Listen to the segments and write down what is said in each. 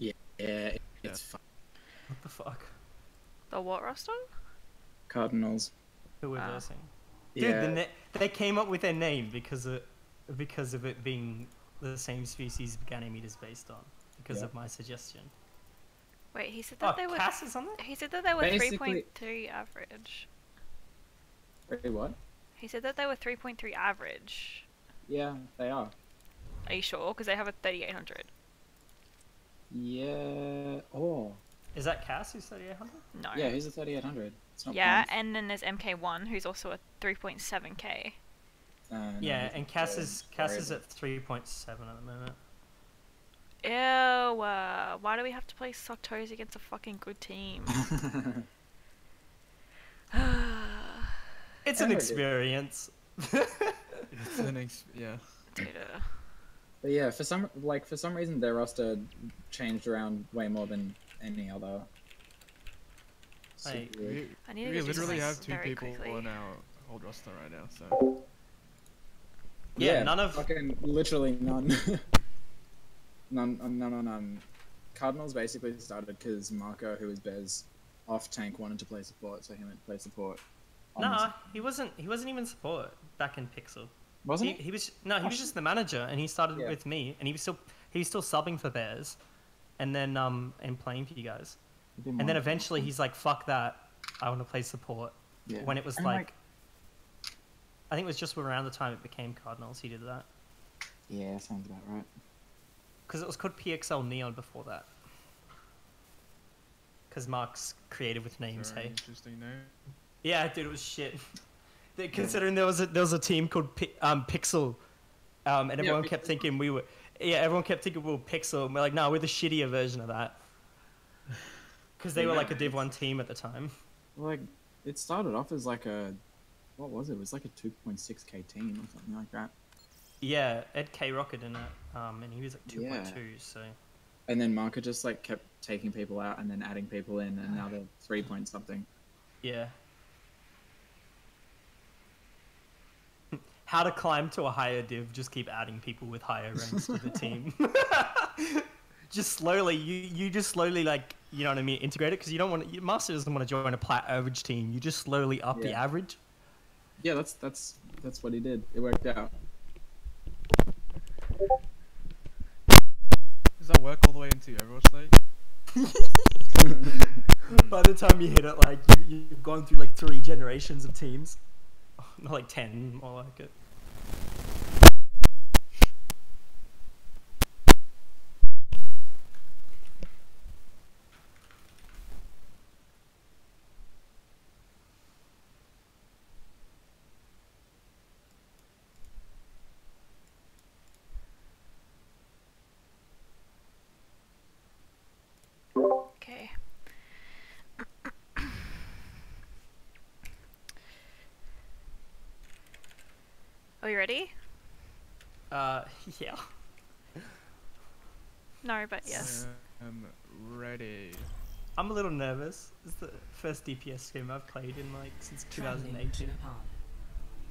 Yeah, it- it's fine. What the fuck? The what roster? Cardinals. Who we're Ah. versing? Dude, the na- they came up with their name because of because of it being the same species Ganymede is based on. Because Yeah. of my suggestion. Wait, he said that Oh, they were. Cass is on there. He said that they were three Basically- point three average. Wait, what? He said that they were three point three average. Yeah, they are. Are you sure? Because they have a thirty eight hundred. Yeah. Oh. Is that Cass who's 3800? No. Yeah, he's a 3800. It's not Yeah, Pons. and then there's MK1, who's also a 3.7k. Uh, no, Yeah, he's and Cass is Cass is at 3.7 at the moment. Ew, uh, why do we have to play Sartos against a fucking good team? It's an Everett. experience. It's an ex- yeah. Dude, uh, But yeah, for some like for some reason their roster changed around way more than any other. Like, We, I need to we get to literally have two people quickly. on our old roster right now, so Yeah, none of fucking literally none. none, uh, none on um, Cardinals basically started because Marco, who was Bez, off tank wanted to play support, so he went to play support. Nah, he wasn't. He wasn't even support back in Pixel. Wasn't He, he? he was no, he was just the manager, and he started Yeah. with me, and he was still he was still subbing for Bears, and then um and playing for you guys, and then eventually he's like, "Fuck that, I want to play support." Yeah. When it was And, like, I think it was just around the time it became Cardinals. He did that yeah, sounds about right. because it was called PXL Neon before that. Because Mark's creative with names, very hey. interesting name. Yeah, dude, it was shit. Considering there was a there was a team called Pi- um, Pixel, um, and Yeah, everyone kept Pixel. thinking we were, yeah, everyone kept thinking we were Pixel, and we're like, no, we're the shittier version of that. Because they were like a Div One team at the time. Like, it started off as like a, what was it? It was like a 2.6k team or something like that. Yeah, Ed K Rocket in it, um, and he was like 2.2, Yeah. So And then Marco just like kept taking people out and then adding people in, and now they're three point something. yeah. How to climb to a higher div? Just keep adding people with higher ranks to the team. just slowly, you you just slowly like you know what I mean, integrate it because you don't want to. Master doesn't want to join a plat average team. You just slowly up the average. Yeah, that's that's that's what he did. It worked out. Does that work all the way into Overwatch League? By the time you hit it, like you, you've gone through like three generations of teams, not like ten, more like it. Okay. Are you ready? Uh, yeah. No, but yes. I'm ready. I'm a little nervous. It's the first DPS game I've played in like since 2018.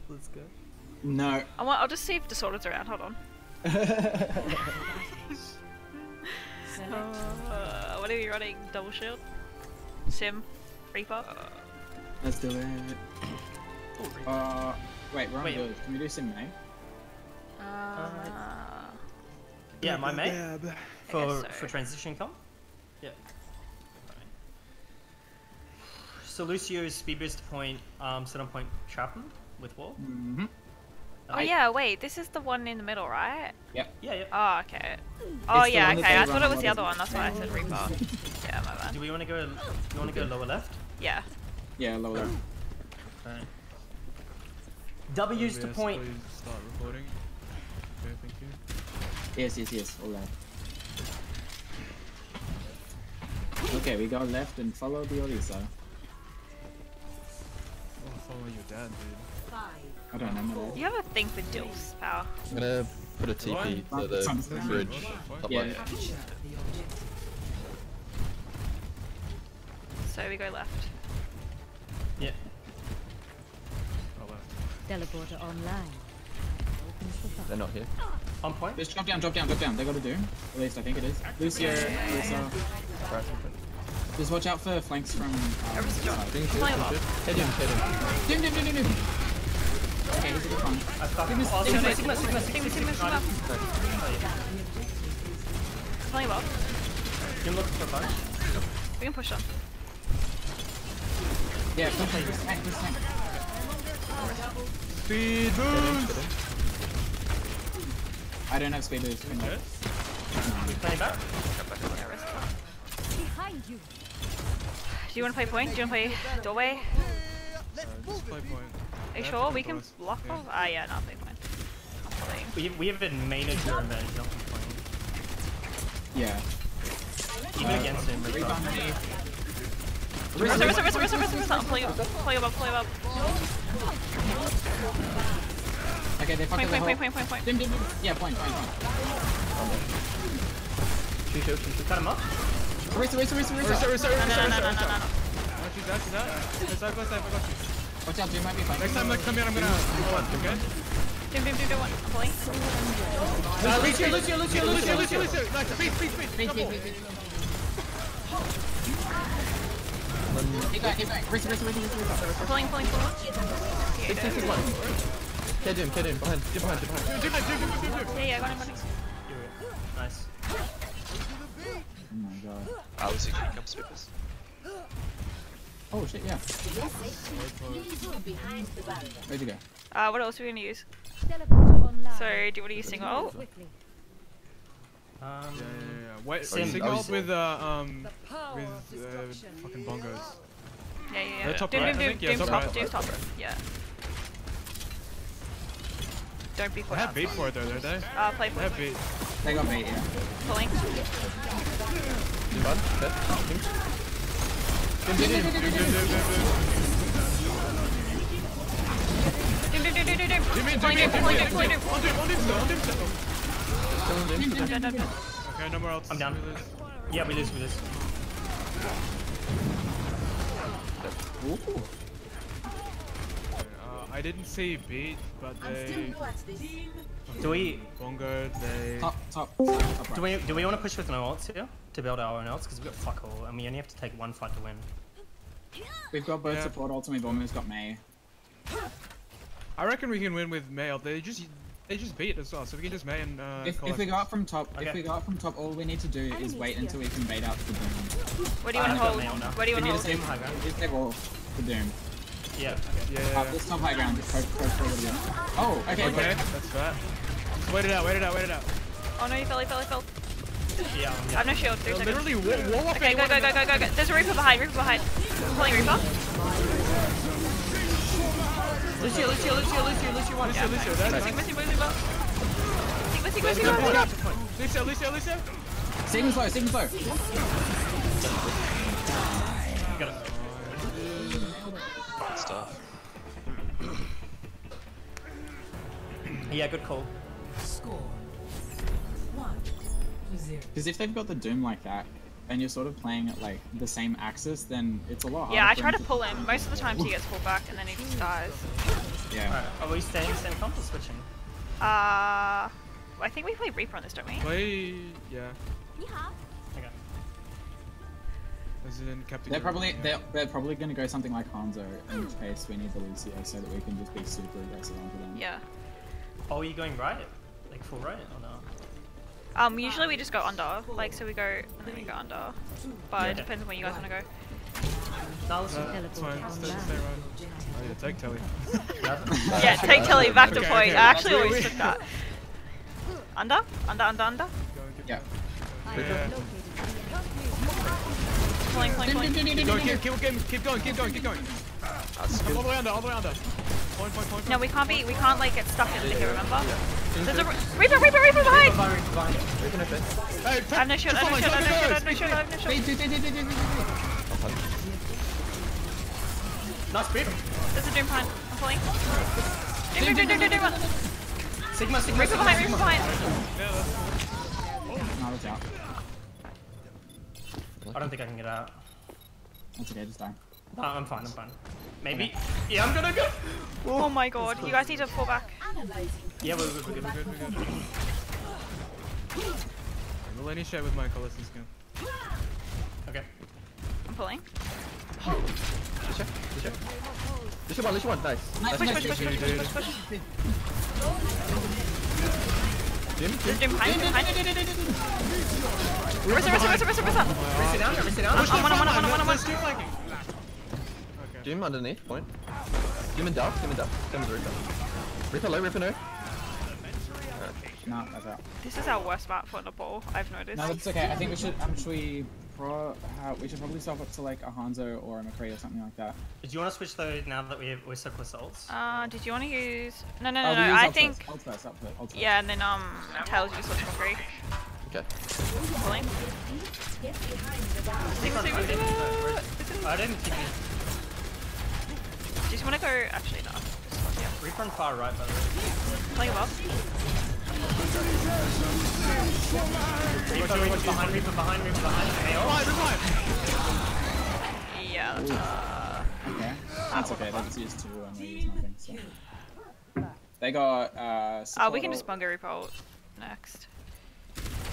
Let's go. No. I want, I'll just see if Disorder's around. Hold on. Uh, what are you running? Double shield? Sim? Reaper? Let's do it. Uh, wait, we're on Wait. good. Can we do some Mei? Uh, Yeah, my mate Dab. for so. for transition com. Yeah. So Lucio's speed boost point, um, set on point trap him with wall. Mm-hmm. oh yeah, wait, this is the one in the middle, right? Yeah, yeah. Oh, okay. Oh the yeah, okay. I thought it was the other one. That's why I said Reaper. Yeah, my bad. Do we want to go? Do you want to go lower left? Yeah. Yeah, lower there. Alright. W's to point. Start recording. Okay, thank you. Yes, yes, yes. All left. Okay, we go left and follow the Orisa. Oh, follow your dad, dude. I don't know. my You have a thing for Dills, power. I'm gonna put a TP to the Sounds bridge. What? Top Yeah. So we go left. Yeah. Left. Teleporter online. They're not here. On point. Just drop down, drop down, drop down. They got to do. At least I think it is. Lucio, Lisa. Just watch out for flanks from. Um, this side. Being shoot, Fly being above. shoot. Head in, head in. Doom, doom, doom, doom, doom. Okay, he's a good one. I've got Sigma, Sigma, Sigma, Sigma, Sigma, Sigma. Sigma. Flying above. You look for a bunch. We can push them. Yeah, push it. Just tank, just tank. Speed Head in, boost! head in. I don't have speed boost. Spin Okay. You playing back? Yeah, rest of them. Behind you. Do you want to play point? Do you want to play doorway? Uh, just play point. Are you sure? We can block Yeah. off? Ah, yeah, no, play point. We, we have a manager advantage, not playing. Yeah. Even against him, we're Rebound fine. ready. Rest, rest, rest, rest, rest, rest, I'm up. Play above, play above. Okay, they fucked Point, up the point, whole. point, point, point, point. Dim, dim, dim. Yeah, point, point, point. Shoot, shoot, shoot, shoot. Cut him up. No, reset, no, no, reset, no, no, reset. no, no. Don't you that, you that? Hey, save, go, save, I got you. Watch out, Doom might be fine. Next time, like, come here, I'm gonna roll one, okay? Dim, dim, dim, dim, one. I'm playing. Uh, Lucio, Lucio, Lucio, Lucio, Lucio. Lucio, nice, speed, speed, speed, Speed, double. speed, playing, playing, playing. Six, six, six, one. Head in, head in, behind, get behind, get behind. Yeah, yeah, I got him, got him. Nice. Oh my god. I was thinking come with us. Oh shit, yeah. Where'd you go? Uh, what else are we gonna use? Teleporter. So, do you want to use single? Quickly. Um, Yeah, yeah, yeah. Wait, signal oh, with, uh, um, with, uh, fucking bongos. Yeah, yeah, yeah. They're top Doom, right, doom, I doom, think. Yeah, doom, top top, right. doom, top. Yeah. Don't be They caught have out. beat for it though, don't they? Uh, play They for have beat. They got bait, yeah. pulling. Dim, dim. Doom, doom, doom, doom, doom, doom. Do me, do Pulling me, doom, do pulling me, doom, pulling doom. On doom, on doom still, on doom still. Dun, dun, dun. Okay, no more else. I'm down. We yeah, we lose, we lose. Ooh. Uh, I didn't see beat, but they Do we bongo. They Top, top, top right. do we do we want to push with no ults here to build our own ults because we've got fuck all and we only have to take one fight to win. We've got both Yeah. support ults and we've almost got Mei. I reckon we can win with Mail. They just they just beat as well, so we can just Mei and uh. If, if we it- go up from top, Okay. if we go up from top, all we need to do is wait until we can bait out the Doom. What do you Uh, want to hold? mail. What do you want need to to hold? save, high ground. just save all the Doom. Yeah. Yeah. Uh, this top high ground, just pro, pro, pro, pro, Oh, okay, Okay, okay. that's fat. Just wait it out, wait it out, wait it out. Oh no, you fell, you fell, you fell. Yeah. I yeah. have no shield. Three They're seconds. literally wall, wall off Okay, go, anyone go, go, go, go, go. There's a Reaper behind, Reaper behind. I'm pulling Reaper. Lucio, Lucio, Lucio, Lucio, Lucio one. Lucio, Lucio, that's Sigma, nice. Sigma, Sigma. Sigma, Sigma, Good Sigma. point. Lucio, Lucio, Lucio. Sigma slow, Sigma slow. Got it. Good stuff. Yeah, good call. Because if they've got the Doom like that, and you're sort of playing at like the same axis, then it's a lot harder. Yeah, I try him to pull him. Most of the times he gets pulled back and then he just dies. Yeah. Alright, are we staying same comp or switching? Uh, I think we play Reaper on this, don't we? Play, yeah. Okay. As in Captain. They're probably yeah. they're, they're probably gonna go something like Hanzo, in which case we need the Lucio so that we can just be super aggressive onto them. Yeah. Oh, are you going right? Like full right or no? Um, usually we just go under, like so we go and then we go under. But Yeah. it depends on where you guys want to go. Uh, it's fine. Stay, stay right. Oh yeah, take Telly. Yeah, take Kelly back to Okay, point. okay. I actually always we- took that. Under? Under, under, under? Go and get- Yeah. Yeah. Pulling, pulling, pulling. Keep going, keep, keep, keep, keep going, keep going, keep going. That's All the way under, all the way under. Point, point, point. No, we can't be, we can't like get stuck in here, remember? There's a Reaper, Reaper, Reaper behind! We can open. Hey, I have no shield, I have no shield, I have no shield, I have no shield, I have no. Nice beat. There's a Doom behind. I'm pulling. Doom, doom, doom, doom, doom, doom. Sigma, Sigma, Reaper Sigma, behind, Reaper Sigma. behind. No, that's out. I don't think I can get out. That's okay, just die. No, I'm fine, I'm fine. Maybe. Yeah, I'm gonna go. Oh my god, you guys need to fall back. Yeah, we're, we're, we're good. We're good, we're good. I'm letting share with my Colossus skin. Okay. I'm pulling. Lucio, Lucio. Lucio one, Lucio one, nice. nice. Push, push, push, push, push, push, push. Jim, There's Jim. Doom behind, behind. Rissa, Rissa, Rissa, Rissa, Rissa. Sit down, sit down. I'm on, I'm on, I'm on, I'm on, I'm on. Let's do flanking. Okay. Jim underneath, point. Doom and Duff, Doom and Duff. Doom is Reaper. Reaper low, Reaper no. No, that's out. This is our worst map for the ball, I've noticed. No, that's okay. I think we should. Um, should we pro? Uh, we should probably swap up to like a Hanzo or a McCree or something like that. Do you want to switch though now that we have, we're so close to ults? Uh, did you want to use... No, no, Oh, no, we no, I think... First, ult first, ult first, ult first. Yeah, and then, um, Tails you switch McCree. Okay. Pulling. I didn't think we... Do you just want to go... Actually, no. Just fuck yeah. Reaper on far right, by the way. Playing above. Reaper, Reaper behind, Reaper behind, Reaper behind. Hey, oh. Yeah, that's, uh... Okay. That's okay. They just use two and we use nothing. So. They got. Uh, Uh, we can just bungo report next.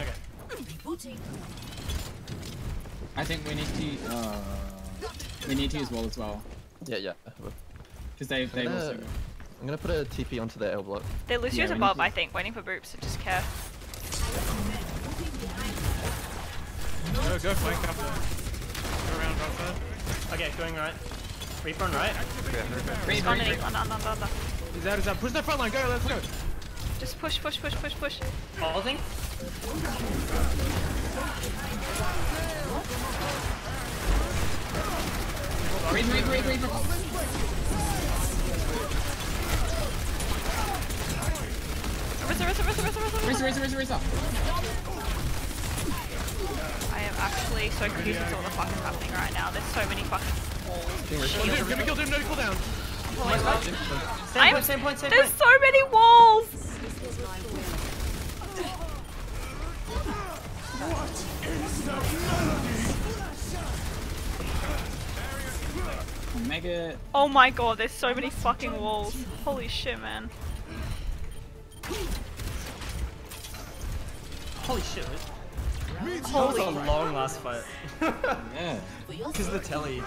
Okay. I think we need to. Uh, we need to use wall as well Yeah, yeah. Because they they Uh, also. I'm gonna put a TP onto the L block. Their Lucio's we need above, to- I think, waiting for Boops to just care. Go, go flank up there. Go around right side. Okay, going right. Reaper on right. Just underneath, under, under, under, under. He's out, he's out. Push that front line, go, let's go. Just push, push, push, push, push. Holding. Read, read, read, read, Rissa, Rissa, Raise, Rissa. raise, raise, raise up. I am actually so confused with what the fuck is happening right now. There's so many fucking walls. Kill him, gonna kill him, no cooldown. Same I'm- point, same point, same There's point. so many walls! What is that melody? Mega. Oh my god, there's so many fucking walls. Holy shit, man. Holy shit. That was a Holy. long last fight. Yeah. Because the telly.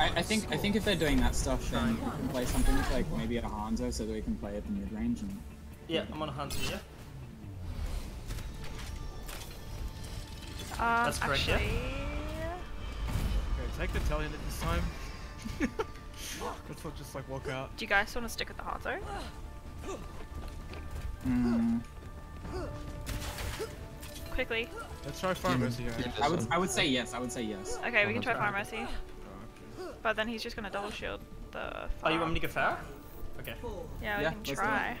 I, I think I think if they're doing that stuff, then we can play something with like maybe a Hanzo so that we can play it in mid range and. Yeah, I'm on a hunter, yeah. Um, That's correct, yeah? Okay, take the Talion at this time. Let's not just like walk out. Do you guys want to stick with the hard zone? Mm, Quickly. Let's try Fire Mercy. Yeah. I would I would say yes. I would say yes. Okay, we can try Okay. Fire Mercy. But then he's just gonna double shield the Oh, you farm. want me to go Pharah? Okay. Yeah, we Yeah, can let's do it. try.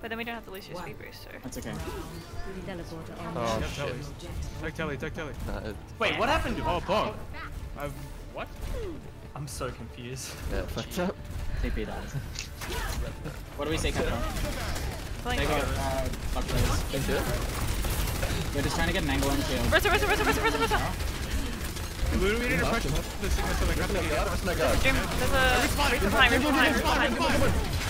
But then we don't have to lose your speed boost, so... That's okay. Oh Yep, shit. Telly. Take Telly, take Telly. Nah, Wait, what happened to Oh, bog. I've... What? I'm so confused. yeah, fucked up. TP dies. what do we say, Captain? Pulling They got uh, fuck those. Can do it. We're just trying to get an angle on shield. Rissa, Rissa, Rissa, Rissa, Rissa, Rissa! We need to pressure the they grab the rest of my. Doom, there's a... Rissa behind, Rissa behind, Rissa behind.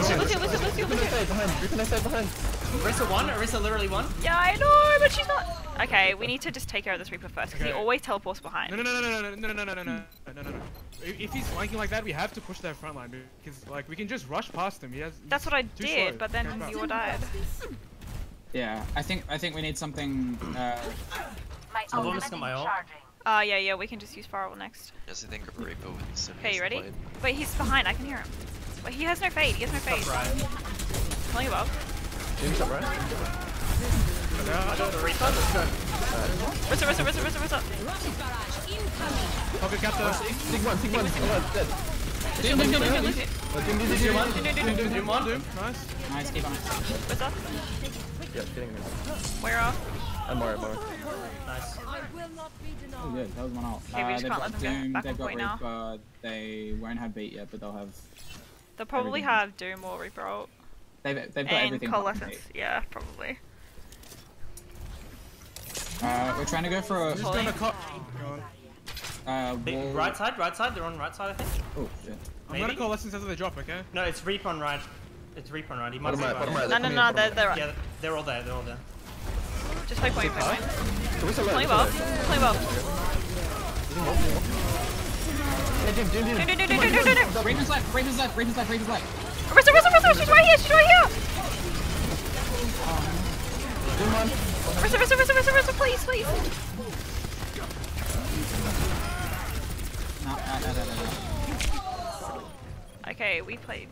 Lucio, Lucio, Lucio, Lucio, behind. Reaper side behind. Orisa won? Orisa literally won? Yeah, I know, but she's not... Okay, we need to just take care of this Reaper first, because he always teleports behind. No, no, no, no, no, no, no, no, no, no, no, no, no, no. If he's flanking like that, we have to push that front line. Because like we can just rush past him. He has. That's what I did, slow. but then you all died. Yeah, I think I think we need something. Uh, I've almost got my ult. Uh, yeah, yeah, we can just use Firewall next. Yes, I think of Reaper with Okay, you ready? Wait, he's behind, I can hear him. Wait, he has no fade, he has no fade. Top right. Pulling above. Jim's top right. Rissa, Rissa, Rissa, Rissa, Rissa. Pocket got the. Sig one, Sig one. Oh, dead. Lucio, Lucio, Lucio, Lucio. Oh, Jim, Jim, Jim, Jim. Doom, doom, doom, doom, Doom one? Doom, nice. nice, keep on. Rissa. Yeah, getting him. Where off? I'm more, more. Nice. Oh, good. That was one ult. Okay, we Uh, just they've can't got let them go Doom. back They've on got point now. Reaper. They won't have beat yet, but they'll have. They'll probably Everything. have Doom or Reaper ult. They've they've got And everything. on Coalescence. Yeah, probably. Uh, we're trying to go for a. Just gonna cut. Uh, wall... right side, right side. They're on right side, I think. Oh shit. I'm gonna Maybe? Coalescence after they drop, okay? No, it's Reap on right. It's Reap on right. He might Bottom be right, right. bottom right. No, no, no, they're, they're right. Yeah, they're all there. They're all there. Just play point, play point. Can we sell it? Play well, it. play well. Hey, Jim, Jim, Jim. Do, do, do, do, do, do, do, do. Raven's left. Raven's left. Raven's left. Raven's left. Rissa, Rissa, Rissa, she's right here, she's right here! Please, please. No, no, no, no, no. Okay, we played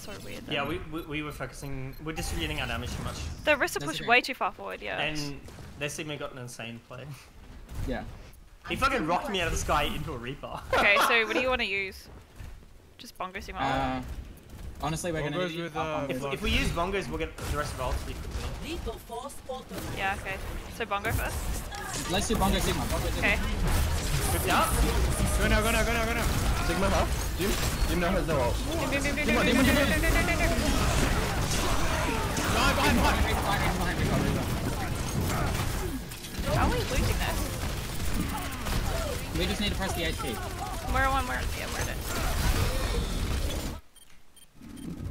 so weird. Then. Yeah, we, we we were focusing. We're distributing our damage too much, The Rissa pushed way too far forward, yeah. and their Sigma got an insane play. Yeah. He fucking rocked me out of the sky into a Reaper. Okay, so what do you want to use? Just Bongo Sigma. Uh, honestly, we're gonna. Bongos with, up uh, if, if we use bongos, we'll get the rest of our ults pretty quickly. yeah, okay. So Bongo first. Let's do Bongo Sigma. Bongo Sigma. Okay. Whipped out. Go now, go now, go now, go now. Sigma half. Jim. Jim behind, behind. Raven's behind, Raven's behind, Raven's behind, Raven's How are we losing this? behind. We just need to press the HP. Where one, where? Yeah, where it?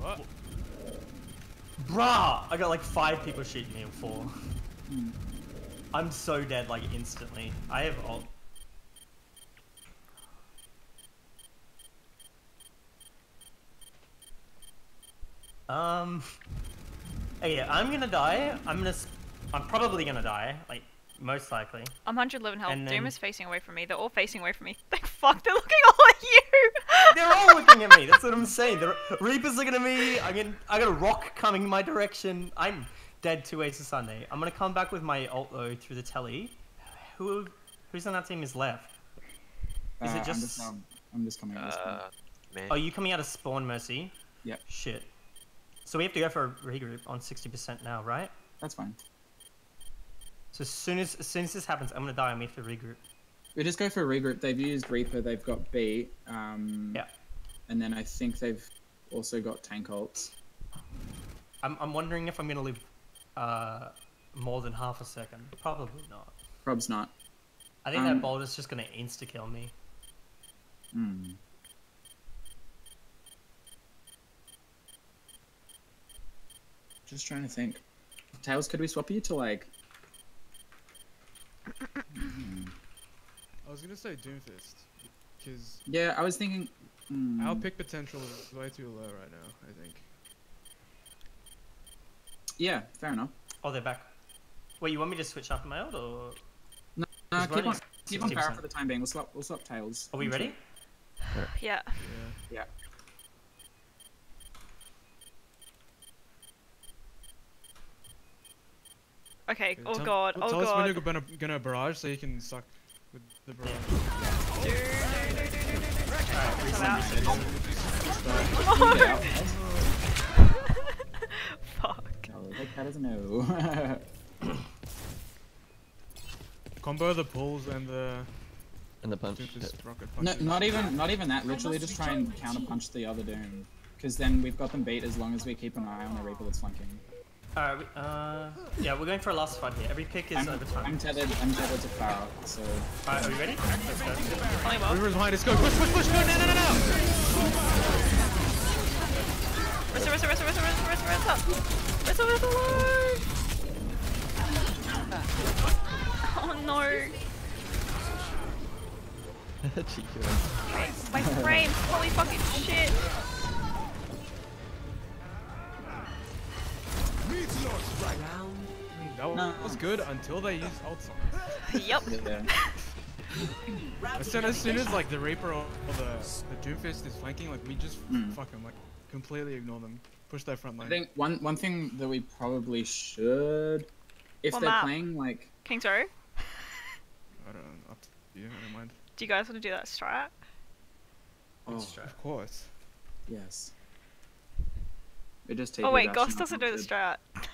What? Bruh! I got like five people shooting me in four. I'm so dead like instantly. I have ult. Um. Okay, I'm gonna die. I'm gonna. s- I'm probably gonna die. Like most likely. I'm 111 health. And Doom then- is facing away from me. They're all facing away from me. Like, fuck, they're looking all at you! They're all looking at me. That's what I'm saying. The Reaper's looking at me. I get. I got a rock coming my direction. I'm dead two ways to Sunday. I'm gonna come back with my ult though through the telly. Who? Who's on that team is left? Is Uh, it I'm just- just, um, I'm just coming out of spawn. Uh, man. Are you coming out of spawn, Mercy? Yep. Shit. So we have to go for a regroup on 60% now, right? That's fine. So as soon as as soon as this happens, I'm gonna die and we have to regroup. We just go for a regroup. They've used Reaper. They've got B. Um, Yeah. And then I think they've also got tank ults. I'm I'm wondering if I'm gonna live uh more than half a second. Probably not. Prob's not. I think Um, that boulder's just gonna insta kill me. Hmm. Just trying to think. Tails, could we swap you to like? I was gonna say Doomfist. Because Yeah, I was thinking. Hmm. our pick potential is way too low right now, I think. Yeah, fair enough. Oh, they're back. Wait, you want me to switch up my ult or No, He's keep on, keep on 60%. For the time being. We'll swap. We'll swap Tails. are we ready? Yeah. Yeah. Yeah. Okay, Okay, oh tell- god, oh tell oh us when you're gonna, gonna barrage so you can suck with the barrage. Yeah. Fuck. Oh, like that is a no. Combo the pulls and the And the punch. Doomfist rocket no, not even, not even that. Literally, just try and counter punch the other Doom, because then we've got them beat as long as we keep an eye on the Reaper that's flanking. Alright, we- uh, yeah, we're going for a last fight here. Every pick is I'm, over I'm time. tethered. I'm tethered to Pharah, so Alright, are we ready? Let's go. Only well. Reaper's behind us. Go, push, push, push. Go, no, no, no, no. Rissa, Rissa, Rissa, Rissa, Rissa, Rissa, Rissa. Rissa, Rissa, low. Oh no. GQ. My frames, holy fucking shit. That No. was good until they used ult Yep. yeah. As soon as soon as like the Reaper or the the Doomfist is flanking, like we just Mm. fuck them, like completely ignore them, push their front line. I think one one thing that we probably should, if What they're map? playing like, King's Row, I don't know, up to you, I don't mind. do you guys want to do that strat? oh Of course. yes. We just Oh wait, Bastion Goss doesn't do the onto- strat.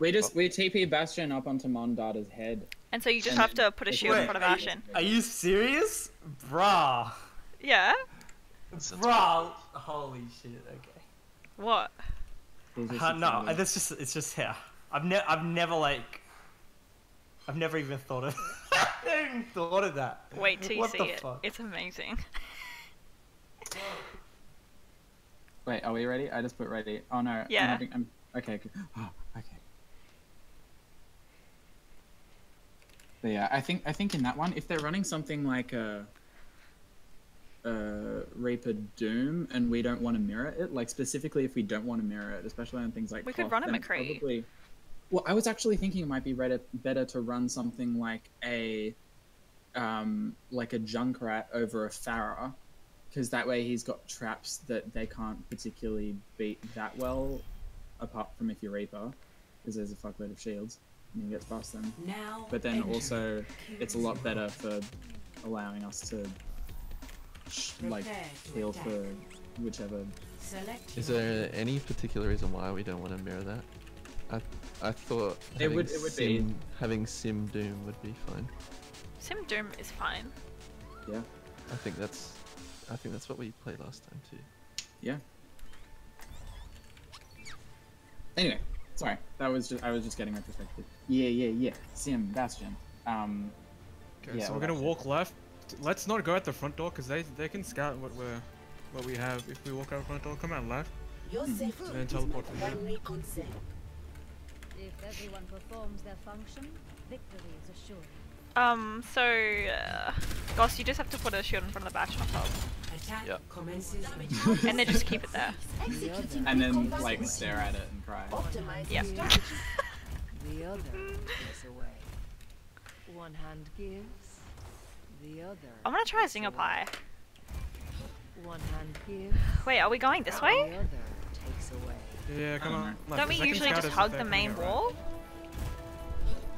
We just we TP Bastion up onto Mondatta's head. And so you just And have to put a it's shield in front of are you- Ashen. Are you serious? Bruh. Yeah? Sounds Bruh. Holy shit, okay. What? These Uh, no, security. that's just, it's just, here. I've, ne- I've never, like, I've never even thought of I never even thought of that. Wait till you What see it. fuck? It's amazing. Wait, are we ready? I just put ready. Oh no. I'm Yeah. having- I'm, okay. okay. Oh, okay. But yeah, I think I think in that one, if they're running something like a, a Reaper Doom, and we don't want to mirror it, like specifically if we don't want to mirror it, especially on things like We could run a McCree. Probably, well, I was actually thinking it might be better better to run something like a, um, like a Junkrat over a Pharah, because that way he's got traps that they can't particularly beat that well, apart from if you're Reaper, because there's a fuckload of shields and he gets past them. Now But then also, it's a lot better for allowing us to sh- like heal for whichever. Select Is there any particular reason why we don't want to mirror that? I I thought It would- it would be- having sim doom would be fine. Sim Doom is fine. Yeah, I think that's I think that's what we played last time too. yeah. Anyway, sorry. That was just I was just getting my perspective. Yeah, yeah, yeah. Sim Bastion. Um, Okay, Yeah, so we're gonna that's- walk left. Let's not go at the front door because they they can scout what we're what we have. If we walk out front door, come out left. your safety And then teleport from there. only. If everyone performs their function, victory is assured. Um, so, uh, Goss, you just have to put a shield in front of the batch on top. Yep. And then just keep it there. and then like stare at it and cry. Optimize Yeah. The other gives away. One hand gives, the other. I'm gonna try a Zinger Pie. One hand gives, Wait, are we going this way? other takes away. Yeah, come on. Don't we usually just hug the main out right. wall?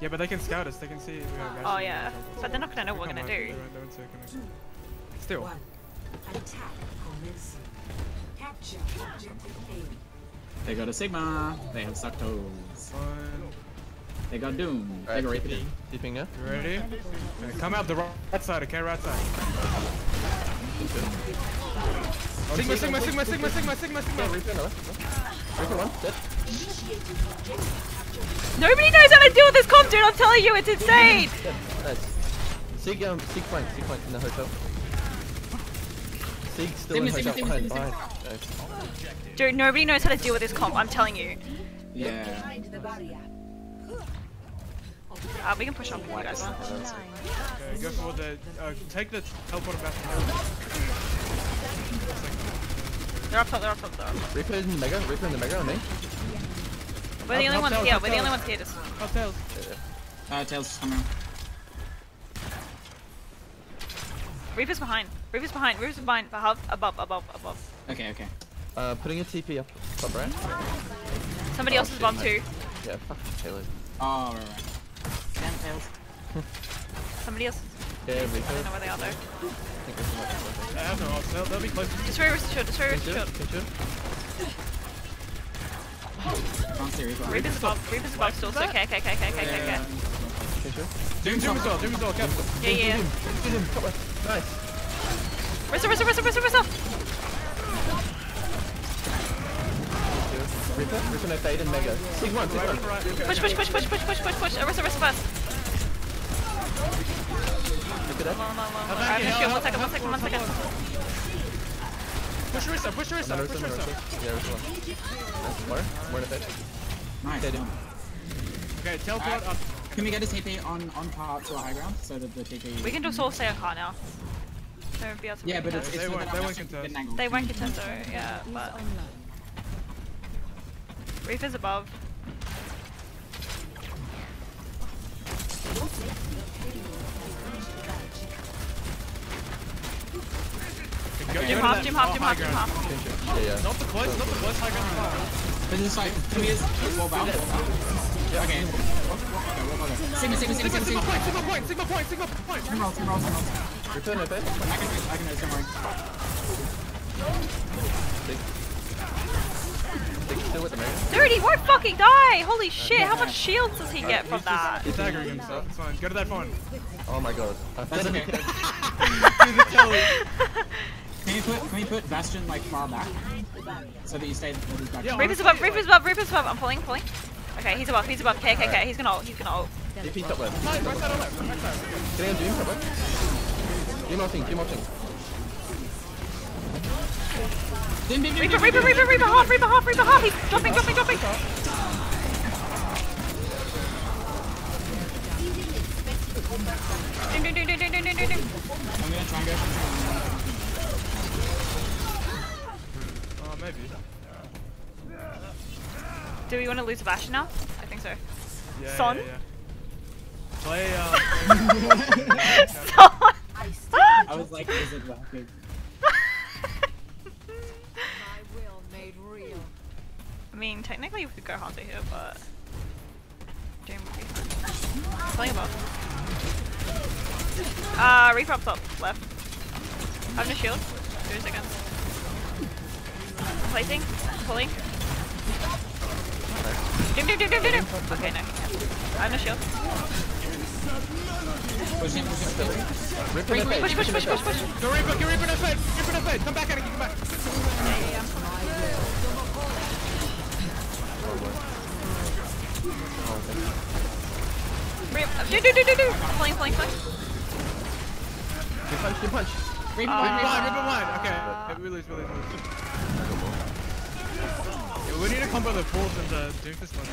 Yeah, but they can scout us. They can see. oh yeah, but they're not gonna know what we're gonna do. Still. They got a Sigma. They have suck toes. They got Doom. Right, they got Rapid. Deeping now. Ready? Okay, come out the right side, okay? Right side. Oh, Sigma, Sigma, Sigma, Sigma, Sigma, Sigma, Sigma. Reaper, no. Reaper one, dead. Nobody knows how to deal with this comp, dude. I'm telling you, it's insane. Dead. Nice. Sig um Sig flank, Sig flank in the hotel. Sig still in Sigma, hotel behind, behind. Nice. Dude, nobody knows how to deal with this comp. I'm telling you. Yeah. Find the barrier. Uh, we can push on if you guys want. Okay, go for the. Uh, take the teleporter back. They're up top. They're up top. They're up top. Reaper in the mega, Reaper in the mega on me. We're the only up, ones tails, here. We're the only tails. ones here. Just Hotels. Uh, Tails just come around. Reaper's behind. Reaper's behind. Reaper's behind. Above. Above. Above. Above. Okay, okay. Uh, putting a TP up top right. Somebody Oh, else is shit, too. Yeah, fuck Taylor. Oh, right, right. Damn Tails. Somebody else. Yeah, I don't know where they are though. I think there's some I have no ult. They'll, they'll be close. Destroy Reaper's shield. Destroy Reaper's Can Can't see Reaper. Reaper's above, Reaper's above still, Okay, okay, okay, okay, okay, okay, okay. Doom, Doom as well, Doom as well, capital. Yeah, yeah. Doom, Doom, Doom. Nice. Rissa, Rissa, Rissa, Rissa, Rissa! Ripper, Ripper no fade and Mega. Sig one, Sig one. Push, push, push, push, push, push, push, push. Orisa, Orisa first. Look at that. Alright, push you. One second, one second, one second. Push Orisa, push Orisa, push Orisa. Yeah, Orisa one. More, more in effect. Nice. Dead. done. Okay, teleport up. Can we get a TP on on part to a high ground so that the TP? We can just all stay on car now. They won't be able to Yeah, but it's, it's They so won't- they won't contest. get an. They won't contest though, yeah, but is above. Okay, go- Okay. go Jim to half, Jim half, Jim half, Jim half. Yeah, yeah. Not the close, not the close high ground. This is like, can we just wall bound? Yeah, okay. Okay, wall bound. Sigma, Sigma, Sigma, Sigma, Sigma, Sigma Sigma. point, Sigma point, Sigma point, Sigma point. Sigma roll, Sigma roll, Sigma roll. Reaper no fade. I can do I can do don't worry. Sig. Sig still with the mega. Dude, he won't fucking die! Holy shit, how much shields does he get from that? He's staggering himself. It's fine. Go to that phone. Oh my god. I That's said okay. it. Can you put can we put Bastion like far back? So that you stay yeah, Reaper's above, Reaper's above, Reaper's above. I'm pulling, pulling. Okay, he's above, he's above. Okay, okay, okay. He's gonna ult, he's gonna ult. DP top left. No, right side, right side. Getting on Doom, top left. Do more thing, do more thing. Reaper, Reaper, Reaper, Reaper, half, Reaper, half, Reaper, half. He's dropping, dropping, dropping. Doom, doom, doom, doom, doom, doom, doom, doom. I'm gonna try and go. Maybe. Do we want to lose a Bastion now? I think so. Yeah, Son? yeah, yeah. Play, uh, Son! I was like, is it working? My will made real. I mean, technically we could go Hunter here, but Doom would be fine. Playing above. Uh, Reaper up top, left. I have no shield. Two seconds. Placing, pulling. Doom, doom, doom, doom, doom, doom. Okay, no. I have no shield. Push him, push him. Rip in the Push, face. push, push, push, push. go Reaper, go Reaper in the fed, Reaper in the fed. Come back, Anakin, come back. Yeah, yeah, yeah. Reaper, do, do, do, do, do. Pulling, pulling, pulling. Good punch, good punch. Reaper, Uh, Reaper, Reaper Reaper. one, Reaper one. Okay, okay, we lose, we lose, we lose. Yeah, we need to combo the pulls and the Doomfist one.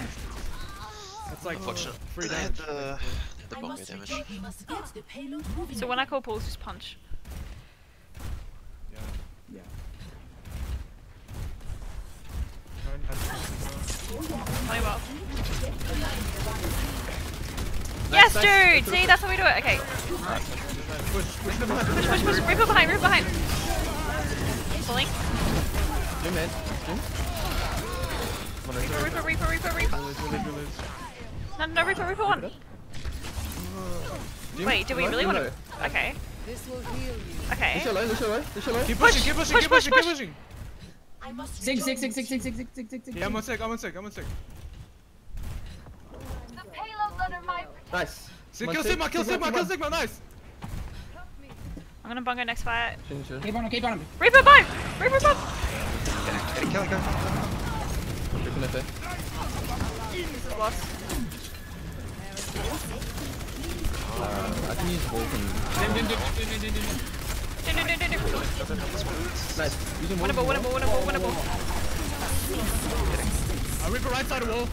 That's like Unfortunate. free damage. the, the I bongo must damage. return. We must get the payload moving. So when I call pulls, just punch. Yeah. Yeah. Try Play well. Yes, dude! See, that's how we do it. Okay. Push, push the. Push, push, push. Reaper behind, Reaper behind. Pulling. Doom man. Doom. Reaper, Reaper, Reaper, Reaper, Reaper. No, no, Reaper, Reaper one. Wait, do we really want to? Okay. This will heal you. Okay. Lucio low, Lucio low, Lucio low. Keep Push, pushing, keep pushing, push, keep push, pushing, keep push. pushing. I must Six, return six, six, to six, six, six, six, six, six, Yeah, I'm on sick, I'm on sick, I'm on sick. Nice. See, kill Sigma, kill Sigma, kill Sigma, nice. I'm gonna bunker next fight. Keep on him, keep on him. Reaper bomb! Reaper bomb! Get it, kill it, kill it. Reaper nip it. This both. lost. Uh, I One of Vulcan. One of winnable, winnable, winnable. A Reaper right side wall.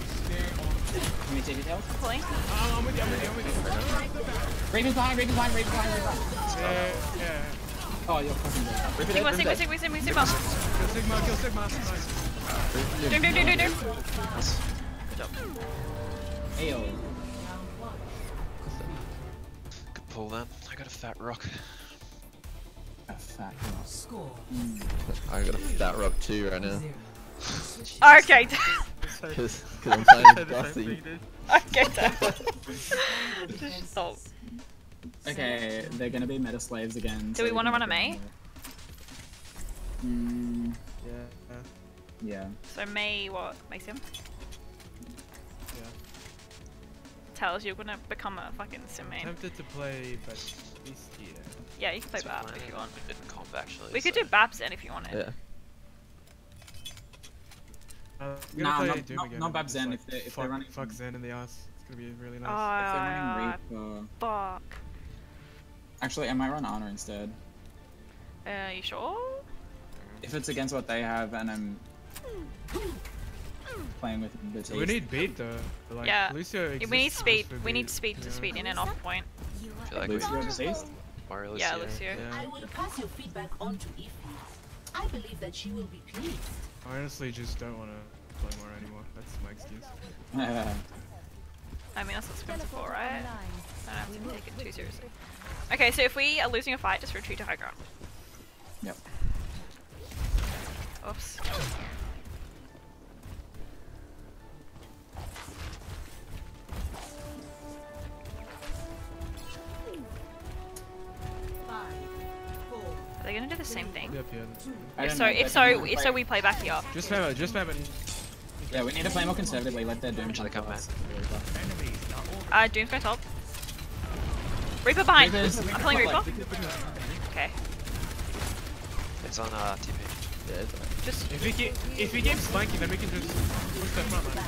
Can we take it out? Pulling. Uh, I'm with you, I'm with you, I'm with you. Raven's behind, Raven's behind, Raven's behind, Raven's behind. Yeah, yeah. Oh, you're fucking dead. Rip Sigma, Sigma. Sigma, Sigma, Sigma. Kill Sigma, kill Sigma. Nice. Do, do, do, do, do. Ayo. Good pull then. I got a fat rock. A fat rock. score. I got a fat rock too right now. Okay. Because I'm playing Said Dusty. thing, dude. okay, Just stop. Okay, they're gonna be meta slaves again. Do we wanna run a Mei? Mm, Yeah. yeah. So May, what? Makes him? Yeah. Tells you're gonna become a fucking sim main. Tempted to play, but Beast here. Yeah, you can play So Bap if you want. a bit in comp actually. We could do Babs then if you wanted. Yeah. Uh, I'm Nah, gonna play not- Doom not- again not and Bab just, Zen like, if they're- if fuck, they're running- Fuck Zen in the ass. It's gonna be really nice. If they're running Reaper. fuck. Actually, I might run Honor instead. Uh, you sure? If it's against what they have and I'm playing with Baptiste. we need beat though. Like, Yeah. Lucio Yeah, we need exists speed. just for We need beat, speed to yeah. speed in and off point. I feel like we Lucio Baptiste? Mario Yeah, Lucio. Lucio. Yeah. I will pass your feedback on to Ify. I believe that she will be pleased. I honestly just don't want to play more anymore. That's my excuse. I mean, that's what spins for, right? I don't have to take it too seriously. Okay, so if we are losing a fight, just retreat to high ground. Yep. Oops. Are they gonna do the same thing? Yep, yeah. If so, if so, gonna if so, we play back here. Just spam it, just spam it. Yeah, we need to play more conservatively. Let their Doom Actually, come come to us. Uh, Doom's going top. Reaper behind. Reaper's- I'm pulling Reaper. Okay. It's on uh, TP. Yeah, it's alright. Just If we keep, if we keep slanking, then we can just push that front line.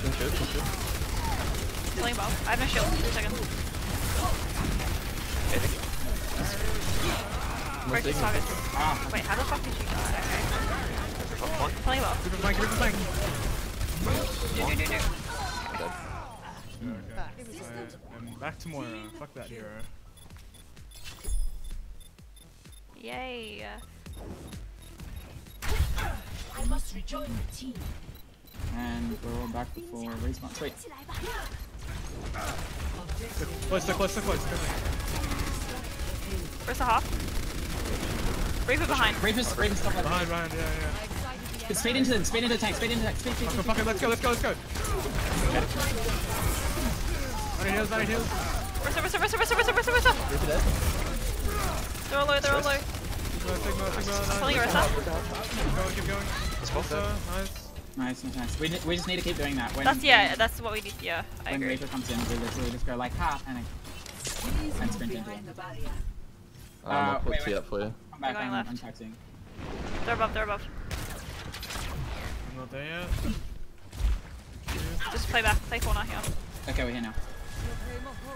Swing shield, swing shield. Killing above. I have no shield. Two seconds. Target? Wait, how the fuck did die? What, back, give back! I'm back to Moira. Fuck that hero. Yay! I must rejoin the team. And we're all back for raise bombs. Wait. Close, close, close, close. Where's the hop? Reaper behind. Reaper's, Reaper's top left. Behind, behind, yeah, yeah. Speed into them, speed into the tank, speed into the tank, speed, speed, Fuck it, speed. fuck it, let's go, let's go, let's go. Nine heals, nine heals. Rissa, Rissa, Rissa, Rissa, Rissa, Rissa, Rissa. Reaper dead. They're all low, they're all low. Sigma, Sigma, Sigma, Killing nice. Rissa. Keep going, keep going. Let's go. So, nice. Nice, nice, nice. We, ne- we just need to keep doing that. When, That's, yeah, that's what we need. Yeah, I When agree. Reaper comes in, we literally just go like, ha, and then and sprint into it. The barrier. Um, Uh, I'll put wait, T up for you. Come back, Going I'm, left. I'm taxing. They're above, they're above. I'm not there yet. Just play back, play corner here. Okay, we're here now.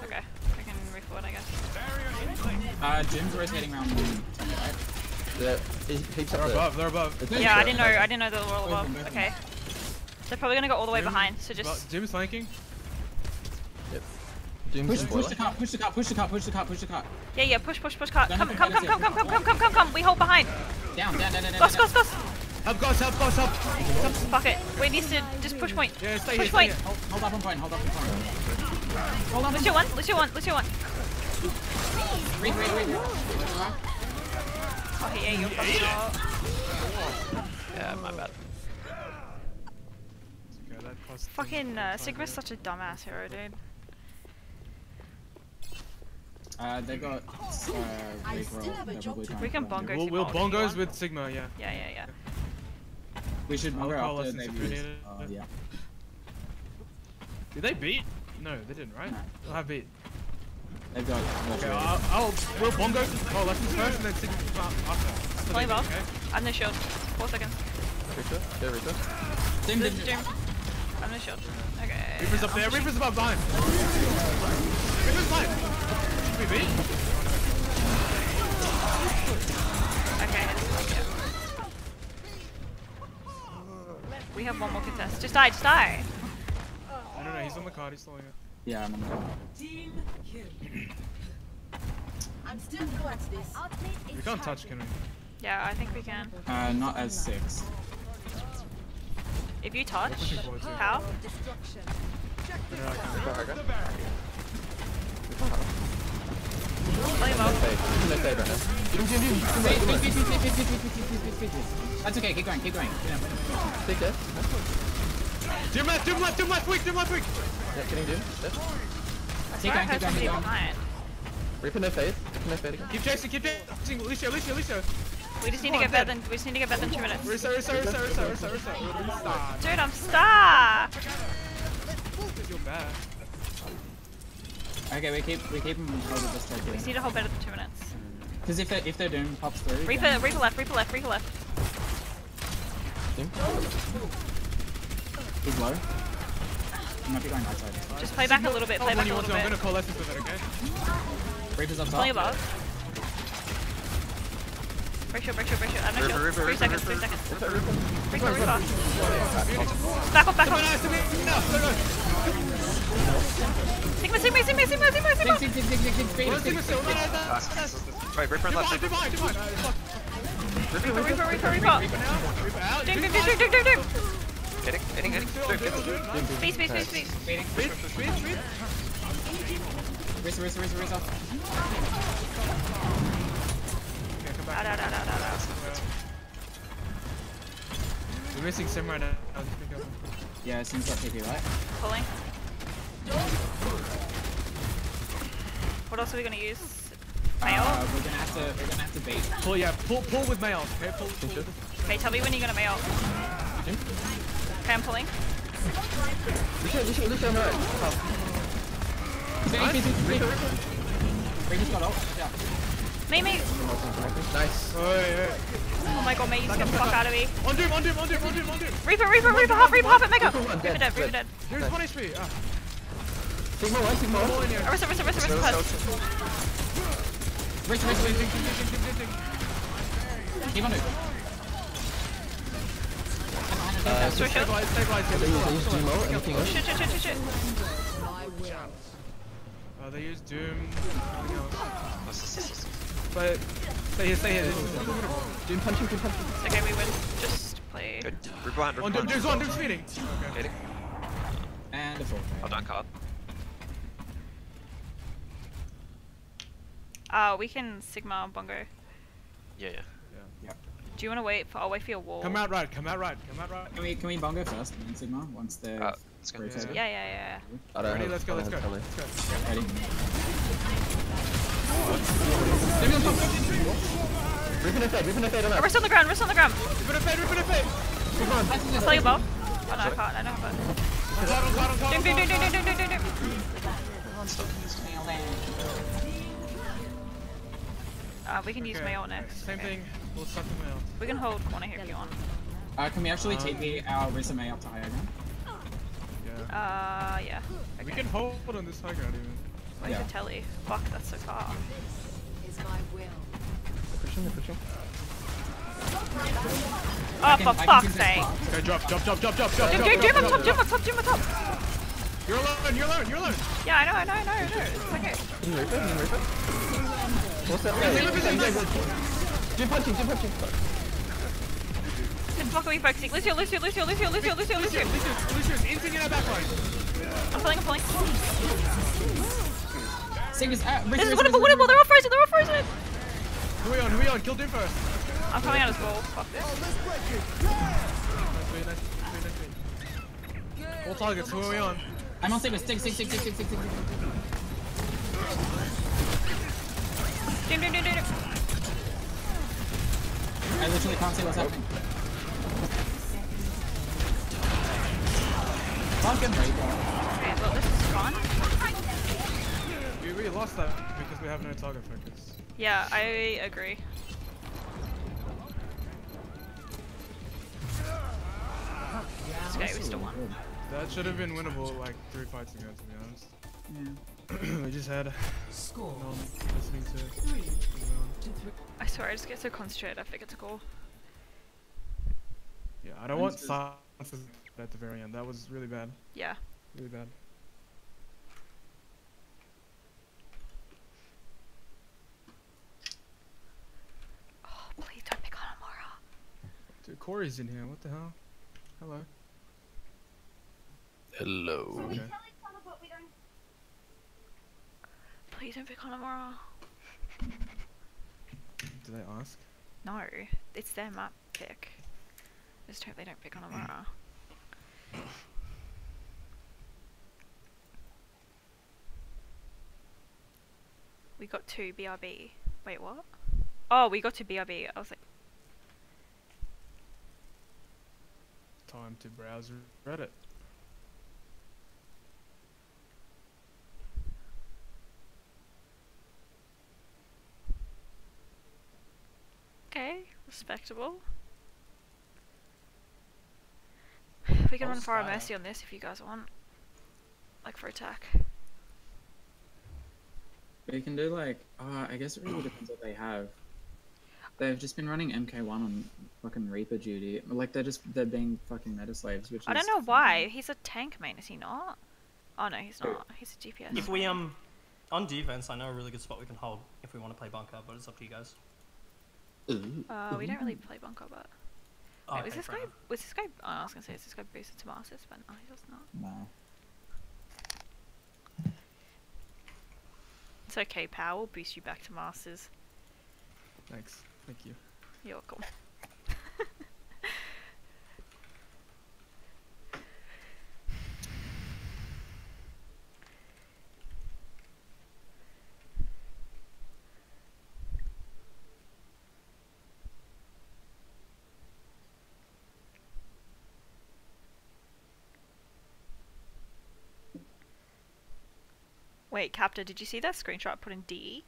Okay, we can reforward, I guess. Uh, Jim's rotating around the right? Yeah, he peeks They're up there. above, they're above. It's Yeah, I didn't know, I didn't know they were all Both of them, above. Okay. They're probably gonna go all the way Jim- behind, so just... Jim's flanking. Doom's Push, push the spoiler. cart, push the cart, push the cart, push the cart, push the cart. Yeah, yeah, push, push, push, cut. Come, come, come, come, come, come, come, come, come, come. We hold behind. Down, down, down, down, down. Goss, down. goss, goss. Help, guys, help, guys, help. Fuck it. We need to just push point. Yeah, stay here, Push stay point. here. Hold, hold up on point, hold up on point. Hold up on Lucio one, Lucio one, Lucio one. Read, read, read, read. Oh, yeah, you're fucking up. Yeah, my bad. Okay, that cost Fucking uh, Sigma's such a dumbass hero, dude. Uh, they got, uh, I Reaper, still have a job to trying We can to- bongo We'll, we'll all if you bongos with Sigma, yeah. Yeah, yeah, yeah. We should I'll after they've we used, need it. uh, yeah. Did they beat? No, they didn't, right? No. They'll have beat. They've got, Okay, I'll, I'll we'll bongo oh lessons first and then Sigma after. after Play they ball. beat, Okay? I have no shield. Four seconds. Reaper. Go Reaper. Dim, Doom. dim, dim. I have no shield. Okay. Reaper's up there. Reaper's above behind. Reaper's behind. Should we beat? Okay. yeah. We have one more contest. Just die, just die. No, no, no. He's on the card. He's still here. Yeah, I'm on the cart. Team kill. I'm still new this. We can't touch, can we? Yeah, I think we can. Uh, not as six. If you touch, pushing forward too. how? No, Flame out. Stay safe right now. That's okay, keep going, keep going. Take that. Doom left, doom left, doom left, weak, doom left, weak! Yeah, getting Do dead. Keep going, keep going, keep going. Reaping their fade, reaping their fade again. Keep chasing, keep chasing, Lucio, Lucio, Lucio! We just need to get better than, we just need to get better than two minutes. Reset, reset, reset, reset, reset, reset, reset. Dude, I'm star! You're bad. Okay, we keep we keep them hold of this We need to hold better than two minutes. Because if they if their doom pops through, Reaper, then Reaper left, Reaper left, Reaper left. Doom. he's low. He might be going outside. Just play back a little bit, play When back a little to, I'm gonna call lessons with it, okay? Reaper's up top. Play above. Break shield, break shield, break shield. I have no River, shield. river, Three river, seconds, river. three seconds. Reaper, Reaper. Reaper, Reaper. Back off, back Come off. No, no, no. Sigma, Sigma, Sigma, Sigma, Sigma, Sigma. Zig, speed, One speed, Sigma still. No, no, no. Right, on. Uh. Reaper, out. Doom. Hitting, hitting, hitting. Speed. Risa, Risa, Risa, Risa. Okay, come Da, back. da, da, da, da, da. We're missing Sim right now. Yeah, Sim's got TP, right? Pulling. What else are we gonna use? Mail? Uh, we're gonna have to we're gonna have to beat. Pull, yeah, pull, pull with mail. Okay, pull, pull. Okay, tell me when you're gonna mail. Okay, I'm pulling. Lucio, Lucio, Lucio on the right. Oh, Speed, speed, speed, speed. Reaper's got ult. Yeah. Mate, mate. Nice. Oi, oi. Oh my god, mate, you just get the fuck out of me. On doom, on doom, on doom, on doom, on doom. Reaper, Reaper, Reaper, half, Reaper, half it, mega. Reaper one, Reaper dead, dead, Reaper dead. dead. Here's one HP. Ah. Sigma one, Sigma one. Arista, Arista, Arista, Arista, pass. Rich, rich, rich. Keep on it. Uh, Switch shield. Stabilize, stabilize. they use, they use Gmo, anything else? Shoot, shoot, shoot, shoot, shoot. Uh, they use Doom. Nothing else. This is- this is- But stay here, stay here. This is winnable. Doom punching, doom punching. It's okay, we win. Just play. Good. Rip behind, rip On Doom, behind. Doom's on, Doom's feeding. Okay. Hitting. And a full. Well done, card. Uh, we can Sigma Bongo. Yeah, yeah. Do you want to wait for? I'll wait for your wall. Come out right, come out right, come out right. Can we can we bongo first and then Sigma once they're Uh, let's go. rotated? Yeah, yeah, yeah. I don't Ready? have- Let's go, I let's don't go. have Let's color. go. Ready? Ripping a fade, ripping a fade on yeah. that. Wrist on the ground, wrist on the ground. Rip it a fade, rip it a fade. Play above. Oh no, I can't. I don't have it. On on on Doom, on doom, doom, cloud. doom, doom, doom, doom, doom. Uh, we can use Okay, Mayo next. Same Okay. thing. We'll suck them out. We can hold corner here if you want. Uh, can we actually TP our resume up to higher ground? Yeah. Uh, yeah. We can hold on this high ground even. Where's Yeah. the telly? Fuck, that's so far. Is my will. They're pushing, they're pushing. Oh, I for can- I can fuck's keep this sake. block. Okay, drop, drop, drop, drop, drop, drop. Doom, drop, doom, drop, doom on drop, top, doom drop. on top, doom on top. You're alone, you're alone, you're alone. Yeah, I know, I know, I know, I know. It's okay. Can you rip it? Can you rip it? Doom punching, doom punching. Which block are we focusing? Lucio, Lucio, Lucio, Lucio, Lucio, Lucio, Lucio. Lucius, Lucius, anything in our backline. I'm pulling, I'm pulling. Sigma's uh, This is winnable, winnable. They're all frozen, they're all frozen. Who we on, who we on? Kill Doom first. I'm coming out as ball. Fuck this. All targets, who are we on? I'm on Sigma. Stick, stick, stick, stick, stick, stick, stick. Doom, doom, doom, doom, doom. I literally can't see what's happening. Fucking Reaper. Okay, well, this is gone. We really lost that because we have no target focus. Yeah, I agree. It's okay, we still won. That should have been winnable like three fights ago, to be honest. Yeah. we just had no Score one listening to. three to three. I swear, I just get so concentrated, I forget to call. Yeah, I don't want Mine's just- silences at the very end. That was really bad. Yeah. Really bad. Oh, please don't pick on Amora. Dude, Corey's in here. What the hell? Hello. Hello. Okay. Please don't pick on Amora. Did I ask? No, it's their map pick. Just hope they don't pick on mm. Amora. We got two BRB. Wait, what? Oh, we got two BRB. I was like, Time to browse Reddit. okay, respectable. We can run Fire Skye. Mercy on this if you guys want. Like for attack. We can do like, uh, I guess it really depends what they have. They've just been running MK1 on fucking Reaper duty. Like they're just they're being fucking meta slaves, which I don't know why. He's a tank main, is he not? Oh no, he's not. He's a DPS. If we um on defense, I know a really good spot we can hold if we want to play bunker, but it's up to you guys. Ooh. Uh, we don't really play bunker, but Oh, Wait, okay, was this guy? enough. Was this guy? Oh, I was gonna say, is this guy boosted to Masters? But no, he does not. No. It's okay, pal. We'll boost you back to Masters. Thanks. Thank you. You're welcome. Wait, Capta, did you see that screenshot I put in DE?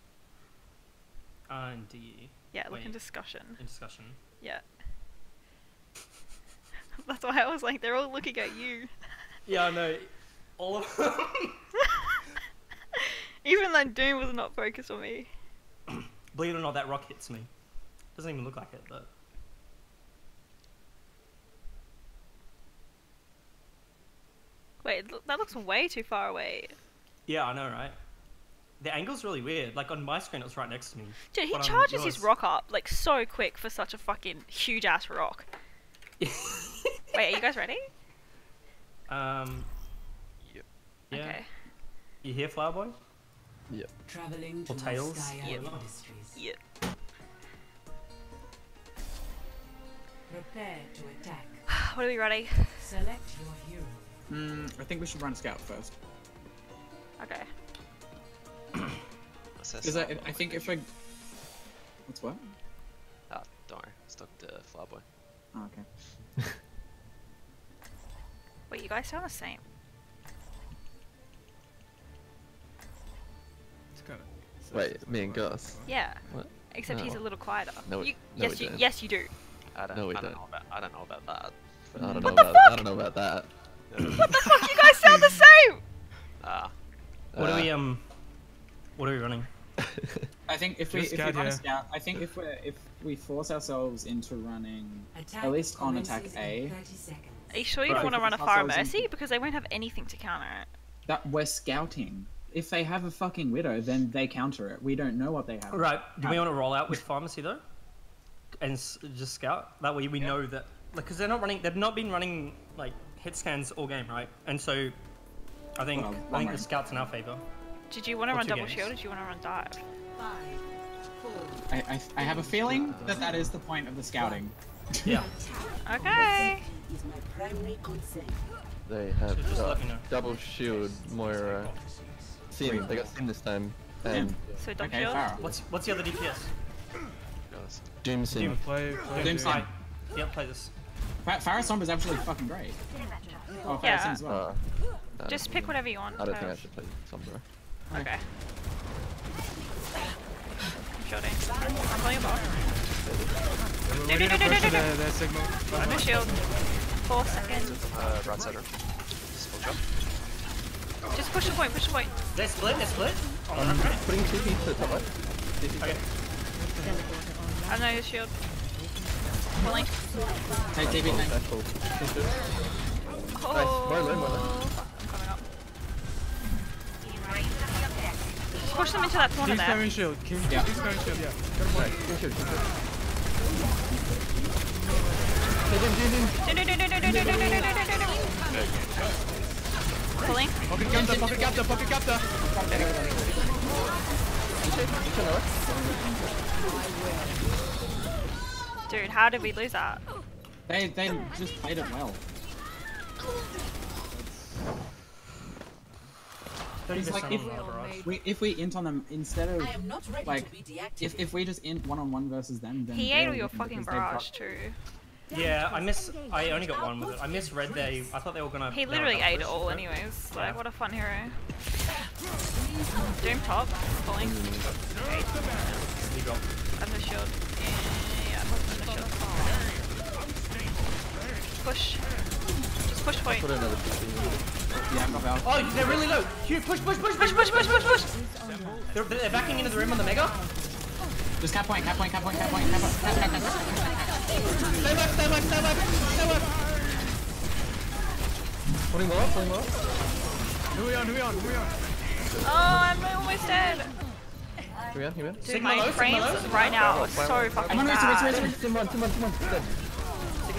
Uh, in DE Yeah, look in discussion. in discussion. Yeah. That's why I was like, they're all looking at you. Yeah, I know. All of them. Even though Doom was not focused on me. Believe it or not, that rock hits me. Doesn't even look like it, but Wait, that looks way too far away. Yeah, I know, right? The angle's really weird. Like on my screen, it was right next to me. Dude, he charges his rock up like so quick for such a fucking huge ass rock. Wait, are you guys ready? Um. Yep. Yeah. Okay. You hear, Flower Boy? Yep. Traveling to Or tails? Skya Yeah. Industries. Yeah. Prepare to attack. What are we ready? Select your hero. Mm, I think we should run a scout first. Okay. Assess Because I, that. I think if I. What's what? Ah, don't worry. Stuck to Flowerboy. Oh, okay. Wait, you guys sound the same. It's kinda- Wait, me and Gus. Yeah. What? Except he's a little quieter. No, we- you, no, yes, we you, don't. yes, you do. I don't, No, we I don't don't. know about. I don't know about that. I don't What know the about. I don't know about that. What the fuck? You guys sound the same. Ah, What Uh, are we um? What are we running? I think if we Just if we scout, run a yeah. scout, I think if we are if we force ourselves into running Attack at least on attack A, Are you sure you don't want to run a Fire ourselves in- Mercy? Because they won't have anything to counter it. that we're scouting. If they have a fucking widow, then they counter it. We don't know what they have. Right. Do we want to roll out with Pharmercy though? And s- just scout. That way we know that, like, because they're not running. They've not been running like hit scans all game, right? And so, I think Well, I think the round. scouts in our favor. Did you want to run double games. shield or did you want to run dive? Five, four, I, I, I have a feeling that that is the point of the scouting. Yeah. Okay. is my primary concern. They have So just got know. double shield Moira. Sim, they got Sim this time. And So double Okay, shield. What's what's the other DPS? goes. Doom Sim. Play, play Doom Doom. Sim. Yep, play this. Fa- Pharah Somb is actually fucking great. Oh, Pharah Yeah. As well. Uh, no, Just pick whatever you want. I don't think I should play Sombra. Okay. I'm shielding. I'm playing a ball. We're No, ready no, to no, no, no, the, no. the signal. I'm a shield. Four seconds. Uh, right sider. Full drop. Just push the point, push the point. They split. They split. I'm putting TP to the top left. Okay. I know his shield. Blink. Hey, TP, Oh. Nice. More. Push them into that corner there. Keep shield. Yeah. shield. Yeah. Nice. Keep shield. Keep shield. Pulling. Pocket capta, pocket capta, pocket capta. You should, you should know it. Dude, how did we lose that? They they just played it well. Thirty It's like percent if- on the barrage. We, if we int on them instead of I am not ready like to be if, if we just int one on one versus them, then He they'll ate all your fucking because barrage too. Yeah, I miss. I only got one with it. I misread they. I thought they were gonna. He literally ate it all it. anyways. Yeah. Like, what a fun hero. Doom top. Pulling. Okay. He dropped. I'm the shield. Yeah, I'm the shield. Push. Just push point. Put another TP. Yeah, I've got Val. Oh, they're really low. Hugh, push, push, push, Push, push, push, push, push! They're, they're backing into the rim on the mega. Just cap point, cap point, cap point, cap point, cap point, cap, cap, cap. Stay back, stay back, stay back, stay back. Putting low, putting low. Who we on, who we on, who we on? Oh, I'm almost dead. Here we are, here we are. Dude, Sigma my low, Sigma frames low. right now are so I'm fucking on race, race, race, bad. race. Sim one, Sim one, Sim one. Dead.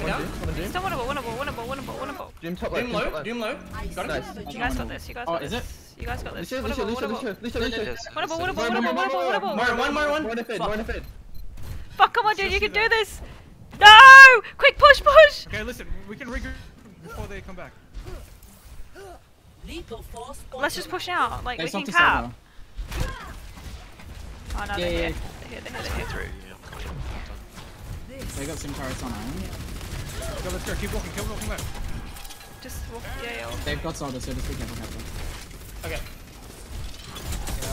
Sigma One down. Doom, one Doom. Still winnable, winnable, winnable, winnable, winnable. Doom top left, Doom Doom low, left. Doom low. You got it? You guys got this, you guys Oh, got is this. it? You guys got this. Lucio, Lucio, Winnable, Lucio, winnable. Lucio, Lucio, Lucio. Yes, Winnable, yes, winnable, yes. winnable, winnable, winnable. More one, more one. More in a fed, more in a fed. Fuck, come on, dude, you can do this. No! Quick, push, push! Okay, listen, we can regroup before they come back. Let's just push out. Like, we can cap. Oh, no, Yeah, they're yeah, here. They're here, they're here, they're here. Through, yeah. They got Sim turrets on iron. Go, let's go, keep walking, keep walking left. Just walk, yeah, yeah. They've got Soldier, so just be careful, careful. Okay.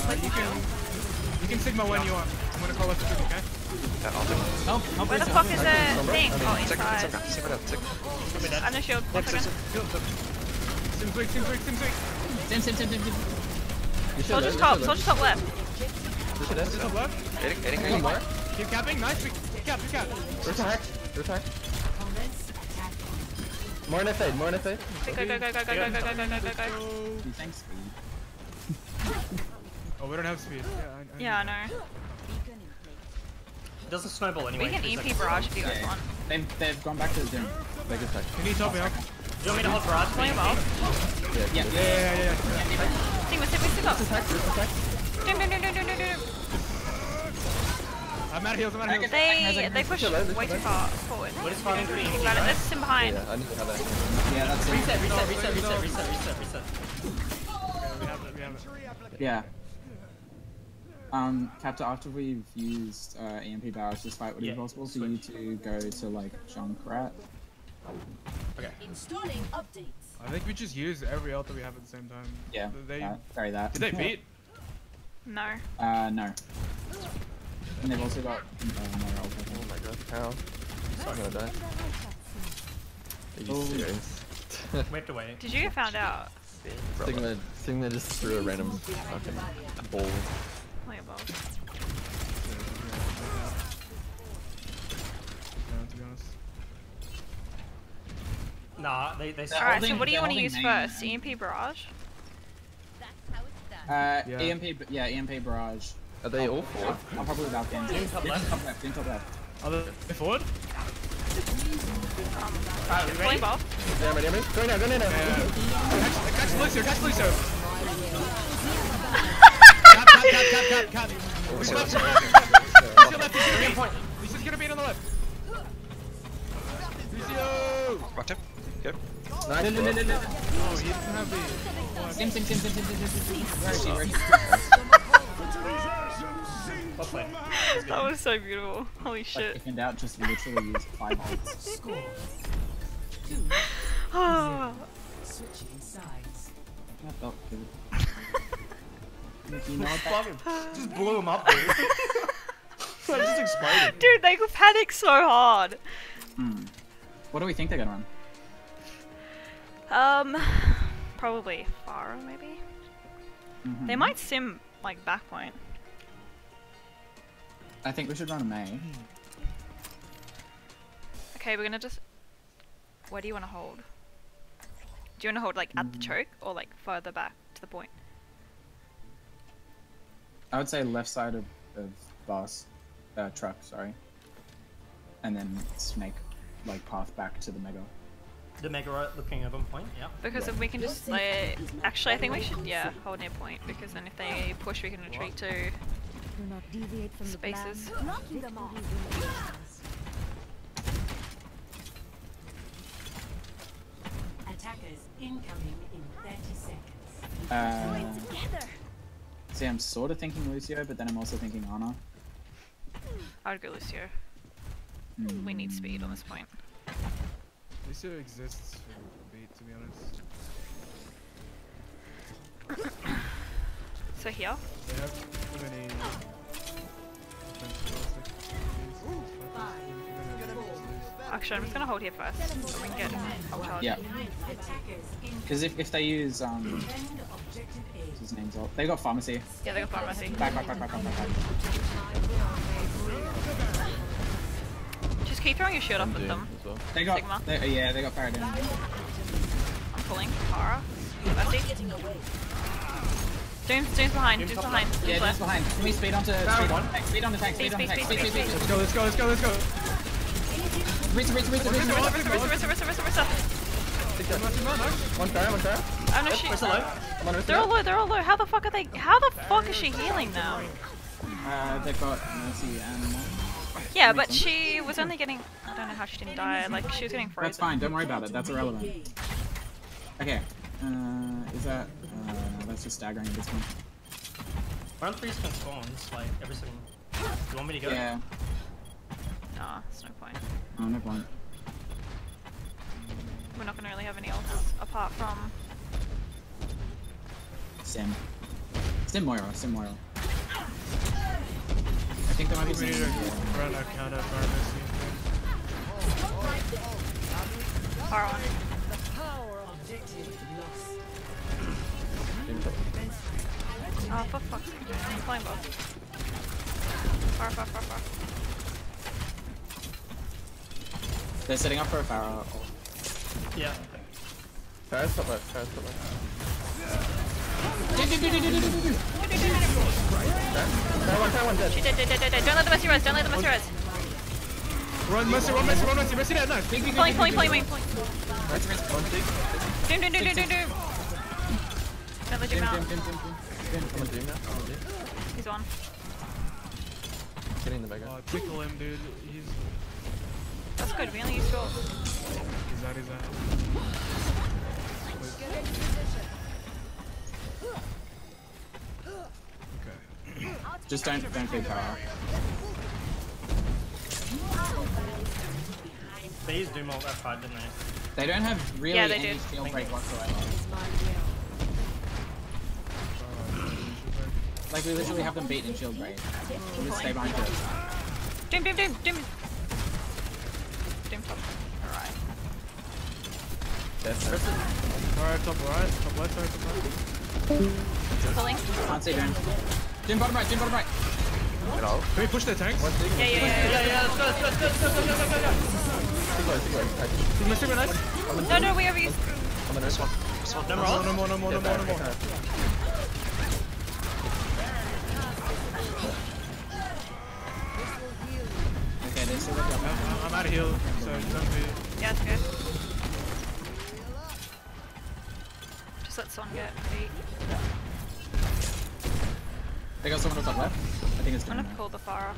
Uh, you can, you can Sigma when you want. I'm gonna call us to okay? Yeah, I'll do it. Help, help Where the fuck help is Razer. the thing? Oh, Second, inside. second, second, second. I'm the shield. One second. Kill them. Sim weak, Sim weak, Sim weak. Sim, sim, sim, sim, sim. Soldier's top, soldier's top left. should have. Top left. Aiding, aiding, One aiding. more. Keep capping. Nice. We cap. We cap. There's hack. There's hack. More in a fade, more in a fade. Go, go, go, go, go, go, go, go, go, go, go, go. Thanks, speed. Oh, we don't have speed. Yeah, I, I Yeah, I know. It doesn't snowball anyway. We can EP seconds. barrage if you guys Yeah, want. they've they've gone back to the gym. Make it hack. We need top help. Do you want me to hold barrage? Playing well. Yeah, Yeah, Yeah, yeah, yeah, yeah. Team, let's see, let's Hack, there's a hack. Doom, doom, doom, doom, doom, doom, doom. I'm out of heals. I'm out of heals. They, they push way too far forward. What is farming for You you? got it, there's him behind. Yeah, I need to have that. yeah, that's it. Reset, reset, reset, reset, reset, reset, reset. We have it. We have it. Yeah. Um, Captain, after we've used uh, EMP barrage this fight, would it Yeah, be possible for you to go to like Junkrat? Installing updates. I think we just use every ult that we have at the same time. Yeah, They, uh, carry that. did they beat? No. Uh, no. And they've also got uh, more ult, Oh my god, how? I'm gonna die. Are you Oh. serious? We have to wait. Did you get found out? Sigma, Sigma just threw a random fucking ball. Play above. No, to be honest. Nah, they they. Alright, so what do you want to use first? EMP barrage? Uh, Yeah. EMP, yeah, EMP barrage. Are they all four? I'll probably without games. Team top Yeah, left. top left, team top left. Are they they forward? Alright, we Play ready? above. Yeah, ready, ready? Go now, go now, now. Catch, catch Lucio. Catch Lucio. cap, cap, cap, cap, cap, cap. Lucio left. Lucio left. Lucio left. He's gonna beat. Lucio's gonna beat on the left. Lucio. Rocked him. Good. Nice, No, no, no, no, no. Oh, he doesn't have the. Sim, sim, sim, sim, sim, sim, sim, sim. Where is she? Where is she? Well played. That was so beautiful. Holy Like, shit. if in doubt, just literally use five ults. Score. Two. Oh. Switching sides. That felt good. Nick, you know what that just blew him up, dude. I just exploded. Dude, they could panic so hard. Hmm. What do we think they're gonna run? Um, probably Pharah, maybe. Mhm. They might sim like back point. I think we should run a May. Okay, we're gonna just. Where do you want to hold? Do you want to hold like at the choke or like further back to the point? I would say left side of, of bus, uh, truck, sorry. And then snake, like path back to the mega. The Mega Right looking over point, yeah. Because if we can just like, actually, I think we should yeah hold near point because then if they push, we can retreat to. Do not deviate from Spaces. the plan. Knocking them off. Attackers incoming in 30 seconds. Uh, see, I'm sort of thinking Lucio, but then I'm also thinking Ana. I would go Lucio. We need speed on this point. Lucio exists for beat, to be honest. So here, They too many. defense spells, like, these. actually, I'm just gonna hold here first so we can get ult charge. Yeah, because if, if they use, um, objective A. his name's ult? They got Pharmercy. Yeah, they got Pharmercy. Back, back, back, back, back, back, back. Just keep throwing your shield up I'm with doing them. as well. They got, Sigma. they, uh, yeah, they got Paradin. I'm pulling. Tara. Mercy. Doom's, Doom's behind. Doom's behind. Doom's Yeah, left. behind. Can we speed onto, speed on the tank, speed on the tank, speed on the Speed, tank, speed, speed, speed, Let's go, let's go, let's go, let's go. Risa, Risa, Risa, Risa, Risa. Rissa, Rissa, Rissa, Rissa. One fire, one fire. Oh no, she. Where's the low? They're all low. They're all low. How the fuck are they? How the fuck is she healing now? Uh, they've got Mercy and... Yeah, but sense. she was only getting. I don't know how she didn't die. Like she was getting frozen. That's fine, don't worry about it, that's irrelevant. Okay, uh, is that... Uh, that's just staggering at this point. Round three can spawns, like every second. Do you want me to go? Yeah, Nah, it's no point. oh, no point. We're not gonna really have any else apart from. Sim. Sim Moira, Sim Moira. I think there might be We need some... to run a counter Pharmercy. Far on. Ah, oh, fuck, fuck. I'm flying both. Far, far, far, far. They're setting up for a power Yeah. Guys, stop left, guys, stop left. Dude, dude, dude, dude, dude, dude, dude. That one, that one, dead. Dead, dead, dead, dead, dead. Don't let the Mercy res, don't let the Mercy res. Run, Mercy, run, Mercy, run, Mercy, Mercy, that knife. Pulling, pulling, pulling, pulling. Doom, doom, doom, doom, doom, doom doom, doom. Don't let him out. I'm on Doom now. I'm on Doom. He's on. Getting the mega. Oh, tickle him, dude. He's, That's good, we only used 12. he's out, he's out. Okay. Just don't don't feed Pharaoh. They used Doom ult that fight, didn't they? They don't have really Yeah, they any do. shield break whatsoever. Like we literally have them beat in shield break. We just stay behind it. Doom, doom, doom, doom. Doom top. Alright. Death. Alright, top right, top left, sorry, top right. Pulling. Can't see Doom. Doom bottom right, Doom bottom right. Get out. Can we push their tanks? One dig. Yeah, yeah, yeah, yeah. yeah, let's go, let's go, let's go, let's go, let's go, let's go. Dig low, dig low. Right. Is Mercy nice? No, no, we have used. I'm on This this one. This one. No No more more, ult? no more, no more, no more, no more. I'm, I'm out of heal, so don't be. Yeah, it's good. Just let someone get beat. They got someone on top left. I think it's I'm Doom. gonna pull the Pharah.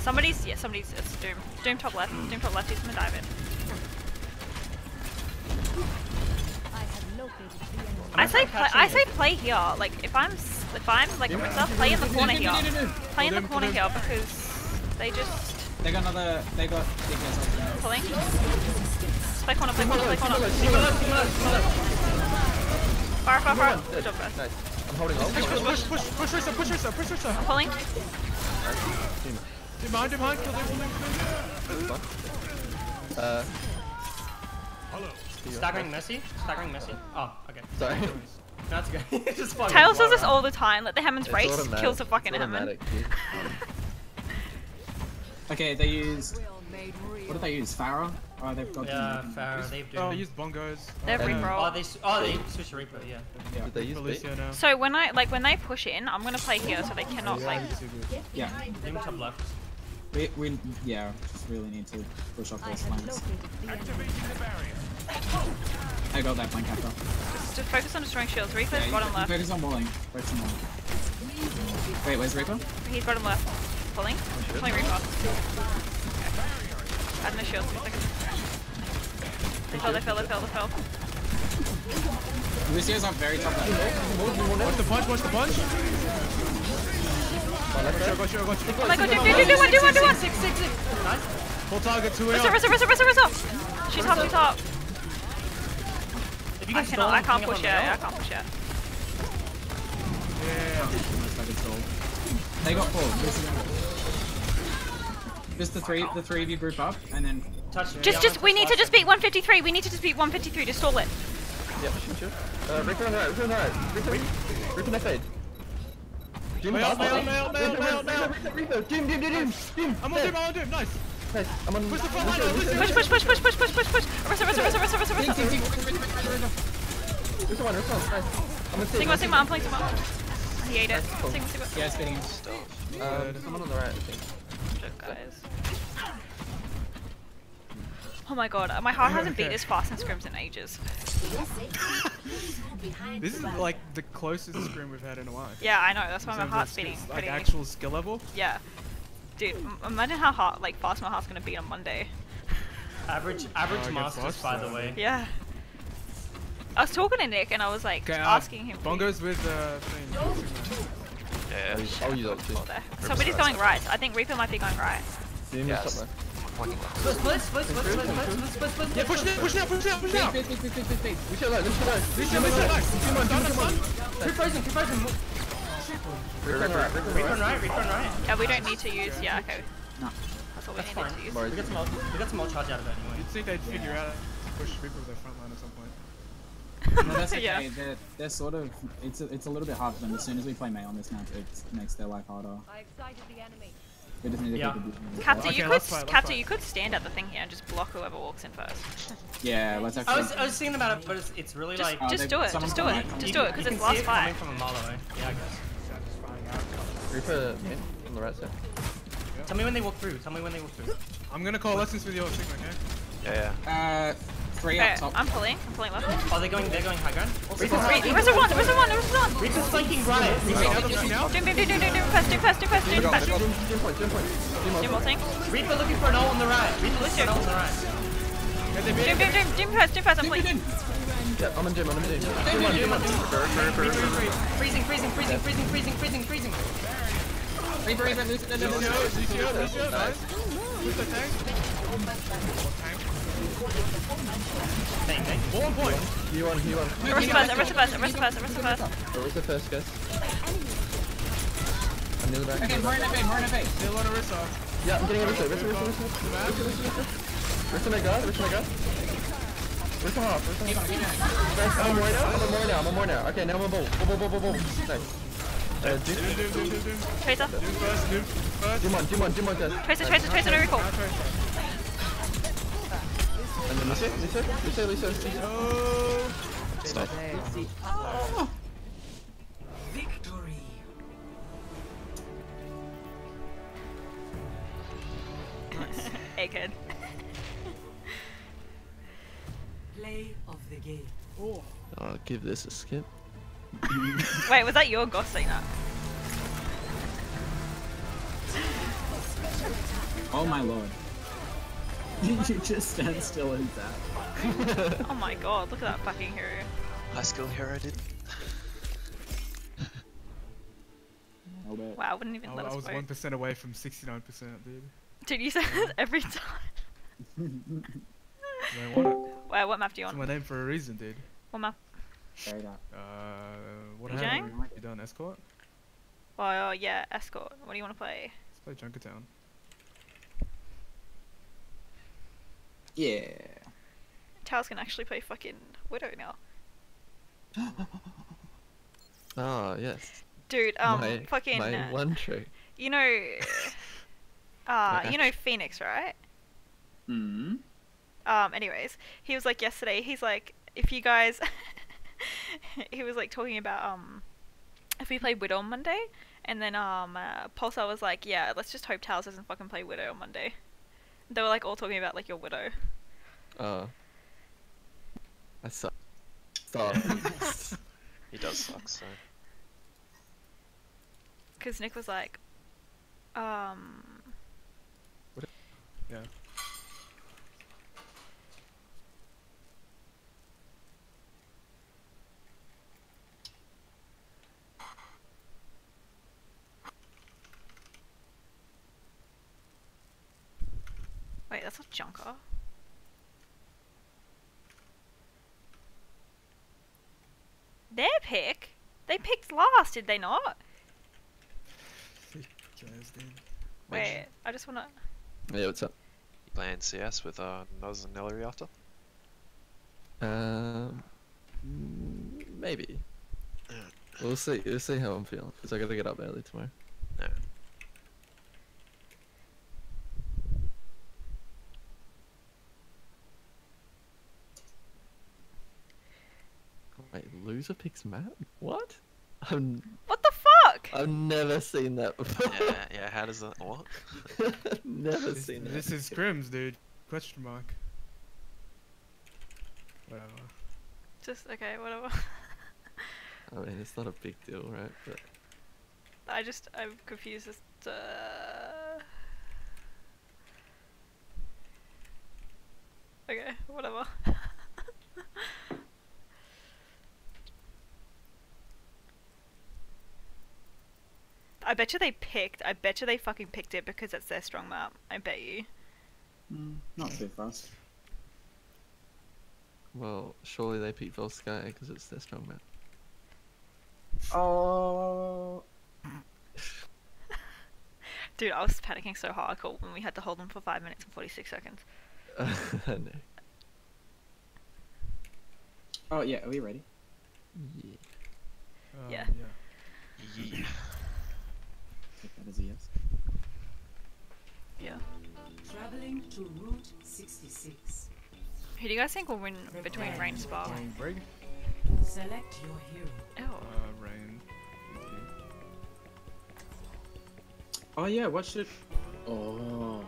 Somebody's, yeah, somebody's, it's Doom. Doom top left, Doom top left, he's gonna dive in. I the enemy. I say, play, I say play here. Like if I'm, if I'm like myself, play in the corner here. Play in the corner here because they just They got another. They got DPS ultimate. pulling. Play corner, play corner, play corner. Far, far, far. Good job, guys. Nice. I'm holding ult. Push, push, push, push Risa, push Risa, push Risa. Pulling. Do behind, do behind, kill them, kill them, kill them. Uh, Staggering Mercy? Staggering Mercy? Oh, okay. sorry. That's good. Just fucking Tails does this all the time. Let the Hammond's race kills the fucking It's Hammond. automatic, dude. Okay, they used. What did they use? Pharaoh? Oh, they've got. Yeah, Pharah, they've Oh, Doom. use bongos. They're Uh, free. Oh, they, oh, they switched to Reaper, yeah. Did they use bait? Felicia now. So when I like when they push in, I'm gonna play here so they cannot like. Yeah. Doom top left. We, we yeah, just really need to push off I those have flanks. located the enemy. I got that flank after. Just, just focus on destroying shields. Reaper's Yeah, bottom left. Focus on walling. Focus on walling. Wait, where's Reaper? He's bottom left pulling? I'm pulling Reaper. Okay. Add my shield for a second. They fell, they fell, they fell, they fell. Lucio's on very top left. Watch the punch, watch the punch. Go, go, go, go, go. Oh my god, do, do, do, do one, do one, do one! Six, six, six. Nice. Full target, two AR. Rest up, rest up, rest up, rest up! She's half, she's half. I cannot, I can't push yet, I can't push yet. Yeah. I can stall. They got pulled. Just the three, the three of you group up, and then Touch me, Just, I'm just. We need to just beat 153. We need to just beat 153. Just stall it. Yep, shoot, shoot. Uh, Reaper on the right, Reaper on the right. Reaper, Reaper next fade. Doom Nail, fast, nail, fast. nail, nail, Reaper, nail, Reaper, nail. Reaper, Reaper. Doom, Doom, Doom, Doom. Doom. I'm on Dead. doom, I'm on doom, nice. Nice. I'm on. Push the front line, Lucio, Lucio. Push, push, push, push, push, push, push, push. One, Lucio one. Nice. I'm on Sigma! Sigma! I'm playing Sigma. He ate it. Cool. Sigma! Sigma! Yeah, it's getting him. Uh, there's someone on the right, I think. Shit, guys. Oh my god, my heart hasn't beat Okay. this fast in scrims in ages. This is like the closest scrim we've had in a while. Yeah, I know. That's why In my terms of heart's skills, beating Like pretty. actual skill level. Yeah, dude, m- imagine how hard, like fast my heart's gonna beat on Monday. Average, average Oh, I masters, by the way. Yeah. I was talking to Nick and I was like asking him. Bongo's with uh, Yeah. I'll use that. Somebody's going right. I think Reaper might be going right. Yeah, Split, split, split, split, split, split, split, split, Yeah, push it, push it, push it, push it. Wait, wait, wait, wait, wait. We should low, we should low. We should, we should low. Come on, come on. Keep frozen, keep frozen. Return right, return right, return right. Yeah, we don't need to use, yeah, okay. No. That's all we need to use. We got some more, we got some more charge out of it anyway. You'd think they'd figure out push Reaper with their front line. No, that's okay. Yeah. They're, they're sort of. It's a, it's a little bit hard for them. As soon as we play May on this map, it makes their life harder. I excited the enemy. We just need to Yeah. keep it. Captain, Okay, you could let's let's Captain, fight. you could stand at the thing here and just block whoever walks in first. Yeah, let's actually. I was, I was thinking about it, but it's, it's really Just, like. Oh, just they- do it. Just do it. Just you do it because it's can last see it coming fight. from a mile away. Yeah, I guess. Reaper mid on the right side. Tell me when they walk through. Tell me when they walk through. I'm gonna call lessons with your Sigma, okay? Yeah, yeah. Uh, three Okay, up top. I'm pulling. I'm pulling left. Oh, they're going. They're going high ground. Wait, where's the one? Where's the one? Where's the one? Reaper's flanking right. Pushing out, pushing out. Doom, doom, doom, doom, doom, doom, fast, doom, fast, doom, fast, doom, fast. Gym, gym point, gym point. Doom ulting. Reaper looking for an ult on the right. Reaper looking for an ult on the right. Get the Doom, mid. doom, doom, doom, fast, doom, fast. I'm pulling. Yeah, I'm in gym, I'm in gym. Gym one, gym one. Freezing, freezing, freezing, freezing, freezing, freezing, freezing. Reaper, Reaper, Lucio, Lucio, Lucio, Lucio. Lucio, Lucio, nice. Who's the tank? Bang, bang. One point. He won, he won. Arrest the bus, arrest the bus, arrest the bus, arrest the bus. What was the first guess? I'm near the back. Okay, Marina Bay, Marina Bay. Still on Orisa. Yeah, I'm getting a Rissa, Rissa, Rissa, Rissa. Rissa my god, Rissa my god. Rissa half, Rissa half. I'm on more now, I'm on more now, I'm on more now. Okay, now I'm on bull. Bull, bull, bull, bull, bull. Nice. Uh, Doom, doom, doom, doom, doom. Tracer, Doom first, doom first. Jim on, Jim on, Jim on, guys. tracer, tracer, tracer, no recall. Now Tracer. And then Lisa, Lisa, Lisa, Lisa, Lisa. Oh. Stop. Egghead. Play of the game. Oh, I'll give this a skip. Wait, was that your Goss saying that? Oh my lord. you just stand still and zap. Oh my god, look at that fucking hero. High skill hero did. Nailed it. Wow, wouldn't even I, let I us was one percent away from sixty-nine percent, dude. Dude, you say that every time. I want it. Wow, what map do you It's want? my name for a reason, dude. What map? Straight up. Uh, what You happened? You done escort? Well, yeah, escort. What do you want to play? Let's play Junkertown. Yeah. Taos can actually play fucking Widow now. Oh, yes. Dude, um, my, fucking, my uh, one trick. you know, uh, My you know Phoenix, right? Hmm. Um, anyways, he was like yesterday, he's like, if you guys, he was like talking about, um, if we play Widow on Monday, and then, um, uh, Pulsar was like, yeah, let's just hope Taos doesn't fucking play Widow on Monday. They were like all talking about like your Widow. Oh. I suck. Stop. He does suck, so. Because Nick was like, um, Yeah. That's not Junker. Their pick? They picked last, did they not? Jazz. Wait, I just wanna. yeah, what's up? You playing CS with uh, Noz and Nelly after? Um, maybe. We'll see. We'll see how I'm feeling because I gotta get up early tomorrow. Yeah. Wait, loser picks Matt? What? I'm, What the fuck? I've never seen that before. Yeah, yeah, how does that work? never This, seen that. this is scrims, dude. Question mark. Whatever. Just okay, whatever. I mean, it's not a big deal, right? But I just I'm confused as to. Uh, okay, whatever. I bet you they picked. I bet you they fucking picked it because it's their strong map. I bet you. Mm, not too fast. well, surely they picked Volsky because it's their strong map. Oh. Dude, I was panicking so hardcore when we had to hold them for five minutes and forty six seconds. I know. Oh yeah, are we ready? Yeah. Um, Yeah. Yeah. Take that as a yes. Yeah. Traveling to Route 66. Who do you guys think will win between Reign and Spark? Going break. Select your hero. Oh. Uh, rain. Oh yeah, what should? Oh.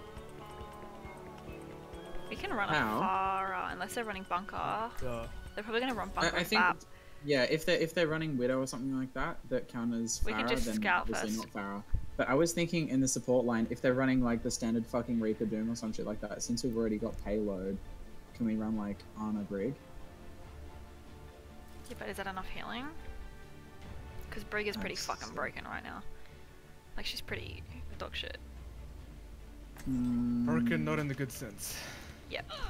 We can run How? a unless they're running bunker. Duh. They're probably gonna run bunker I, I think. Bap. Yeah, if they are if they're running Widow or something like that that counters We can just then scout obviously first. not Pharah. But I was thinking in the support line, if they're running like the standard fucking Reaper Doom or some shit like that, since we've already got payload, can we run like Ana Brig? Yeah, but is that enough healing? Because Brig is pretty That's fucking so- broken right now. Like she's pretty dog shit. Mm, Broken, not in the good sense. Yep.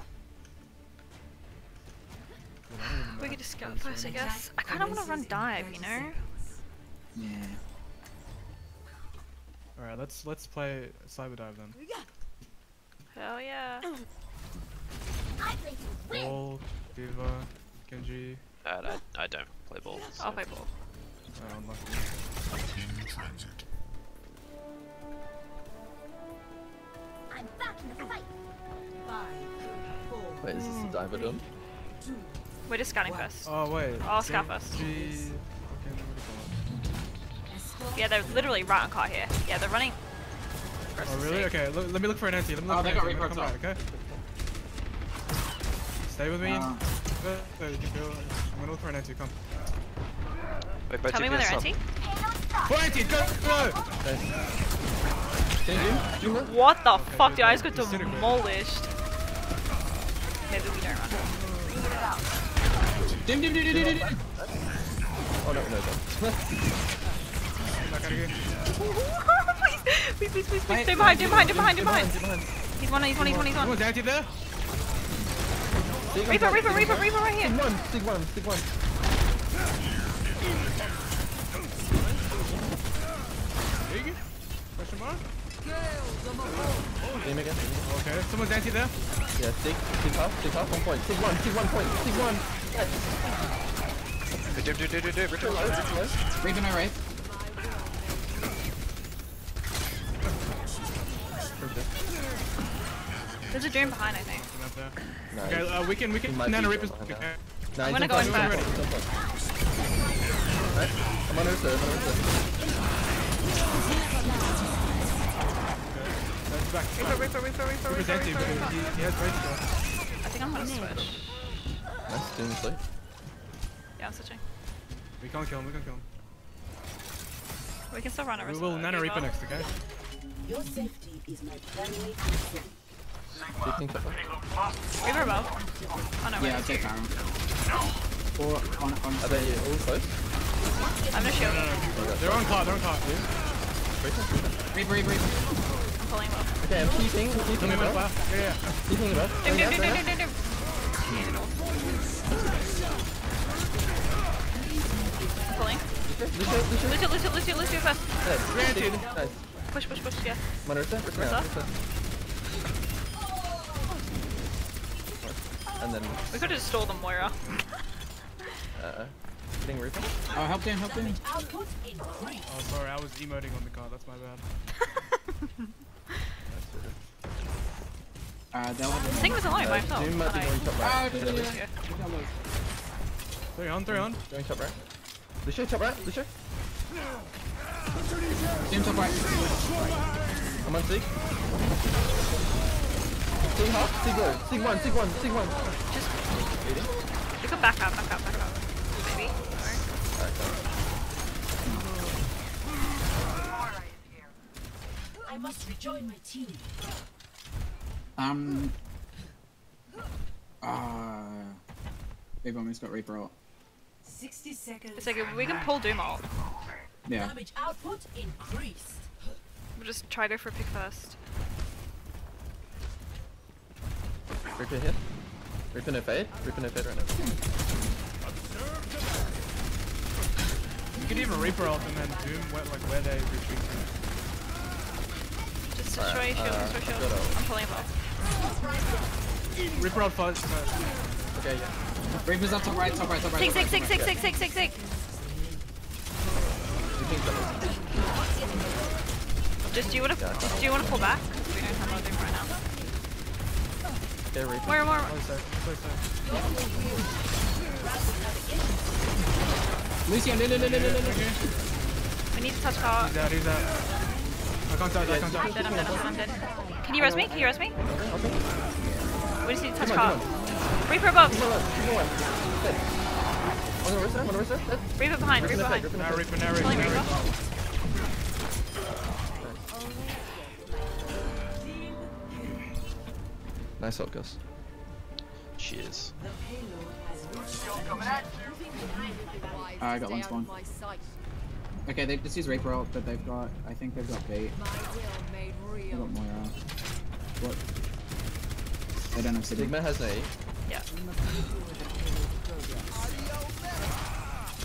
But I don't even know We how could just to scout play first, I guess. I kind of want to run dive, you know? Yeah. One. Alright, let's let's play Cyber Dive then. Hell yeah. Ball, D.Va, Genji. Uh, I, I don't play ball. So. I'll play ball. Oh, unlucky. I'm back in the fight. Five, four, Wait, is this the diver dome? We're just scanning first. Oh wait. I'll scan first. Yeah, they're literally right on car here. Yeah, they're running. Oh really? Okay, look, let me look for an anti. Let me look Oh, for they an got anti. I'm Reaper gonna come back, okay? Stay with me. Uh, you can go. I'm gonna look for an anti. Come. Wait, both Tell me TPS when they're anti. For anti, go, go! Can you zoom? Zoom her? What the Okay, fuck, good, dude? I just got demolished. Maybe we don't run. dim dim dim dim dim dim. Oh no, no, no. Back out of here. please, please, please, please, please. Stay behind, stay behind, stay behind, stay behind. behind. He's one, he's one, he's one, he's one. Someone's anti there? Reaper, Reaper, Reaper. Reaper right Sig here. one, sig one, sig one. Big? Question mark? Aim again. Okay, someone's anti there. Yeah, sig, sig half, sig half, one point. Sig one, sig one point, sig one. Hey, do, do, do, do, do, return. Low, sig a Doom behind, I think. Nothing up there. Nice. Okay, uh, we can, we He can might Nano be Reapers. behind Okay. Nah, I'm he's gonna on go top, in he's on back. top, he's on top. Right, I'm on Ursa, I'm on Ursa. That's back. Reaper, Reaper, Reaper, Reaper, Reaper's Reaper, anti, Reaper, but Reaper. he, he has rage still. I think I'm gonna switch. Nice, doing sleep. Yeah, I'm switching. We can't kill him, we can't kill him. We can still run a We Rissa, will Nano okay, Reaper well. next, okay? Your safety is my primary concern. Taking cover. Reaper above. Oh no, wait. Yeah, I'll take Pharah. Or on on. Are they all close? I'm no shield. No, no, no. They're on card, they're on card. Breaker, breaker. Reaper Reaper Reaper. I'm pulling above. Okay, I'm keeping, Tell keeping me when above. fire. Yeah, yeah. Keeping above. Doom, Going doom, out, doom, going doom, out. doom, doom. Pulling. Lucio, Lucio. Lucio, Lucio, Lucio, Lucio first. Nice. Granted. Nice. Push, push, push, yeah. I'm on Ursa, Ursa, Ursa? And then, We could have just stole the Moira. uh, getting Reaper. Oh, help him, help him. Oh, sorry, I was emoting on the card, that's my bad. Uh, they'll have. Sing was alone by himself. Doom might be going top Ah, right. yeah, yeah, yeah. Three on, three on. Going top right. Lucio, top right. Lucio. Doom top right. I'm on Sig. Sig half, Sig low. Sig one, Sig one, Sig one. Just, Eating. we could back up, back up, back up. Maybe. I must rejoin my team. Um. Uh. They've almost got Reaper out. 60 seconds. It's like we can pull Doom ult. Yeah. Damage output increased. We'll just try go for a pick first. Reaper here. Reaper no fade. Reaper no fade right now. You could even Reaper ult and then Doom where, like where they retreat to. Just destroy shield, uh, destroy I've shield. I'm pulling above. Reaper ult first. Okay, yeah. Reaper's up top right, top right, top right. Six, top six, right, six, top six, six, six, six, six. Just do you wanna just do you wanna pull back? 'Cause we don't have anything right now. Okay, Reaper. Where more? Play safe, play safe. right. Lucio, li- li- li- li- li- li- li- We need to touch car. He's out, he's out. I can't touch, I can't touch. I'm dead, I'm dead, I'm dead. Can you res me? Can you res me? We just need to touch Come car. on, Reaper above. Come on, come on. Dead. One over one over Reaper behind, Reaper behind. rip in the Now. Reaper, now Reaper, now Reaper. Nice ult, Gus. Cheers. The payload has reached Uh, I got one spawn. Okay, they've just used Reaper ult, but they've got, I think they've got bait. They've got Moira. What? They don't have Sigma. Sigma has an A. Yeah.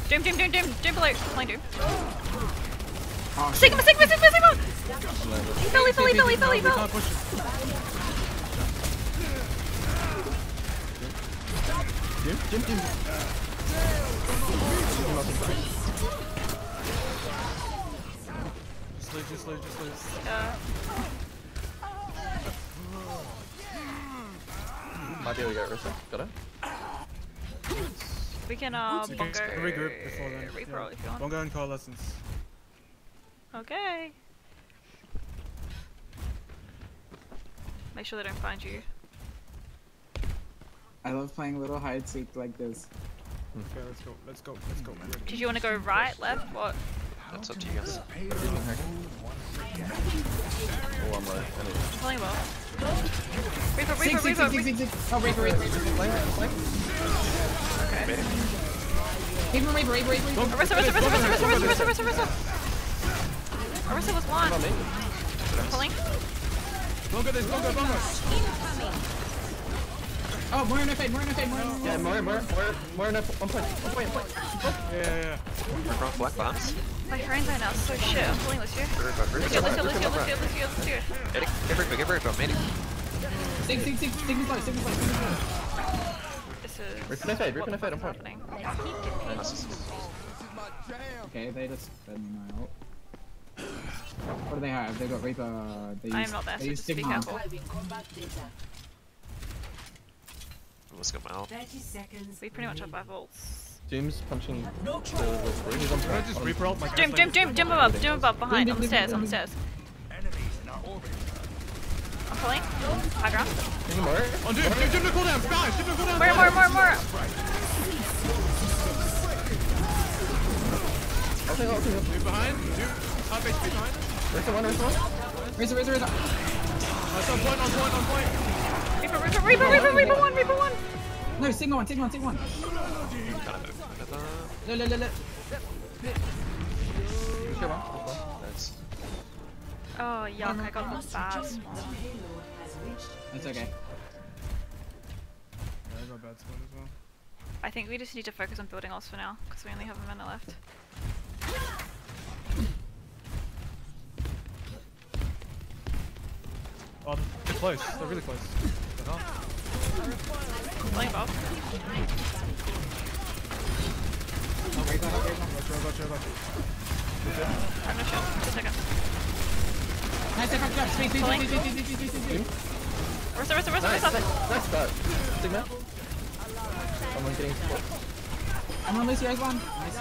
Doom, doom, doom, doom, doom below. Playing doom. Oh, shit. Sigma, Sigma, Sigma, Sigma! He fell, he fell, he fell, he fell, he We fell. can't push him. Jim, Jim, Jim. Jim, nothing. Just leave, just leave, just leave. Uh, Might be able to get Rissa. Got it? we can uh, Okay, bongo regroup before then. Reaper yeah. if you want. Bongo and coalescence. Okay. Make sure they don't find you. I love playing little hide and seek like this. Okay, let's go, let's go, let's go, man. Did you want to go right, left, what? That's up to you guys. Oh, I'm low. Anyway. Playing well. Reaper, Reaper, Sig, sig, Reaper, sig, sig, sig, sig. Oh, Reaper, Reaper, Reaper. Okay. Reaper, Reaper, Reaper, Reaper. Orisa, Orisa, Orisa, Orisa, Orisa, Orisa, Orisa, Orisa. Orisa was one. Come on, me. Pulling. Bongo this, bongo, bongo! Oh, Moira no fade, Moira no fade, Moira no Yeah, more, more, more, more in a one point, one point, one point. Yeah, yeah, yeah. We're from Black Bombs. My frames are now so shit. I'm pulling this here. Let's heal, let's Lucio. Reaper, Lucio, Reaper. Lucio, Lucio, Lucio, Lucio, Lucio. Medic, give Reaper, give Reaper, medic. Sig, sig, sig, Sigma's low, Sigma's low, Sigma's low. This is Rip in the fade, rip in the the fade, fuck's on point. Okay, they just fed me my ult. What do they have? They've got Reaper. They use, I am not there, so just be careful. Driving combat. Let's go out. 30. We pretty much have five volts. Jim's punching No the trouble. He's on Can I point. just on- Reaper ult my Doom, doom, doom, doom above, doom above, behind, on the stairs, on the stairs. I'm pulling. High ground. Any more? Dude, dude, dude, no cooldown, guys, dude, no cooldown. More, more, more, more. I'll take, I'll take, I'll Dude behind, dude, half HP behind. take. Rissa one, Rissa one. Razor, Razor, Razor. That's on point, on point, on point. Reaper, Reaper, Reaper, Reaper, Reaper one, Reaper one. No, Sigma one, Sigma one, Sigma one. One. Rissa one. That's Oh, yuck, I got the fast one. payload has reached That's okay. Yeah, I got bad spawn as well. I think we just need to focus on building ults for now, because we only have a minute left. Oh, they're close, they're really close. What the hell? Pulling above. Gotcha, gotcha, gotcha. I'm no shield. Just a second. Nice, step up, jump. Speed, speed, Pulling. speed, speed, speed, speed, speed, speed. Rissa, Rissa, Rissa, Nice, nice, nice start. Sigma. Someone getting support. I'm on Lucio's one. Nice.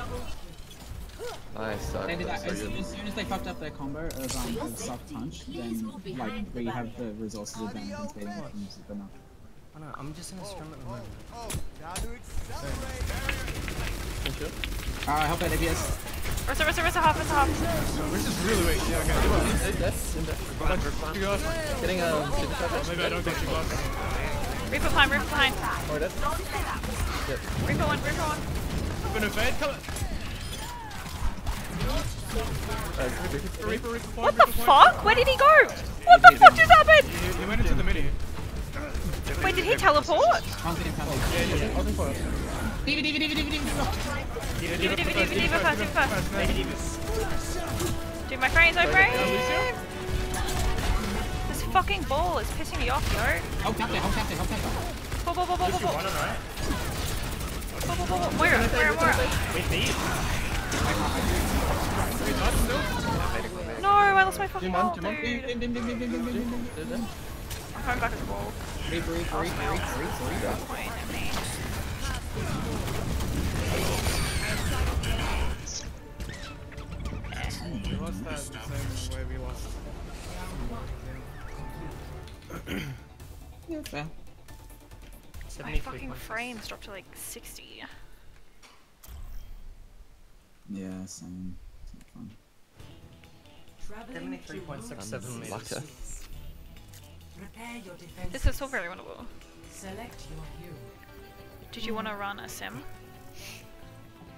Nice. They that. As, soon as they fucked up their combo of, um, soft punch, then like we have the resources advantage and trading weapons is enough. Oh no, I'm just in a scrum at the moment. Thank you. Alright, help that ABS. Rissa, Rissa, Rissa, half, Rissa, half. We're just really weak, yeah, okay. Dead, dead, Jim dead. You guys, Getting um, super shot. maybe I don't get you guys. Reaper behind, Reaper behind. More dead. Reaper one, Reaper one. Gonna fade, come Uh, Reaper. Reaper, Reaper, point, What the Reaper, point. fuck? Where did he go? What the fuck just happened? He, he went into the mini. Wait, did he teleport? Dude, my frames, my frames! This fucking ball is pissing me off, yo. Help help help. Ball, ball, ball, ball, ball, ball. Wait, not still? No, I lost my fucking on. dude. I'm coming back. Point at me. We lost that the same way we lost. Yeah, fair. My fucking frames dropped to like 60. Yeah, same. It's not fun. 73.67 meters. Prepare your defense. This is so very winnable. Select your hero. Did you want to run a sim?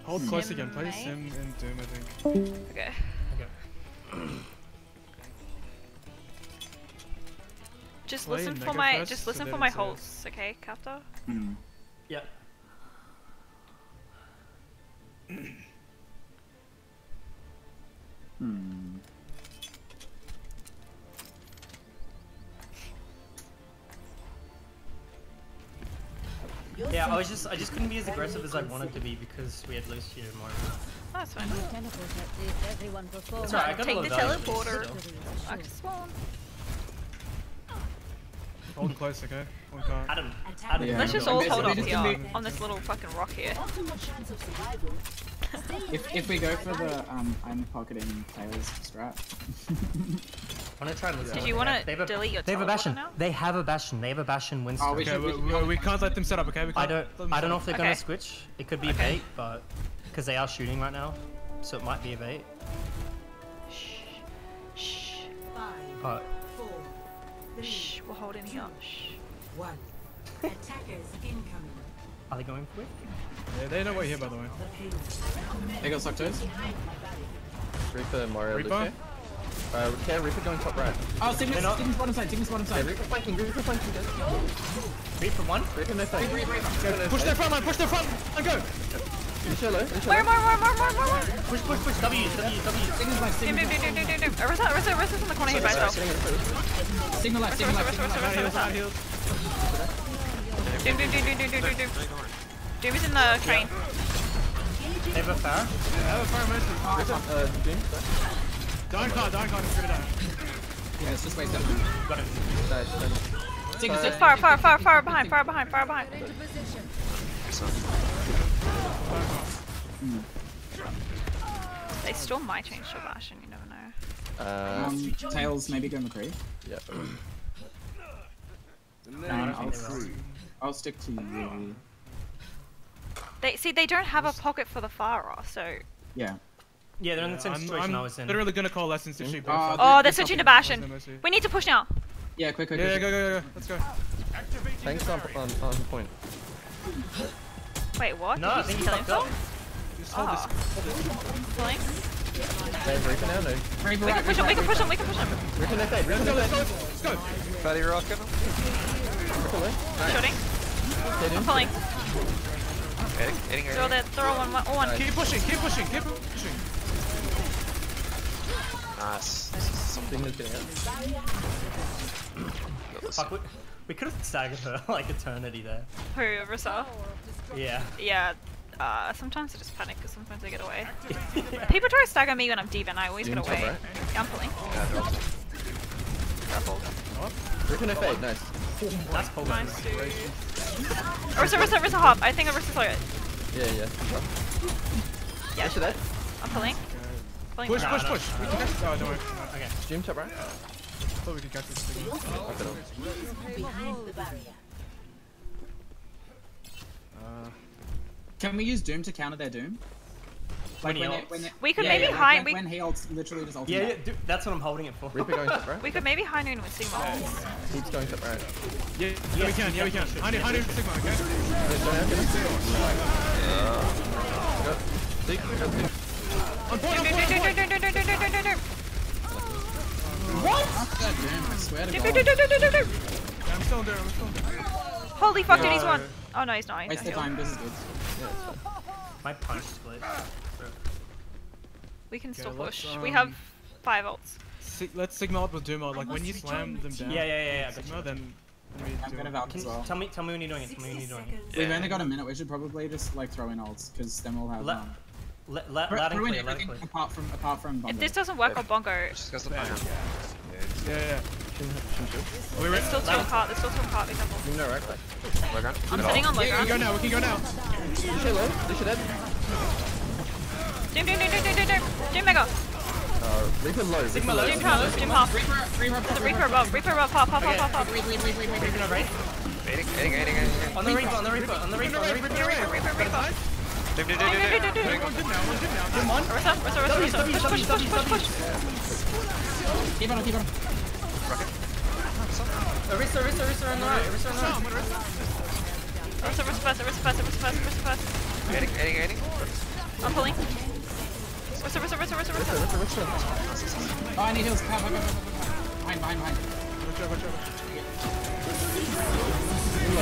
Hold close again. Play mate. Sim and Doom, I think. Okay. Okay. just Play listen for my just so listen that for my it's, holds, okay, Captor? Hmm. Yeah. Hmm. Yeah, I was just I just couldn't be as aggressive as I wanted to be because we had Lucio and Moira. Oh, that's fine. Teleport at if everyone performs. That's alright, I got a Take lot the of teleporter. still. Back to spawn. Hold close, okay? One card. Adam, Adam. Yeah, Let's just all hold up here just gonna be- on this little fucking rock here. Optimal chance of survival. If, if we go for the um, I'm pocketing Tails strat. I want to try and listen. Did you wanna they have. A- delete your They have a bastion. now? They have a bastion. They have a bastion. Winston. Oh, we Okay, should- we, we- we, we can't let them set up, okay? We I can't don't. I don't know if they're Okay. gonna switch. It could be Okay. a bait, but because they are shooting right now, so it might be a bait. Shh. Shh. Five, But four, three, Shh. We're holding here. Shh. one. Attackers incoming. are they going for it? Yeah, they know we're here, by the way. They got sucked toes. Reaper, Mario, Reaper? Lucio. Uh, okay, Reaper going top right. Oh, Sigma's, They're not- Sigma's bottom side, Sigma's bottom Okay, side. Reaper flanking, Reaper flanking, guys. Three for one. Reaper no flank. Okay, push their front line, push their front line, go! Lucio low, Lucio More, low. more, more, more, more, more, more. Push, push, push. W, W, W. Sigma's left, Doom, Sigma's doom, doom, left. doom, doom, doom. Orisa, Orisa, Orisa's in the corner here by Sorry, herself. sitting in front. Sigma left, Rest, Sigma rest, left, rest, Sigma rest, left. Not rest, healed, rest. not healed. Doom, doom, doom, doom, doom, doom, doom, doom. Doom is in the train. They have a Pharah. Have a Pharmercy. Uh, Doom, sorry. Dying card, dying card, it's gonna die. Yeah, it's just waste that. Got him. Nice, nice. Sigma, Sigma. Far, far, far, far behind, far behind, far behind. They still might change to Bastion, you never know. Uh, Um, Tails, maybe go McCree. yeah. No, I Um, don't I'll, think they will. I'll stick to you. They see they don't have a pocket for the Pharah, so Yeah. Yeah, they're in the same I'm, situation I'm I was in. literally gonna call lessons to shoot. Uh. Oh, they're there's switching to something- Bastion. We need to push now. Yeah, quick, quick, Yeah, yeah, go, go, go, go. Let's go. Tanks on, on, on point. Wait, what? No, I Did think he he kill himself? Just hold this. Oh. Hold this. Killing? They have Reaper now, no. Reaper We can push Reaper him, we can push Reaper him, we can push him. Reaper no fade, Reaper Let's go, let's go, let's go. Fatty rocking him. Reaper low. Shooting. Stay I'm pulling. Hitting, hitting, They're all there, one, one, all one. Keep pushing, keep pushing, keep pushing. Nice. Sigma's getting out. Fuck, we, we could have staggered her like eternity there. Who, Rissa? Yeah. Yeah. Uh, sometimes I just panic because sometimes I get away. People try to stagger me when I'm deep and I always Doom get top away. right. Yeah, I'm pulling. Yeah, they're all- Careful. Reaper no fade, nice. That's cool. Nice, dude. Rissa, Rissa, Rissa hop. I think Rissa's low. Yeah, yeah. Yeah, Push it there. I'm pulling. Pulling. Push, push, push. We can catch Oh, don't worry. Okay. Doom top right. I thought we could catch this thing. Okay, no. Behind the barrier. Uh, Can we use Doom to counter their Doom? When he it- ults. it- We could yeah, maybe yeah, like hide- When, we- when he ults, literally just ults. Yeah, yeah, dude, that's what I'm holding it for. Reaper going top right. We could maybe high noon with Sigma. Keeps going top right. yeah, yeah, we can, yeah, we can. Honey, honey, Sigma, okay? Go down, get him. Go. Dig, go, dig. On point, on doom, on doom, point. doom, doom, doom, doom, doom, doom. Fuck that Doom, I swear to Doom, God. Yeah, I'm still in there, I'm still in there. Holy fuck, dude, he's No. one. Oh no, he's not. He's Waste not the time, this is good. My punch split. We can still Okay, let's, push. We have um, five ults. Si let's Sigma up with Doom mode. Like, when you slam them down, Yeah, yeah, yeah, yeah, sigma then. I'm gonna it. Valk as well. tell me, tell me when you're doing it. Tell me when you're doing it. seconds. We've only got a minute. We should probably just like throw in ults because then we'll have. Let, um, let, let, throw- loud and throw in clear, loud and everything clear. apart from apart from. If Bongo. this doesn't work on Bongo, Just goes the Yeah. plan. Yeah, yeah. Are we there's ready? still two on cart. There's still two on cart. Be careful. You know, right? Low ground. I'm Get sitting off. on low We can go ground. now. We can go now. Lucio low. Lucio dead. Doom, doom, doom, doom, doom, doom, doom. Doom mega. Uh, Reaper low. Sigma Reaper low. Doom half. Doom half. Reaper, Reaper, There's a Reaper above. Reaper above. Pop, pop, pop, pop, pop. Reaper on right. Aiding, aiding, aiding, aiding. On the Reaper, on the Reaper, on the Reaper, on the Reaper. Reaper, Reaper, Reaper. Dive, dive, dive, dive, dive, dive. One's in now, one's in now. Dim one. Orisa, Orisa, Orisa, Orisa. Push, push, push, push, push. Keep on, keep on. Rocket. Orisa, Orisa, Orisa on the right. Orisa on the right. Orisa, Orisa fast, Orisa fast, Orisa fast, Orisa fast. Ready, ready, ready. I'm pulling. Orisa, Orisa, Orisa, Orisa, Orisa. Oh, I need heals. Come, come, come, come. Behind, behind, behind. Watch out, watch out.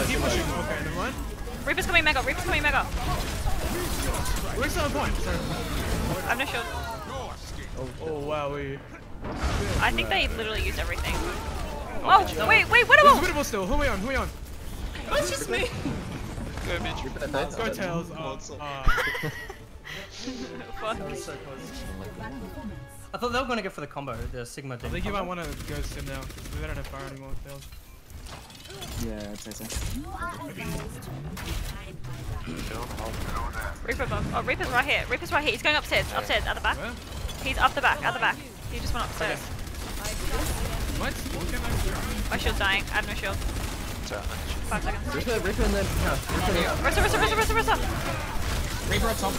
Keep pushing. Okay, never mind. Reaper's coming mega, Reaper's coming mega. We're still point. I have no shield. Oh wow, we. I think they literally used everything. Oh, wait, wait, what about? winnable still. Who are we on? Who are we on? It's just me. Go, bitch. Reaper dead. Go tails. Uh, uh, Fuck. That was so close. I thought they were gonna go for the combo, the Sigma I thing. think you might want to go sim now. 'cause We don't have fire anymore. Tails. Yeah, I'd say so. Reaper above. Oh, Reaper's right here. Reaper's right here. He's going upstairs. Upstairs, at the back. Where? He's up the back, at the back. He just went upstairs. What? Okay, nice. My shield's dying. I have no shield. Five seconds. Reaper, Reaper in the house. Reaper in the house. Rissa, Rissa, Rissa, Rissa, Rissa. Reaper up top.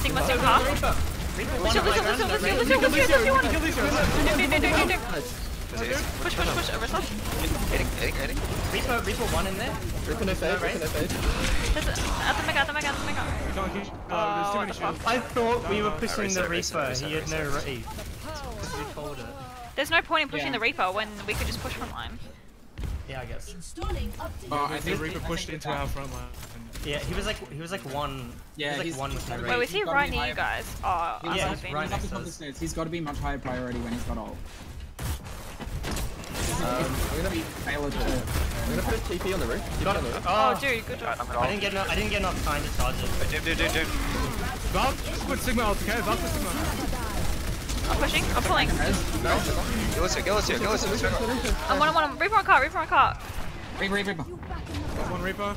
Sigma, Sigma half. Reaper. Reaper one Lucio, on Lucio, right Lucio, ground, Lucio, right Lucio, ground. Lucio, Lucio, Lucio. Kill these guys. Doom, doom, doom, doom, doom. Nice. There's ace. Push, push, push. Orisa. Aiding, aiding, aiding. Reaper, Reaper one in there. Reaper no fade. Reaper no fade. There's a- At the mega, at the mega, at the mega. We. Oh, there's too many the shields. I thought we were pushing the Reaper. He had no reset. We called it. There's no point in pushing Yeah. the Reaper when we could just push from line. Yeah, I guess. Oh, I I think think Reaper pushed think into our front line. Yeah, he was like he was like one. Yeah, he was like he's- one with no he's Wait, was he right near you guys? Oh, He's Yeah, he's right up next the to us. stairs. He's got to be much higher priority when he's got ult. Um, I'm gonna, Failure to. I'm gonna put a TP on the roof. Got it. the. Oh, Oh, dude, good job. I'm didn't get enough. I didn't get enough time to charge it. Doom, doom, doom, doom. Valve, just put Sigma ult, okay? Valve put Sigma. I'm pushing. I'm pulling. Kill us here, kill us here, kill us here. I'm one on one. Reaper on cart. Reaper on cart. Reaper, Reaper, Reaper. One Reaper.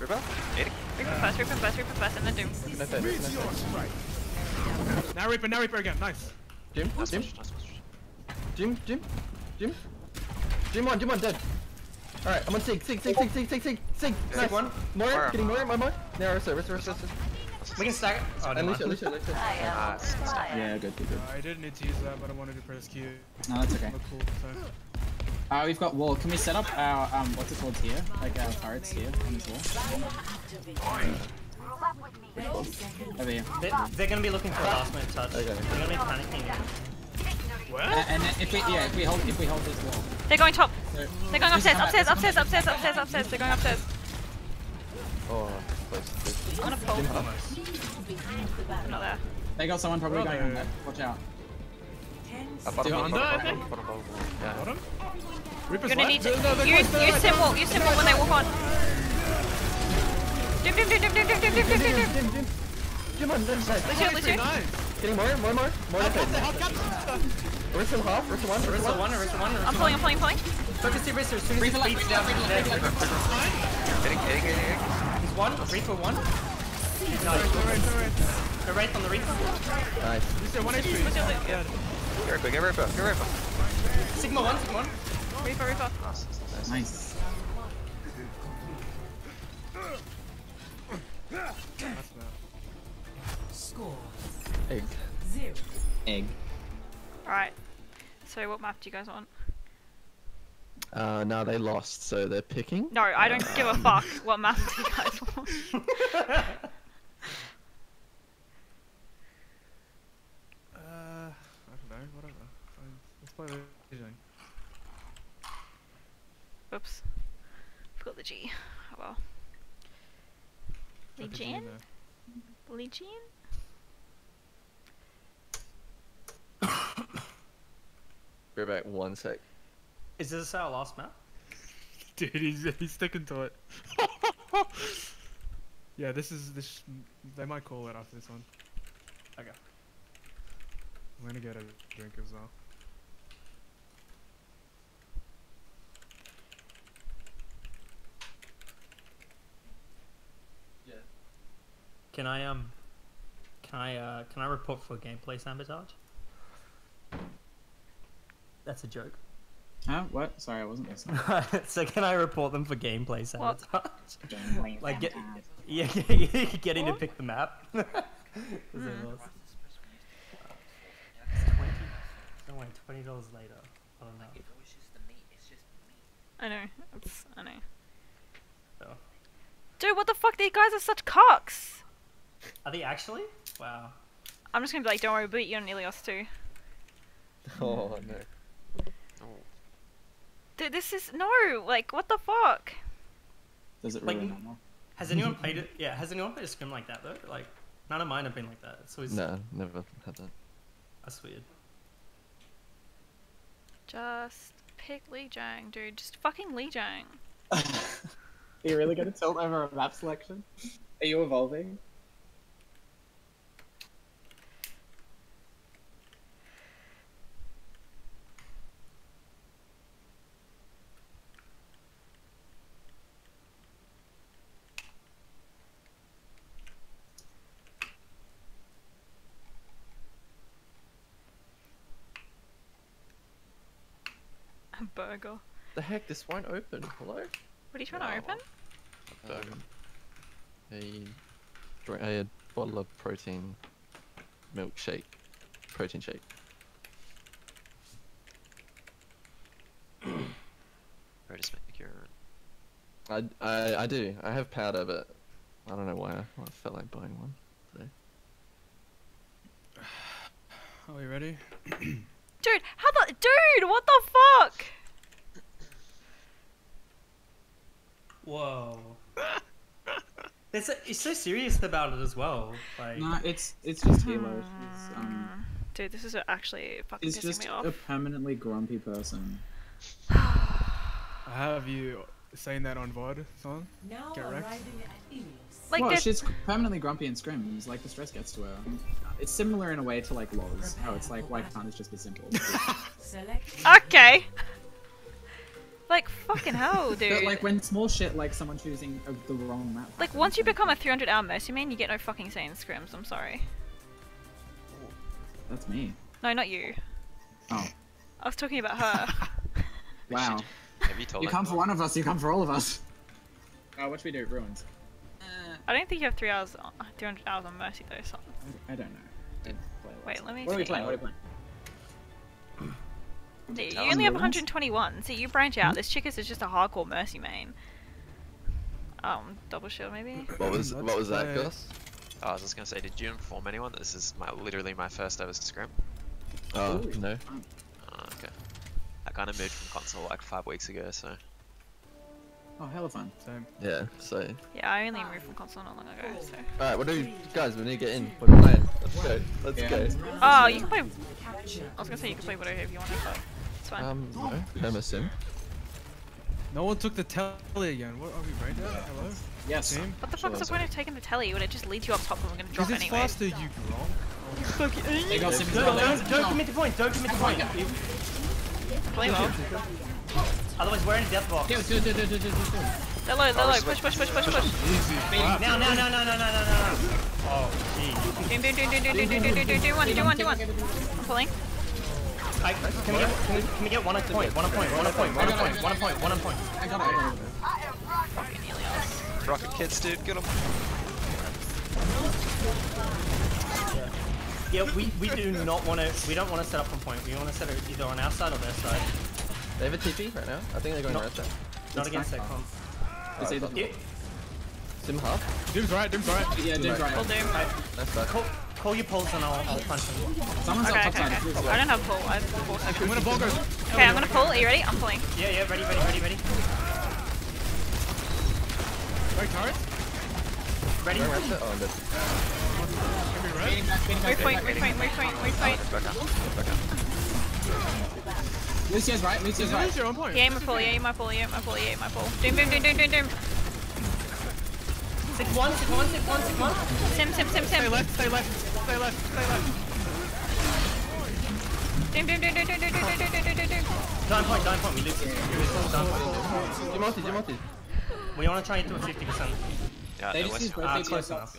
Reaper? Aiding. Reaper first. Reaper first. Reaper first, and then Doom. No fade. Reaper no fade. Now Reaper, now Reaper again. Nice. Jim, Jim, Jim, Jim, Jim. Jim one, Jim one, dead. Alright, I'm on Sig, Sig, Sig, Sig, Sig, Sig, Sig, Sig. Nice. one. More, Fire. getting more, more, more. Now, Rissa, Rissa, Rissa, Rissa. We can stack it. Oh, And never Lucio, mind. Lucio, Lucio. Nice. Yeah, good, good, good. I didn't need to use that, but I wanted to press Q. No, that's okay. Look cool, so. Uh, we've got wall. Can we set up our um, what's it called here? Like our turrets here on this wall. Over here. They're, they're gonna be looking for a last minute touch. Okay. They're gonna be panicking. Uh, and then if we yeah if we hold if we hold this wall. They're going top. So, They're going upstairs. Upstairs. Upstairs. Upstairs. Upstairs. Upstairs. They're going upstairs. Oh, close, close. I'm gonna pull. I'm not there. They got someone probably going on they- that. Watch out. Uh, bottom, bottom, I bottom, think. bottom, bottom, bottom. Yeah. Bottom? Reaper's You're gonna what? need to No, no, they're use close, they're use right. sim walk. Use sim walk when they walk on. Doom, doom, doom, doom, doom, doom, doom, doom, doom, doom, doom. Jim, Jim. Jim on, Jim, nice. Lucio, Lucio. Nice. Getting more, more, more, more. I'll cut, I'll cut. Where's some half? Where's one? Where's one? Where's one? I'm pulling, I'm pulling, I'm pulling. Focus two bracers. Reef left, reef left, reef left. Hitting, hitting, hitting. He's one, reef for one. Nice. They're right on the reef. Nice. He's there, one HP. Get Ripa, get Ripa, get Ripa. Sigma one, Sigma one. Reaper, Reaper. Nice. nice. Score. Egg. zero. Egg. Alright. So what map do you guys want? Uh, now they lost, so they're picking. No, I don't give a fuck what map do you guys want. Uh, I don't know, whatever. Fine. Let's play Legion. Oops. Forgot the G. Oh well. Got the Legion? Legion? We're back one sec. Is this our last map? Dude, he's he's sticking to it. yeah, this is this. They might call it after this one. Okay. I'm gonna get a drink as well. Yeah. Can I um, can I uh, can I report for gameplay sabotage? That's a joke. Huh? What? Sorry, I wasn't listening. so can I report them for gameplay What? sabotage? like get yeah, getting to pick the map. they lost. It's twenty. Don't worry, twenty dollars later. I don't know. I know. It's, I know. Oh. Dude, what the fuck? These guys are such cocks. Are they actually? Wow. I'm just gonna be like, don't worry, we'll beat you on Ilios too. Oh no. Dude, this is no. Like, what the fuck? Does it Like- really matter? Has anyone played it? Yeah. Has anyone played a scrim like that though? Like, none of mine have been like that. It's always No, never had that. that's weird. Just pick Lijiang, dude. Just fucking Lijiang. Are you really gonna tilt over a map selection? Are you evolving? Burger. The heck, this won't open. Hello? What are you trying to Wow. open? Um, a, dr- a bottle of protein milkshake. Protein shake. Or just make your. I, I, I do. I have powder, but I don't know why I, why I felt like buying one today. Are we ready? Dude, how the dude? What the fuck? Whoa. It's it's so serious about it as well. Like, No, it's it's just Halo. She's, um, Dude, this is actually fucking is pissing just me off. a permanently grumpy person. I have you seen that on VOD song. Now Get wrecked. arriving at Ilios. Like, well, they're- she's permanently grumpy and scrims. Like the stress gets to her. It's similar in a way to like Loz. How it's like, why can't it just be simple? Okay. Like fucking hell, dude. but like when small shit like someone choosing uh, the wrong map. Like once you become a 300 hour mercy main, you get no fucking say in scrims. I'm sorry. That's me. No, not you. Oh, I was talking about her. wow. Have you told You come for one of us, you come for all of us. Uh, what should we do? Ruins. I don't think you have three hours, 300 hours on mercy though. So. I don't know. Didn't play Wait, let me What are we playing? What are we playing? Dude, you only have 121. See, you branch out. This chick is just a hardcore mercy main. Um, double shield maybe. What was what was that. Gus? Oh, I was just gonna say, did you inform anyone that this is my literally my first ever scrim? Oh Ooh. no. Oh, okay. I kind of moved from console like five weeks ago, so. Oh, hella fun. Same. Yeah. So. Yeah, I only moved from console not long ago. So. All right. What do we, guys? We need to get in. What are playing? Let's go. Let's Yeah. go. Oh, you can play. I was gonna say you can play whatever if you want to, but it's fine. Um. No. Perma sim. No one took the telly again. What are we right now? Hello? Yes. Team? what the fuck is the point of taking the telly when it just leads you up top and we're gonna drop anyway? Because it's anyway? faster, you gronk. They got some don't, don't, don't commit the point. Don't commit the point. Play well. Otherwise, we're in a death box. Do, do, do, do, do, do, do. They're low, they're low. Push, push, push, push, push. Easy. Now, now, now, now, now, now, now, now. Oh, jeez. Do, do, do, do, do, do, do, do, do, do, do one, do one, do one. I'm pulling. I, can, we get, can, we, can we get one a point? One a point. One a point. One a point. One a point. One a point. I got it. I got it. Fucking Ilios. Rocket kids, dude, get them. Yeah, we, we do not want to. We don't want to set up on point. We want to set it either on our side or their side. They have a TP right now. I think they're going No. right there. Not It's against fine. Secon. It's either. Yeah, Sim half. Doom's right, Doom's right. Yeah, Doom's Full right. doom. Nice back. call, call your pulse and I'll, I'll punch him. Someone's Okay, up top okay, side. okay. please. I don't have pull. I have four seconds. When a ball goes. Okay, I'm gonna pull. Are you ready? I'm pulling. Yeah, yeah, ready, ready, ready, ready. Right, turret? Ready? Going right there. Oh, I'm dead. Can we red? Move point. Back up. Back up. Lucio's right. Lucio's right. Lucio on point. Yeah, my pull, yeah, my pull, yeah, my pull, yeah, my pull. Doom, doom, doom, doom, doom, doom. Six one, six one, six one, six one. Sim, sim, sim, sim. Stay left, stay left, stay left, stay left. Doom, doom, doom, doom, doom, doom, doom, doom, doom, doom, doom, doom. Down point, down point. We lose. We lose down point. G-multi, G-multi. We want to try and do a 50%. Yeah, They just West use both Ah, DPS close enough.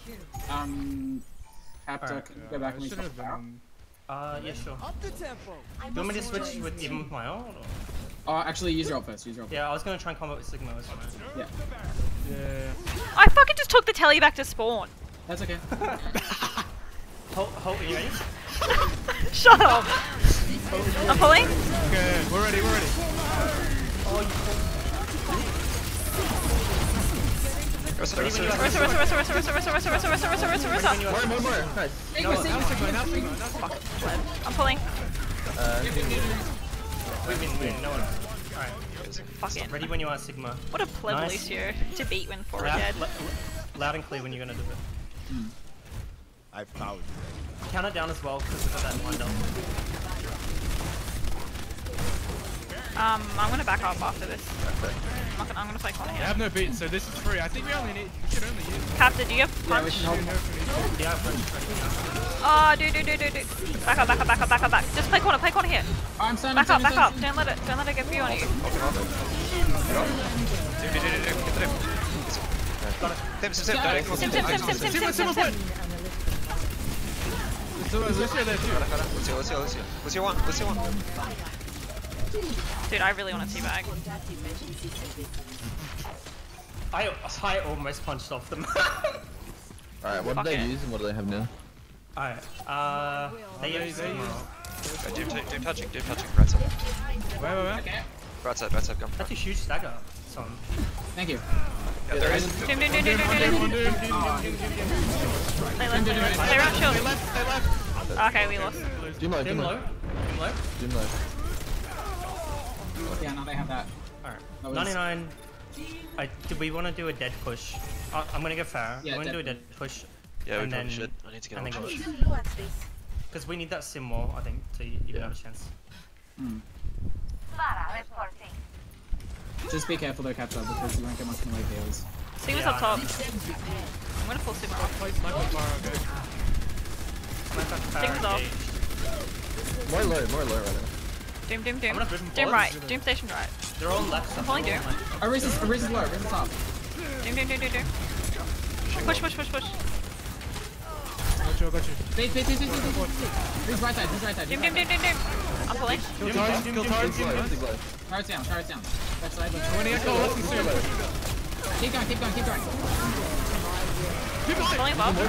Um, Capta, Alright. can you go back and I should we have been. Uh, yeah, sure. I Do you want me to switch with even with my ult? Or? Oh, actually, use your ult first. Use your ult. Yeah, I was gonna try and combo with Sigma as well. Yeah, Yeah. I fucking just took the telly back to spawn. that's okay. Hold, hold, are you ready? Shut up. I'm pulling. Okay, we're ready, we're ready. More, more, more. Nice. Now Sigma, now Sigma. I'm pulling. Uh, we win, we win. No one. Alright. Fucking. Ready when you are, Sigma. What a pleb Nice. Lucio to beat when four Loud, dead. loud and clear when you're gonna do it. Hmm. I've found Count it down as well because we've got that wind up. Um, I'm gonna back up after this. I'm, not gonna, I'm gonna play Connor They here. have no beat, so this is free. I think we only need, we should only use Captain, do you have Yeah, we punch? should hold. Yeah, French. Oh, do, do, do, do, do. Back up, back up, back up, back up, back. Just play corner, play corner here. I'm standing. Back up, standing, back up. Don't let it, don't let it get through on you. Sim, sim, sim, direct. Sim, sim, sim, sim, sim, sim, sim, sim. So, uh, Lucio there too. Lucio, Lucio, Lucio. Lucio one, Lucio one. Dude, I really want to teabag. I, I almost punched off them. Alright, what do Fuck they it. use and what do they have now? Alright, uh, they They- have they use- Right, Doom, Doom, Doom touching, Doom touching. Right side. Wait, wait, wait. Right side, right side, come. That's a huge stagger. Son. Thank you. Yeah, there is. Doom, doom, doom, doom, doom, doom, One doom. doom, doom, doom, doom, doom, doom. Stay left, stay left. Stay around, Stay shield. left, stay left. Okay, we lost. Doom low, Doom doom low. low. Doom low. Doom low. Yeah, now they have that. Alright. Was- 99. I, do we want to do a dead push? Uh, I'm gonna go Pharah. Yeah, I'm gonna do a dead dead push. Yeah, we and probably then, should. I need to get and on. then go. Even low at this. Because we need that sim more, I think, to even Yeah. have a chance. Just be careful though, Capta, because you won't get much in the way of heals. Yeah, up top. I'm gonna pull Sigma off. Play sniper okay. Smack up Pharah Sigma's off. More low, more low right now. Doom, doom, doom. Doom right. Doom station right. They're all left. I'm pulling doom. I raise this, I raise this low, raise this up. Doom, doom, doom, doom, doom. Push, push, push, push. Got you, got you. Wait, wait, wait, wait, wait, wait, wait. He's right side, he's right side. Doom, doom, doom, doom, doom. I'm pulling. Kill Tars, kill Tars, kill Tars. Tars down, Tars down. Left side, left side. 20 echo, left and soon. Keep going, keep going, keep going. Keep going! Pulling above. Keep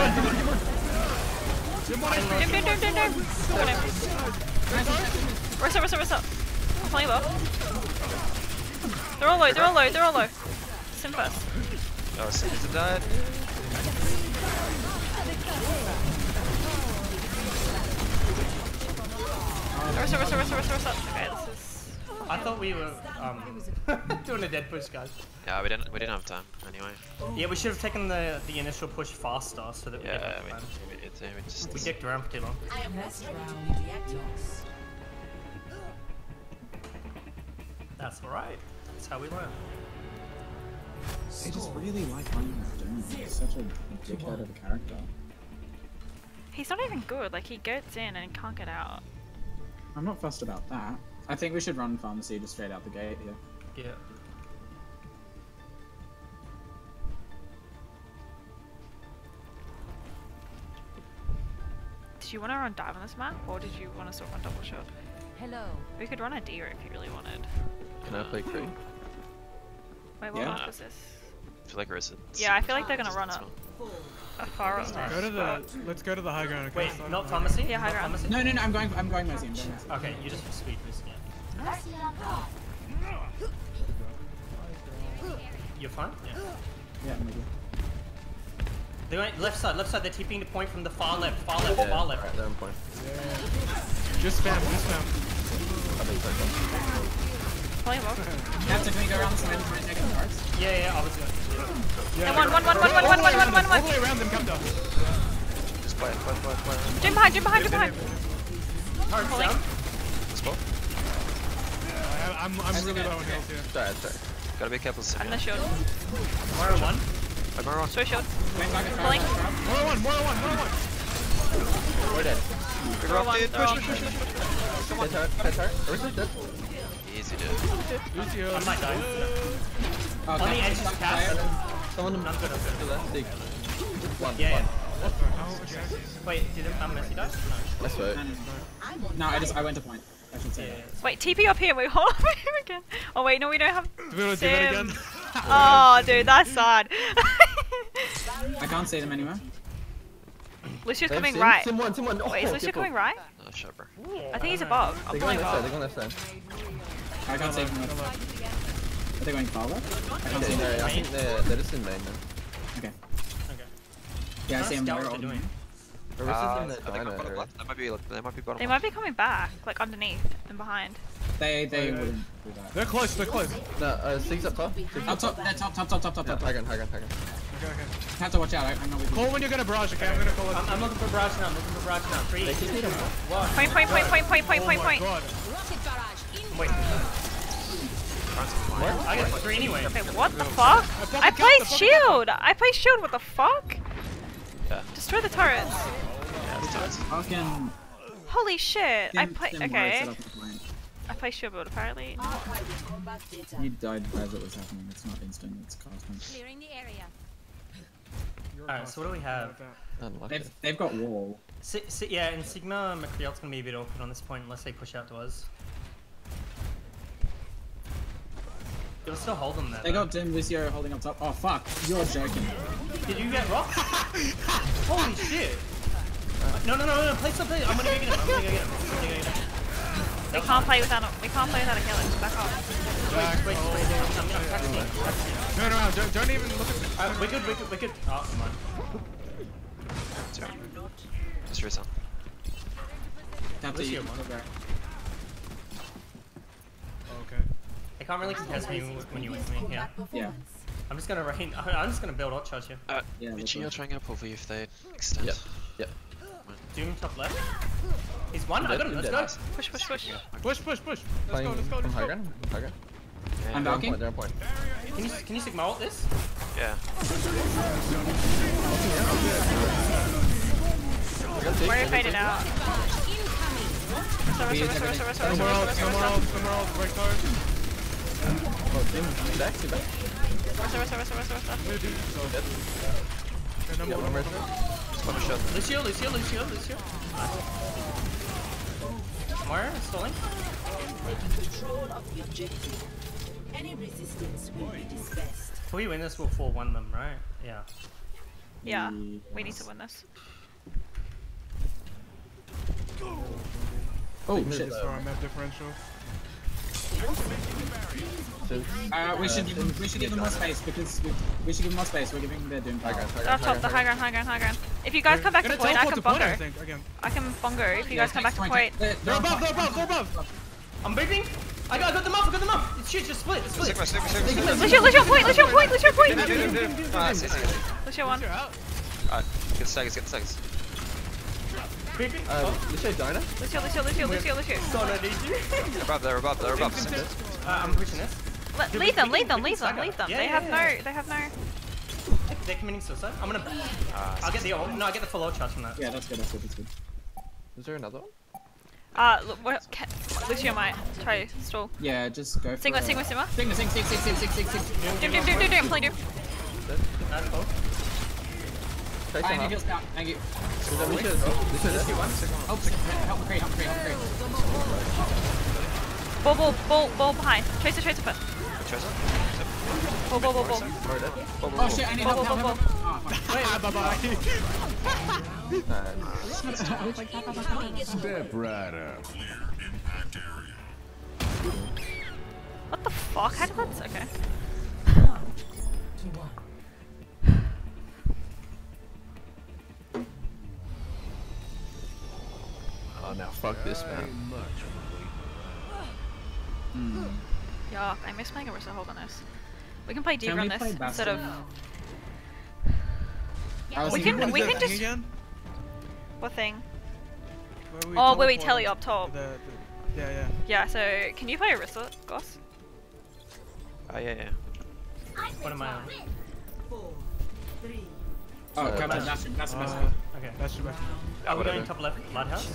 going, keep going, keep going. Up? I'm pulling above. They're all low, they're all low, they're all low. Sim. Oh, Citizen died. Okay, this is... I thought we were um, doing a dead push, guys. Yeah, we didn't. We didn't have time anyway. Yeah, we should have taken the the initial push faster so that we Yeah, had we, time. we, it, we just. We dicked around for too long. I am messing around with reactors. That's alright. That's how we learn. I just really like running with Doom. He's such a dickhead of a character. He's not even good, like he gets in and can't get out. I'm not fussed about that. I think we should run Pharmercy just straight out the gate here. Yeah. Did you want to run dive on this map, or did you want to still run double shot? Hello. We could run a deer if you really wanted. Can I play Cree? Wait, what Yeah. map is this? I feel like Risa. Yeah, I feel like they're gonna run up. A far up Go to the. Let's go to the high ground. Wait, not with Pharmercy? Yeah, high ground. Pharmercy? No, no, no, I'm going, I'm going Mercy, I'm going Mercy. Okay, you just speed this, yeah. You're fine? Yeah. Yeah, I'm with you. They went left side, left side, they're tipping the point from the far left, far left, Yeah, far left. alright, they're on point. Just spam, just spam. I think so. Pulling above. Captain, can we go around the side and try and take some cards? Yeah, yeah, I was gonna. Yeah. And one, one, one, one, All one, the one, way one, around one, them, one, All the way around them, come down. Just play, play, play, play. Jim behind, Jim behind, Jim behind. Turret's Pulling. down. Spot. I, I'm, I'm really low on heals here. Sorry, sorry. Gotta be careful, I'm Simeon. the shield. Moira one. Am I wrong? Sorry, shield. Going back and Pulling. More one, more one, more one. We're dead. We're up, dude. Push, push, push, push, push. Come on. Head hard, head hard. Dead. Easy, dude. Lucio. I might die. Oh, On the okay. edge is cast. Someone Not good, not good. to the left. Dig. One, Yeah, one. yeah. Okay. Wait, did um, Messi die? No. That's right. No, I just I went to point. I should say Yeah, that. Wait, TP up here. Wait, hold up here again. Oh wait, no, we don't have. Do we want to do that again? Oh, dude, that's sad. I can't see them anywhere. Lucio's They coming Sim, right. Sim one, Sim one. Oh, Wait, is oh, Lucio coming right? Oh. I think he's above. I'm They're going pulling left side, they're going left side. I can't see them. Go left. left. Are they going far left? I can't see them. I think they're, they're just in main then. Okay. Okay. Yeah, I Trying see to them. scout what on they're me. doing. Orisa's Uh, in the I think I'm dino bottom area. left. They might be, they might be bottom They left. might be coming back, like underneath and behind. They they Yeah. wouldn't do that. They're close, they're close. No, uh, Sig's up top. Sig's Up top, they're top, top, top, top, top, Yeah, top. high ground, high ground, high ground. Okay, okay. Have to watch out. I, I know we Call when you're gonna barrage, okay? I'm gonna call it. I'm, I'm looking for barrage now. I'm looking for barrage now. Three, two, one. Point, point, point, point, point, point, oh point, my point. god. Wait. I got three anyway. Okay, what the fuck? I got placed shield. I placed shield. What the fuck? Yeah. Destroy the turrets. Yeah, it's towards. fucking. Holy shit! I Sim- play. Sim Moira set Okay, up. I placed shield, but apparently. You died as it was happening. It's not instant. It's casting. Clearing the area. Alright, so what do we have? They've they've got wall. Si si yeah, and Sigma McCreel's gonna be a bit awkward on this point unless they push out to us. You'll still hold them there. They though. got Dim Lucio holding up top. Oh fuck! You're joking. Did you get rocked? Holy shit! No, no, no, no, play something. I'm gonna go get him. I'm gonna go get him. I'm gonna go get him. We can't play without a. We can't play without a killer. Back off. Wait, wait, wait. I'm gonna practice it. Practice it. Turn around, don't, don't even look at the. Uh, we're good, we're good, we're good. Oh, come on. Sorry. Just reset. Have to Lucio eat. won. Okay. Okay. They can't really contest me when you're with me. Yeah. Yeah. I'm just gonna rain. I'm just gonna build hot charge here. Uh, Yeah, Mitchie, that's you're right. trying to pull for you if they extend. Yep. Yep. Doom top left. He's one. I got him. Let's go. Push, push, push. Push, push, push. Let's Playing go, let's go, let's go. ground. High ground. I'm They're on balking. point. They're on point. Can you can you sigma ult this? Yeah. Warrior faded out. Restore, restore, restore, restore, restore, Somewhere else, somewhere else, somewhere else. Break card. Oh, Sim, back, Sim back. restore, restore, restore, restore, restore. Dude, dude, so dead. Yeah, one, one more. One. Just put a shot. Lucio, Lucio, Lucio, Lucio. Moira, stalling. Control of the. Any resistance will be dispersed. If we win this, we'll 4-1 them, right? Yeah. Yeah, mm, we need to win this. Oh shit. For our map differential. Sim. Uh, we should give them, we should give them more space because we, we should give them more space. We're giving their doom High power. ground. High They're ground. top, the high ground, high ground, high ground. If you guys come back to point, I can to point, I bunker. think, again. I can bunker if you guys come back to Point, point. They're, They're above, they're above, they're above. I'm breaking. I got, I got them up. I got them up. It's shit. Just split. Split. Sigma, Sigma, Sigma, Sigma. Lucio, Lucio point, Lucio point, Lucio point! Dude. Ah, it's easy. Lucio one. Alright, get the staggers, get the staggers. Creeping. Uh, Oh, let's. Lucio, Lucio, Lucio, Lucio, Lucio. God, I need you. They're above, they're above, they're above. Sim. Uh, I'm pushing this. Let, Dude, lead we- them, we lead can- them, we lead them, stack lead them. Yeah, They yeah, have yeah. no, they have no. They're committing suicide. I'm gonna. Ah, I'll get the ult. No, I get the full ult charge from that. Yeah, that's good. That's good. That's good. Is there another one? Uh, look, what, ca- Lucio might try stall. Yeah, just go for Sigma, a- Sigma, Sigma. Sigma, Sigma, Sigma, Sigma, Sigma, Sigma, Sigma. Doom, doom, doom, doom, doom, play doom. That's cool. Tracer I need half. heal scout. Thank you. Is that Lucio as well? Lucio dead. Help, help, Cree, help, Cree, help, behind. Tracer, tracer, put. Tracer? Ball, ball, ball, ball. Moira dead. Oh shit, I need help, help, help. help. Oh, fuck. Bye bye. Nice. Step right up. What the fuck? How did that? Okay. Oh, now fuck this, man. Yuck, I miss playing Orisa. Hold on this. We can play Can D-Run we this instead of. Bastion? I was We can, we can just. thing again? What thing? where we Oh, where we teleport tele up top. The, the, yeah, yeah. Yeah, so can you play Orisa, Goss? Oh yeah, yeah. What am I on? Four, three, Oh, Uh, come on, Mash. that's that's the best. Uh, Okay. that's too much. Are we whatever. going top left lighthouse?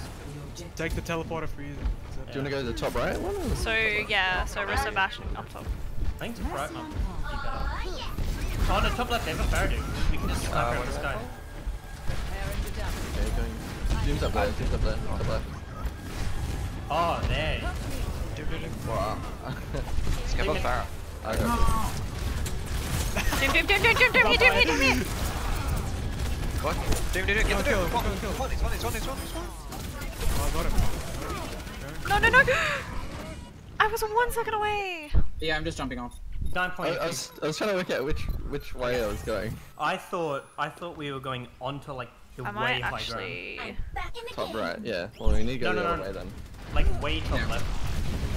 Take the teleporter for you. So- Do you want to go to the top right one? or- So yeah, so Orisa bashing up top. I think top right might be better. Oh no, top left, they have a Faraday. We can just snipe Uh, around what this guy. Okay, going. Zoom's up there, zoom's up there, top left. Oh, there. Wow. Let's get above Pharah. I got Doom, doom, doom, doom, doom, doom, here, doom, here, doom, here. What? Doom, doom, doom, get the Kill doom. him, Come kill on, him, kill him. come on, he's one, he's one, he's one, he's one. Oh, I got him. No, no, no! I was one second away! Yeah, I'm just jumping off. Nine point. I, I, was, I was trying to work out which which way I was going. I thought I thought we were going onto like the Am way I actually... high ground. Top right, yeah. Well, we need to go no, the no, other no. way then. Like way top yeah. left.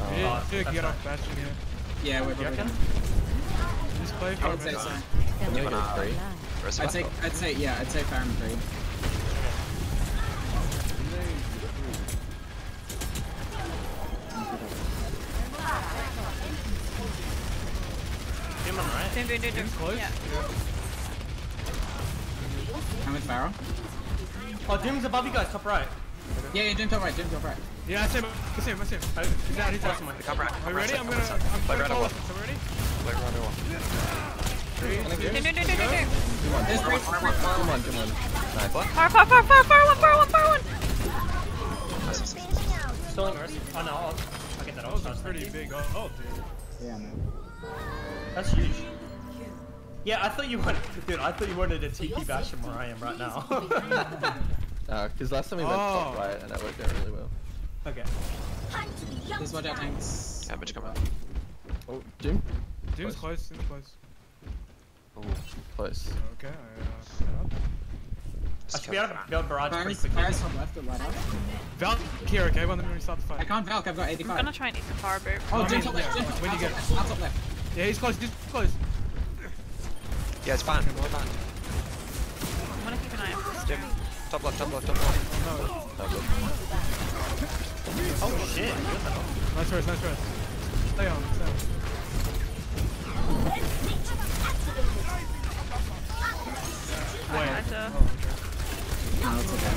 Oh, yeah, oh, get off Bastion here. Yeah, we're probably going. Just play for I would say so. I'd say, yeah, I'd say, yeah, I'd say Farron 3. boom, right? Boom, boom, boom, boom. Close. Yeah. yeah. How much barrel? Oh, Doom's above you guys, top right. Yeah, yeah, Doom top right, Doom top right. Yeah, I see him, I see him, I see him. Oh, he's yeah. out, he's out somewhere. Top right. Are we ready? I'm gonna, I'm gonna call us. Are we ready? Play round one. Far, far, far, far, far, one, far, one, far, one. Still in. Oh no, I'll, get that. Oh, that's pretty big. Oh, oh dude. Yeah, man. That's huge. Yeah, I thought you wanted, dude. I thought you wanted a TP bash from where I am right now. Because last time we went top Oh. right and that worked out really well. okay. Please watch out, tanks. Yeah, bitch, come out. Oh, Jim? Doom's close. Doom's close. Ooh. Close. Okay. I, uh, set up. I should be able to build barrage pretty Farron's, quickly. Farron's top left or right up. Valk here, okay? When we start the I fight. can't Valk, I've got I'm gonna try and eat the fire boot. Oh, I Doom mean, top left, yeah, Doom top when you get- top top left. Yeah, he's close. He's close. Yeah, it's fine. It's fine. I'm gonna keep an eye out for this Doom. Doom. Top left, top left, top left. No. Oh shit. Nice rest. Nice rest. Stay on. Stay on. I Wait. tried to. No, it's okay.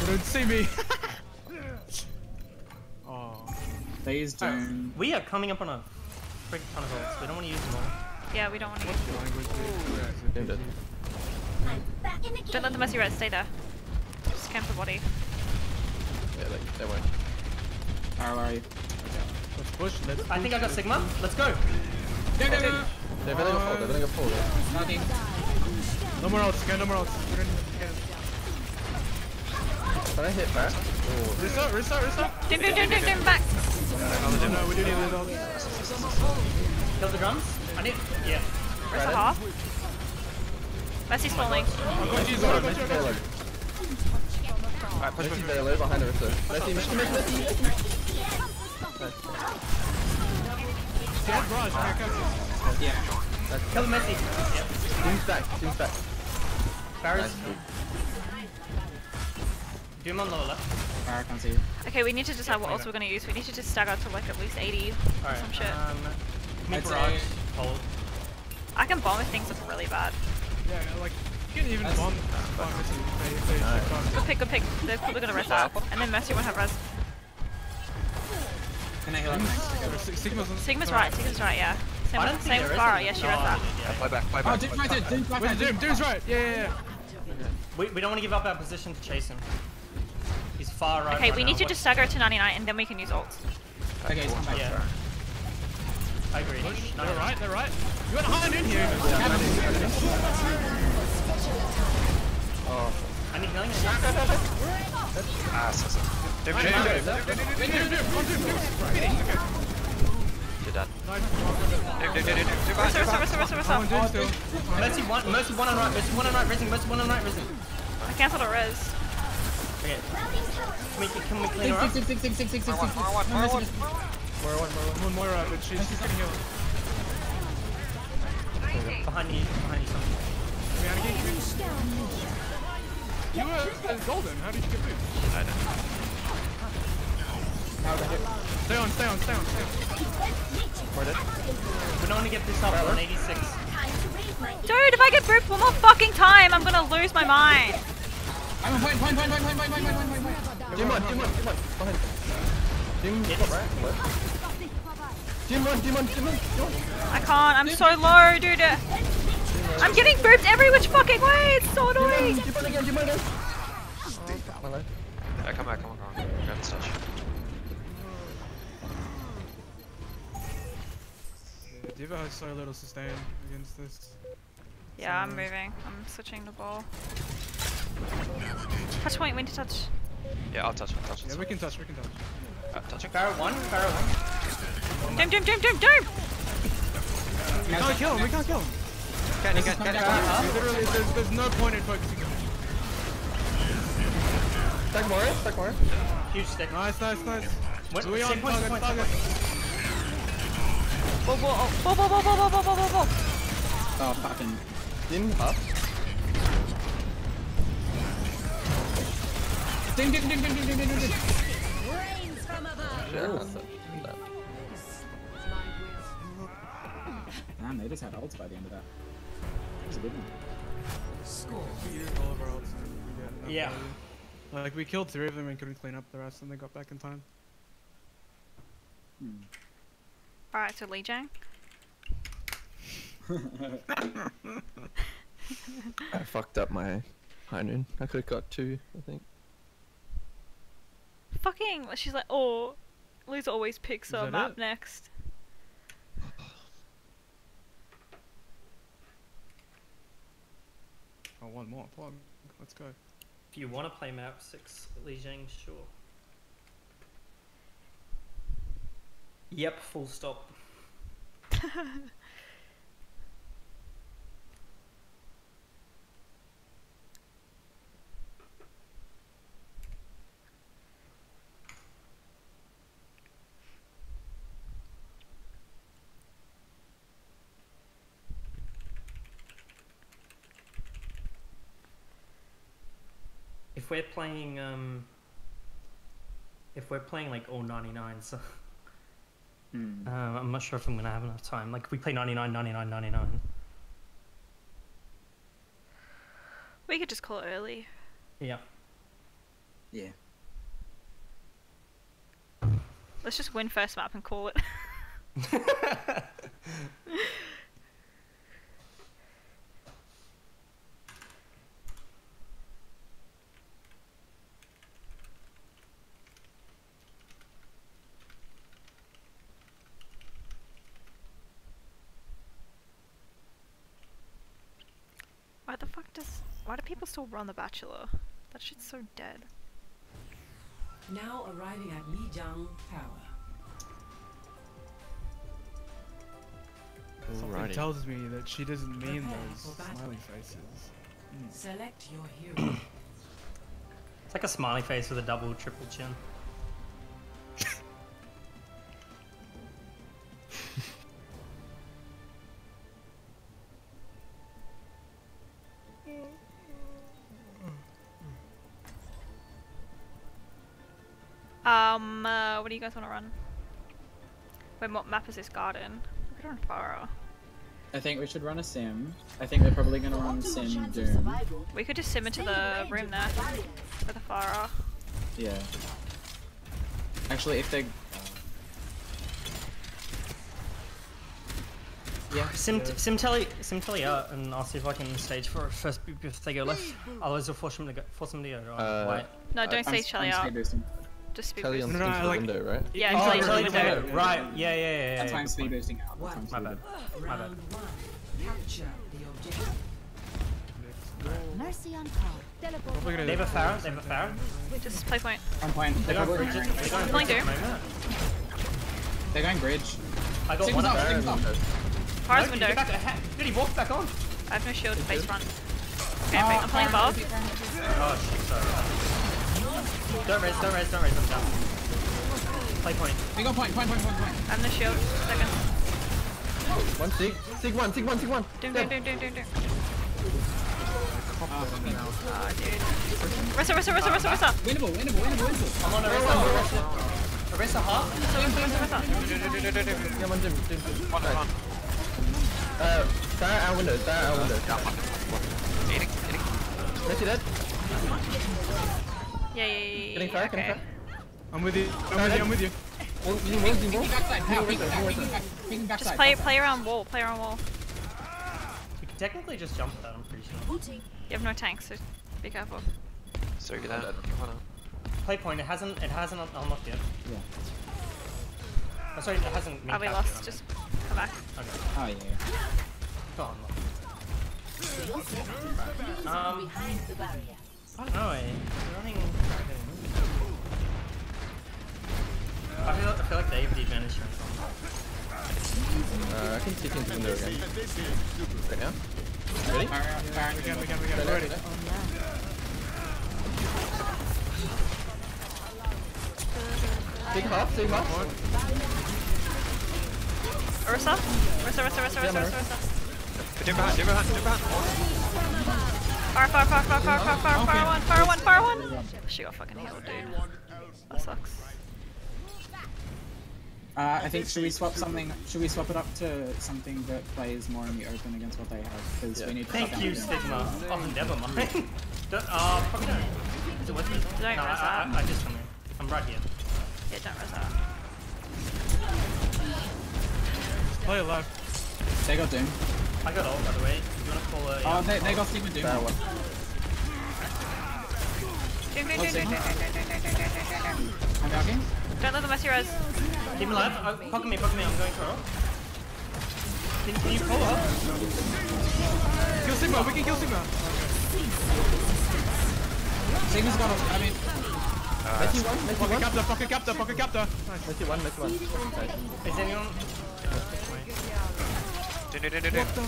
You don't see me. They use Doom. We are coming up on a freak ton of ults. We don't want to use them all. Yeah, we don't want to use. Language. Jim did. Don't let the messy red stay there. Just camp the body. Yeah, they, they won't. Farron, where are you? Let's push. Let's. I think I got Sigma. Let's go. Go, go, go! They're letting go forward, they're letting go forward. Nothing. No more outs. Okay, no more outs. We're in- okay. Can I hit back? Oh, Restart. Restart. Restart. Doom, doom, doom, doom, doom, back. No, no, we do need those outs. Kill the drums. I need. Yeah. Where's the half? Messy's oh falling. Go, G's, go, go, go, Messi go. Taylor. Alright, push, push, Messi push. Taylor behind Orisa. Messi, Messi, Messi, Messi, Get barrage. Okay, okay. Yeah. Kill Messi. Yeah. Jim's back, Jim's back. Barry's. Nice. Doom on lower left. Farron, I can't see you. Okay, we need to decide what else we're gonna use. We need to just stagger to like at least 80 or Alright. some shit. Um, mid I'd barrage. Hold. I can bomb if things look really bad. Yeah, like you can even That's- bomb. bomb Messi if they- they Nice. Good pick, good pick. They're probably gonna res that. And then Mercy won't have res. Can I heal up next? Sigma's Sigma's right, Sigma's right, yeah. Same I with, same there with is Pharah, yeah, she Oh, res that. yeah, yeah. Play back, play Oh, back. Doom play right back. there, Doom right there. Doom, Doom's right. Yeah, yeah, yeah. We, we don't want to give up our position to chase him. He's far right. Okay, right we now. need to just stagger to 99 and then we can use ults. Okay, he's come back. Yeah. I agree. No, They're no, no. right. They're right. You got Hind in here. Oh. I need healing. Ah, so, so. Doom, Hey, Doom, hey, Doom. Doom, Doom, Doom, Doom, Doom, Doom, Doom. You're done. Nice. Doom, Doom, Doom, Doom, Doom. On rest. Doom still. Mercy one, Mercy one on right, Mercy one on right, rising, Mercy one on right, rising. I cancelled a res. Okay. Can we, can we clean her up? Six, six, six, six, six, six, six, six, Fire one, six. fire No, one, listen, fire one. Moira one, Moira one. I'm on Moira, but she's she's getting healed. Behind you, behind you, something. Give me Anarchy, give me- You were uh, golden. How did you get moved? I don't know. Stay on, stay on, stay on, stay on. More dead. We don't want to get this up. We're on 86. Dude, if I get booped one more fucking time, I'm gonna lose my mind. I'm on point, point, point, point, point, point, point, point, point, point. Demon, demon, demon. Behind. Demon, top right. Left. Demon, demon, demon, demon. I can't. I'm so low, dude. I'm getting booped every which fucking way. It's so annoying. Demon again, demon again. My life. Yeah, come back, come on, come on. Grab the touch. Yeah, D.Va has so little sustain against this. Yeah, I'm moving. I'm switching the ball. Touch point, when to touch. Yeah, I'll touch it, touch. Yeah, we can touch, we can touch. Uh, touch it. Pharah 1, Pharah 1. Doom, doom, doom, doom, doom! We can't kill him, we can't kill him. Can you get, get it? Literally, there's, there's no point in focusing on him. Stack more, stack more. Huge stick. Nice, nice, nice. What? We on Same point, same target, point, same target. Whoa, whoa, whoa, whoa, whoa, whoa, whoa, whoa, whoa, whoa. Oh, fucking. Dim, up. Ding, ding, ding, ding, ding, ding, ding, ding. Rains from above. Yeah, that's it. That. Damn, they just had ults by the end of that. That was a good one. Score. All of our ults and we got enough Yeah. Like, we killed three of them and couldn't clean up the rest and they got back in time. Hmm. Alright, so Lijiang. I fucked up my high noon. I could have got two, I think. Fucking, she's like, oh, Liz always picks Is a map it? next. Oh, one more. Plug. Let's go. If you want to play map 6, Lijiang, sure. Yep, full stop. If we're playing, um, if we're playing like all 99s, Hmm. uh, I'm not sure if I'm gonna have enough time. Like, if we play 99, 99, 99. We could just call it early. Yeah. Yeah. Let's just win first map and call it. does. Why do people still run The Bachelor? That shit's so dead. Now arriving at Lijiang Tower. Something Alrighty. tells me that she doesn't mean Prepare those for smiley faces. Select your hero. It's like a smiley face with a double, triple chin. Wait, what map is this garden? We could run Pharah. I think we should run a sim. I think we're probably gonna run Optimal sim Doom. We could just sim into Stay the room there for the Pharah. Yeah. Actually, if they. Yeah. Sim, sim telly, sim telly out, and I'll see if I can stage for it first b- if they go left. Otherwise, I'll force them to go, force them to go right. Uh, No, don't I'm, say Shelly I'm out. Speed boosting. Just speed Kelly boost. on No, no, the like- window, right? Yeah, Oh, Kelly, really? Kelly Okay, window. Right, yeah, yeah, yeah. yeah That's why I'm speed boosting out. That's why I'm One. speed My bad. My bad. Capture the objective. Mercy on call. Teleport. They have a Pharah, they have a Pharah. Just play point. I'm playing. They're They're, going bridge. They're going Playing bridge at the Doom. moment. they're going bridge. I got Sigma's one up, up there. Sigma's up. Pharah's No, window. Get back, ha- Did he walk back on? I have no shield to face front. Ah, okay, I'm, I'm playing above. Oh shit, sorry. Don't raise, don't raise, don't raise, I'm down. Play point. We got point, point, point, point, point. I have no shield. Second. One sig, sig one, sig one, sig one. Doom, Dead. doom, doom, doom, doom, doom. Oh, dude. Rissa, Rissa, Rissa, Rissa, Rissa. Winnable, winnable, winnable, winnable. I'm on Orisa. Orisa. Orisa half. Rissa, Rissa, Rissa. Yeah, one Jim, Jim. One Nice. one. Uh, Sarah out window, Sarah out window. Eating, eating. Messi dead. Yeah, yeah, yeah, Getting yeah. fire, getting Okay. fire. I'm with you. I'm with you. I'm with you. Wall, using wall, using wall. Picking backside, picking wall, picking wall. back, picking backside. Just play, backside. play around wall. Play around wall. You can technically just jump that. I'm pretty sure. You have no tanks, so be careful. So get out. Hold on. Play point. It hasn't. It hasn't un- unlocked yet. Yeah. Oh, sorry, it hasn't. been Oh, we lost. I Just come back. meant. Oh, yeah. Okay. Go on. Um, Behind the barrier. I. I feel, I feel like they have the advantage here. Uh, I can see into window again. Right now. Ready? Fire out. We can. We can. We can. Ready? We're ready. Big half, big half. Ursa? Ursa, Ursa, Ursa, Ursa. Ursa, Ursa. Behind, Jim behind, behind. Fire, fire, fire, fire, fire, fire, fire, fire one, fire one, fire one! She got fucking healed, dude. That sucks. Uh, I think should we swap something? Should we swap it up to something that plays more in the open against what they have? Because Yeah. we need to. Thank you, Stigma. Oh, never mind. Don't, uh, probably don't. Is it worth it? Don't no, I, rest I. I just come here. I'm right here. Yeah, don't rest out. Play alive. the- They got Doom. I got ult, by the way. You wanna call a... Oh, they, they got Stigma Doom. Sarah one. Doom, doom, Oh, doom, see. doom, doom, doom, doom, doom, doom, doom, doom, doom. I'm talking. Don't let them mess your res. Keep him alive. Uh, pocket me, pocket me. I'm going for ult. Can, can you pull up? Kill Sigma. We can kill Sigma. Stigma's got. A, I mean, Messi one, Messi Pocket one. captor. Pocket captor. Pocket captor. Nice. Messi one, Messi one. Nice. Is anyone... Do, do, do, do, do. What the.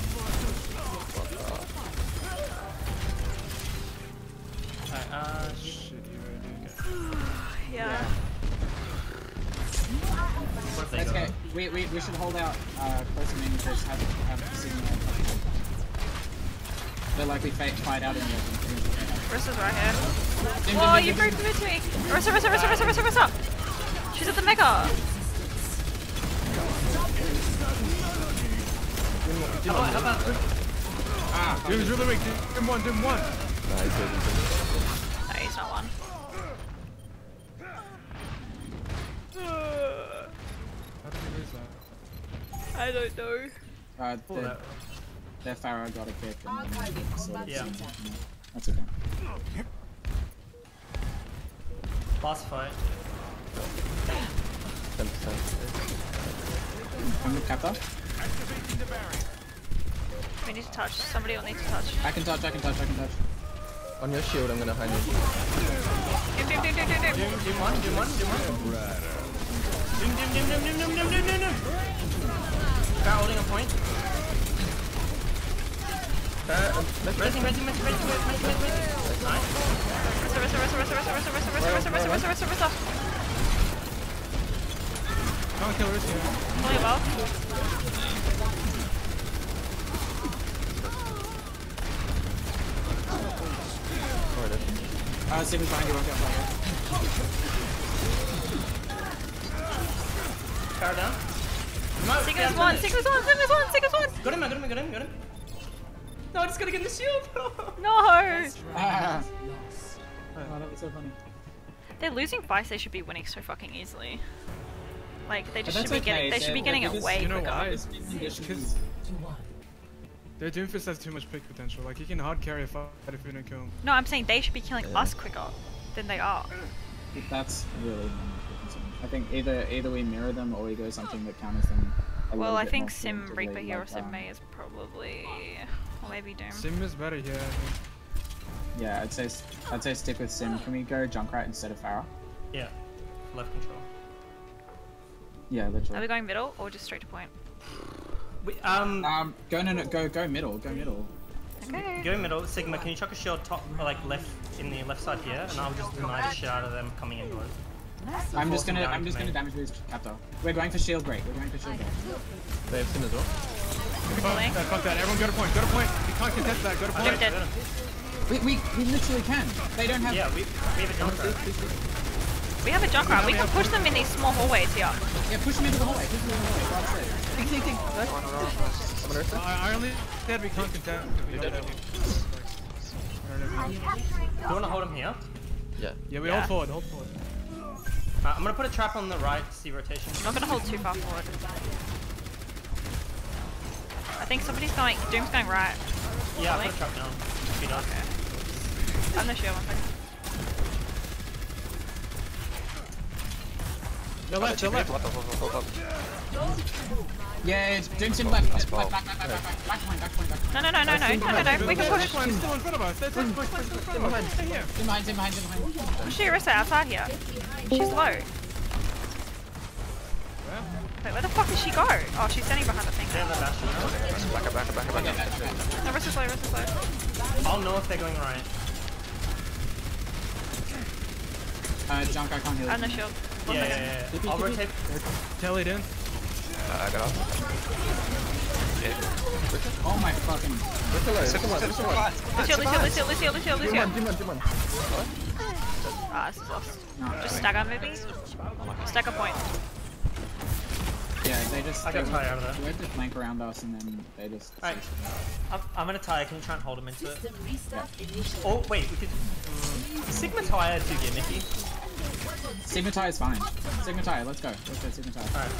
Yeah. Let's go. We, we, we should hold out, uh, close and just have, have signal. They're likely fight, fight out in the open. Rissa's right here. Whoa, you broke the mid to me! Rissa, Rissa, Rissa, Rissa, Rissa, Rissa! She's at the mega! Ah, he was really weak. Dim, one, dim one. Nah, he's good. No, he's not one. How did lose that? I don't know. Uh, the, that. their Pharah got a kick. And, yeah. That's okay. Boss fight. 10%. I'm the Activating the barrier. We need to touch. Somebody will need to touch. I can touch. I can touch. I can touch. On your shield, I'm gonna hide you. Doom, doom, doom, doom, doom, doom. Doom, doom one, doom one, doom one. Doom, doom, doom, doom, doom, doom, doom, doom, doom, doom. Barrel holding a point. Sarah, uh, Messi. Resing, resing, resing, resing, resing, resing, resing. Nice. Ursa, Ursa, Ursa, Ursa, Ursa, Ursa, Ursa, Ursa, Ursa, Ursa, Ursa, Ursa, Ursa. Can't kill Risk here. Fully above. Where it is. Uh, Sigma's behind you. Watch out. Fire. Power down. No, Sigma's one, finish. Sigma's one, Sigma's one, Sigma's one! Got him, I got him, I got him, got him. No, I just gotta get the shield. No! Ah. Oh, that was so funny. They're losing fights they should be winning so fucking easily. Like, they just should that's be getting, they should be getting they're it just- way You know why? It's Because conditions. To one. Their Doomfist has too much pick potential. Like he can hard carry a fight if we don't kill him. No, I'm saying they should be killing us quicker than they are. That's really. my concern. I think either either we mirror them or we go something that counters them. A Well, I think Sim Reaper here or Sim May is probably, or maybe Doom. Sim is better here. I think. Yeah, I'd say I'd say stick with Sim. Can we go Junkrat instead of Pharah? Yeah, left control. Yeah, literally. Are we going middle or just straight to point? We, um, Um, go no, no, go go middle, go middle. Okay. go middle. Sigma, can you chuck a shield top, like left in the left side here, and I'll just deny the shit out of them coming indoors. I'm just gonna I'm just gonna damage boost Captor. We're going for shield break. We're going for shield break. They have Sim as well. Fuck that, fuck that. Everyone go to point. Go to point. You can't contest that. Go to point. We, we, we literally can. They don't have. Yeah, we, we have a Junkrat. We have a Junkrat. We can push them in these small hallways here. Yeah, push them into the hallway. Push them into the hallway. God's sake. Think, think, think. I'm gonna I, I only said we can't contest. We don't have Do you want to hold him here? Yeah. Yeah, we Yeah. hold forward, hold forward. Uh, I'm gonna put a trap on the right, see rotation. I'm not gonna hold too far forward. I think somebody's going. Doom's going right. Yeah, Really? put a trap down. If he does. Okay. I'm the shield one second. The left, the left. Left, left, left, left, left. Yeah, Doom's in left. Back, back, back, back, back, back, back point, back point, back point. No, no, no, no, no, no, no, no. We can push. one is still in front of us. That's push, push, push, in front of us. Stay here. In behind, in behind, in behind. Push Orisa outside here. She's low. Wait, where the fuck did she go? Oh, she's standing behind the thing. They have a bastion now. Back up, back up, back up, back up. No, Orisa's low, Orisa's low. I'll know if they're going right. Uh, Junk, I can't heal I'm you. the shield. One Yeah, second. yeah, yeah. I'll rotate. Tell it in. Uh, I got off. Yeah. Oh my fucking. Lucio, Lucio, Lucio, Lucio, Lucio, Lucio. Demon, demon, demon. Ah, this is lost. No, Just stagger maybe? Stagger point. Yeah, they just. I got they tired out of that. They went to flank around us and then they just. Alright. I'm, I'm gonna tie. Can you try and hold him into it? System restart initiated. Oh, wait, we could. Mm, Sigma tire too gimmicky. Sigma tie is fine. Sigma tie, let's go. Let's go, Sigma tie. Alright.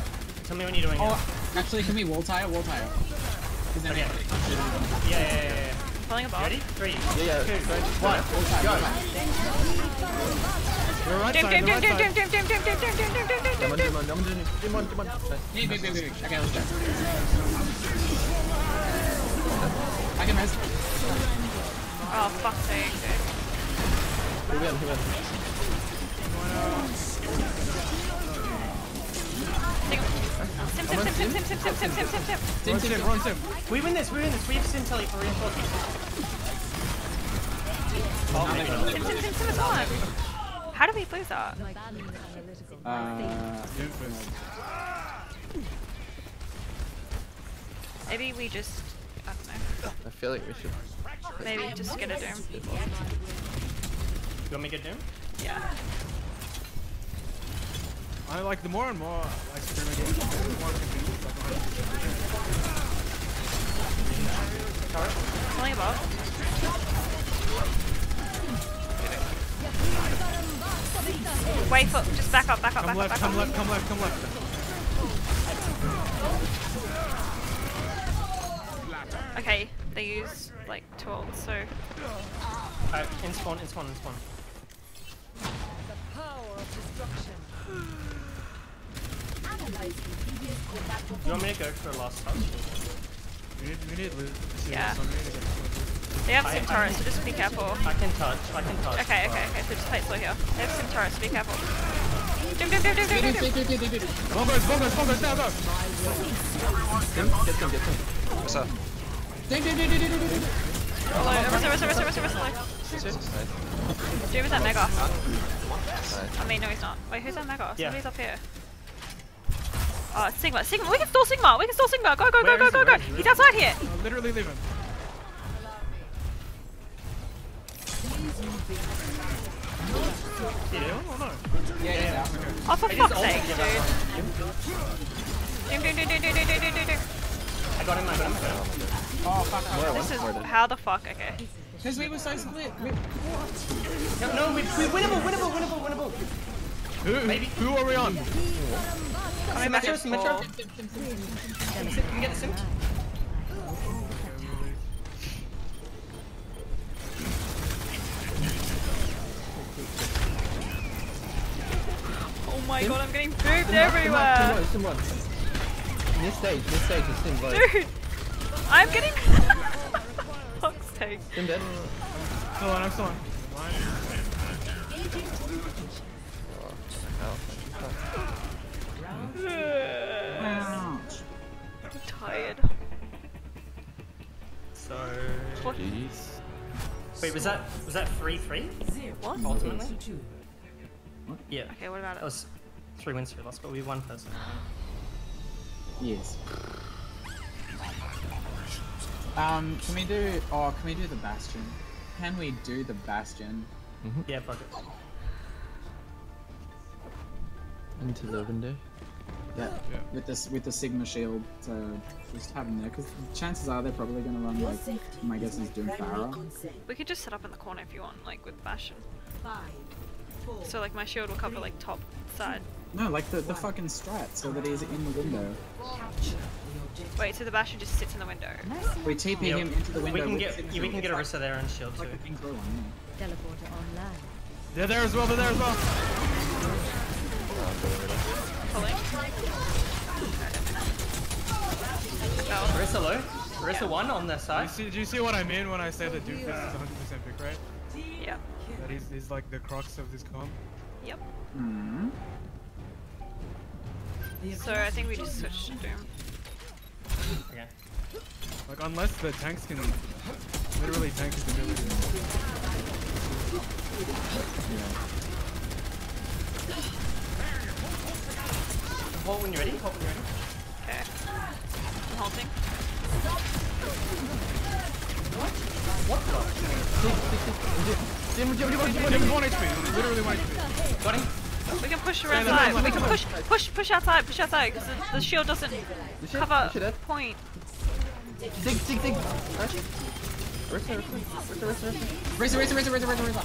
Tell me when you're doing it. Oh, actually, can we wall tie? Wall tie. Because we Okay. Yeah, yeah, yeah, yeah. Pulling a ball. Ready? Three, Yeah, yeah. two, right. one. wall tie. Wall tie. We're right Doom, side, doom, the doom, right doom, side. doom, doom, doom, doom, doom, doom, doom, doom, doom, Demon, doom, doom. demon, demon, demon, demon, demon. Nice. Wait, wait, wait, wait. Okay, let's go. I can rest. Oh, fuck's sake, dude. Who win, who win? Sim, sim, sim, sim, sim, sim, sim, sim, sim, sim, sim. Sim, run sim. We win this, we win this. We have Sintelli for reinforcement. Oh, maybe not. Sim, sim, sim, sim, it's on. How did we lose that? My band. Uh, Maybe we just, I don't know. I feel like we should. Maybe just get a doom. You want me to get Doom? Yeah. I like the more and more I experiment with the more I can do. Pulling a ball. Wait for, just back up, back up, Come back up, left, back come up. left, come left, come left. Okay, they use like two ults, so Alright, in spawn, in spawn, in spawn. You want me to go for a last touch? We need, we need loot. Yeah. They have Simtaurus, so just be careful. I can touch, I can touch. Okay, okay, okay, so just play slow here. They have Simtaurus, so be careful. Jump, jump, jump, jump, jump, jump, jump! Bongos, bongos, bongos, now go! Get them, get them, get them. What's up? Ding, ding, ding, ding, ding, ding, ding! Hello, arrest, arrest, arrest, arrest, arrest, Doom is at Mega. I mean, no he's not. Wait, who's at Mega? Somebody's yeah. up here. Oh, it's Sigma. Sigma. We can stall Sigma. We can stall Sigma. Go, go, go, Where go, is he? go, go. Where is he? He's outside here. I'll literally leave him. You do? Oh no. yeah, yeah. Oh, for fuck's sake, dude. Doom, doom, doom, doom, doom, doom, doom, doom, doom. I got him, I got him, I got him. Oh, fuck. More This is more how the fuck. Okay. Because we were so split. We, No, no, we, we winnable, winnable, winnable, winnable. Who, Maybe. who are we on? Coming back Metro, in Metro. Can you get the sim? Oh my god, I'm getting pooped Sim everywhere. one, sim one. This stage, this stage is sim low. Dude, I'm getting. fuck's sake. Sim dead. Still on, I'm still on. Ouch. I'm tired. So... What? Jeez. Wait, was that, was that 3-3? What? Ultimately? Yeah. Okay, what about That it? was three wins, three lost, but we won first. Yes. Um, can we do? Oh, can we do the bastion? can we do the Bastion? Yeah, fuck it. Into the window. Yeah. Yeah. With this, with the Sigma shield to just have them there, because chances are they're probably gonna run like. My guess is is doing my Pharah. We could just set up in the corner if you want, like with Bastion. Five, four, So like my shield will cover like top side. No, like the, the fucking strat, so that he's in the window. capture the objective. Wait, so the Bastion just sits in the window. We TP Yeah, him into the window. We can get Sigma yeah, we can get It's Orisa there and shield like, too. like a ping throw one. Yeah. Teleporter online. They're there as well. They're there as well. Pulling. Oh, Orisa low. Orisa Yeah. one on their You side. see, do you see what I mean when I say that Doofus is 100% pick, right? yeah. That he's, he's like the crux of this comp. Yep. Mm. So I think we just switched to Doom. Okay. Like unless the tanks can literally tank his ability. Hold when you're ready. Hold when you're ready. Okay. I'm halting. Jim, Jim, Jim, Jim, one HP. Literally one HP. Got him. We can push no, around no, side. no, We no, can push, push, push outside, push outside, because the, the shield doesn't You should, cover you should have. point. Sig, sig, sig. Rush. Ursa, Ursa, Ursa, Ursa, Ursa. Razor, razor, razor, razor, razor, razor.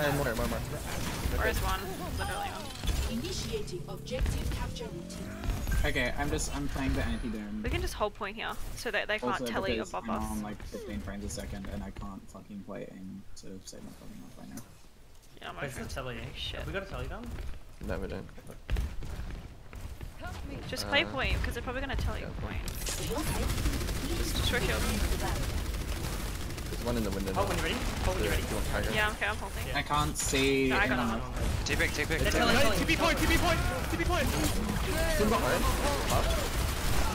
And more, more, more. Where's one? Literally one. Initiating objective capture routine. Okay, I'm just I'm playing the anti doom. We can just hold point here, so that they can't Also tele because above I'm us. on like 15 frames a second and I can't fucking play aim to save my fucking life right now. Yeah, my Where's the friend's telly? shit. Have we got a telly down? No, we don't. Just play Uh, point, because they're probably gonna tell you point. Your safety Just short shield. There's one in the window. Oh, Hold when you're ready. Hold when you're ready. Tiger? Yeah, okay, I'm holding. I can't see. No, I got anyone. him. Take pick, take pick. They're take telling- pick. Hey, TP point, TP point, TP point. Simba hard.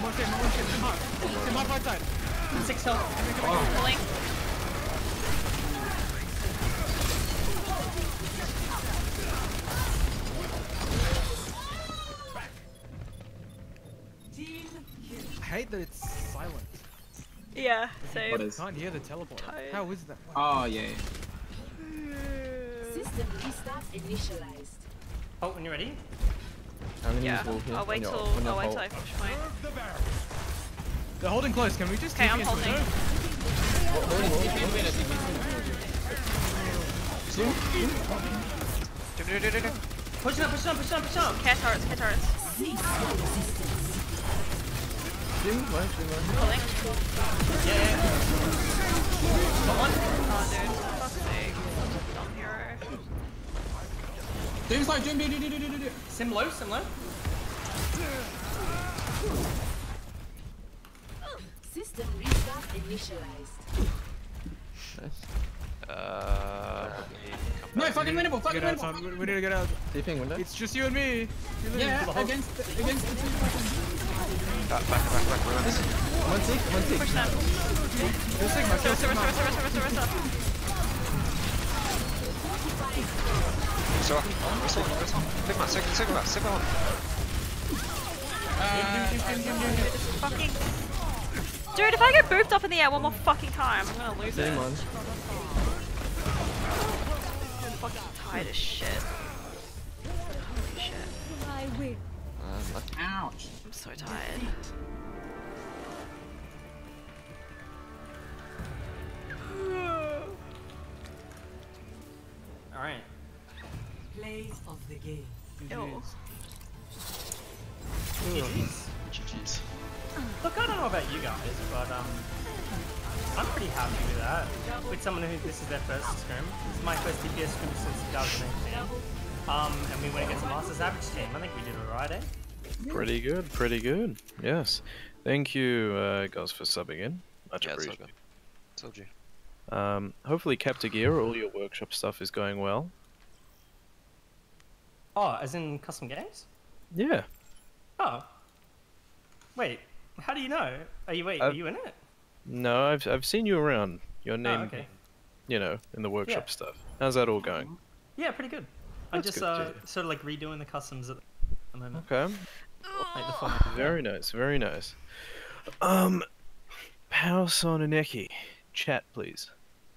One shit, one shit, Tim hot. Tim hot right side. Six health. Pulling. I hate that it's silent. Yeah, What same. is? Can't hear the teleport. Tired. How is that? Oh yeah. yeah. system restart initialized. Hold when you're ready. I'm gonna Yeah, use wall here. I'll wait on till on I'll wait till I push point. They're holding close. Can we just Okay, TP I'm holding. it? Push it up, push it up, push it up, push it up. Care turrets, care turrets. Jim, one, Jim, one. Pulling. Yeah, yeah. Got one. Oh, dude. Fuck's sake. Dumb hero. Doom's low, Doom, do, do, do, do, do, do. Sim low, sim low. System restart initialized. Nice. Uh, No, fucking winnable, fucking Get out, winnable. son. We- We need to get out. Sleeping window. It's just you and me. Yeah, against the, against the two fucking. back, back, back, back, reverse. One six, one six. Push them. Kill Sigma, kill Rest, rest, Sigma. rest, rest, rest, rest, rest. So, whistle, whistle. Sigma, Sigma, Sigma, Sigma one. Fucking. Dude, if I get booped up in the air one more fucking time, I'm gonna lose it. Same one. I'm fucking tired as shit. Holy shit. I win. Uh, lucky. Ouch. I'm so tired. Alright. Play of the game. Ew. GG's. GG's. Look, I don't know about you guys, but um, I'm pretty happy with that. With someone who this is their first scrim. This is my first DPS scrim since 2018. Um, and we went against a Masters average team. I think we did alright, eh? Pretty good, pretty good. Yes. Thank you, uh, guys, for subbing in. Much Yeah, it's appreciated. good. Told you. Um, hopefully, Captagear, all your workshop stuff is going well. Oh, as in custom games? Yeah. Oh. Wait, how do you know? Are you wait? Are you in it? No, I've I've seen you around. Your name, Oh, okay. you know, in the workshop Yeah. stuff. How's that all going? Yeah, pretty good. I'm just good uh, hear. sort of like redoing the customs at the moment. Okay. Like the. Very nice, very nice. Um, Power Son and Eki, chat please.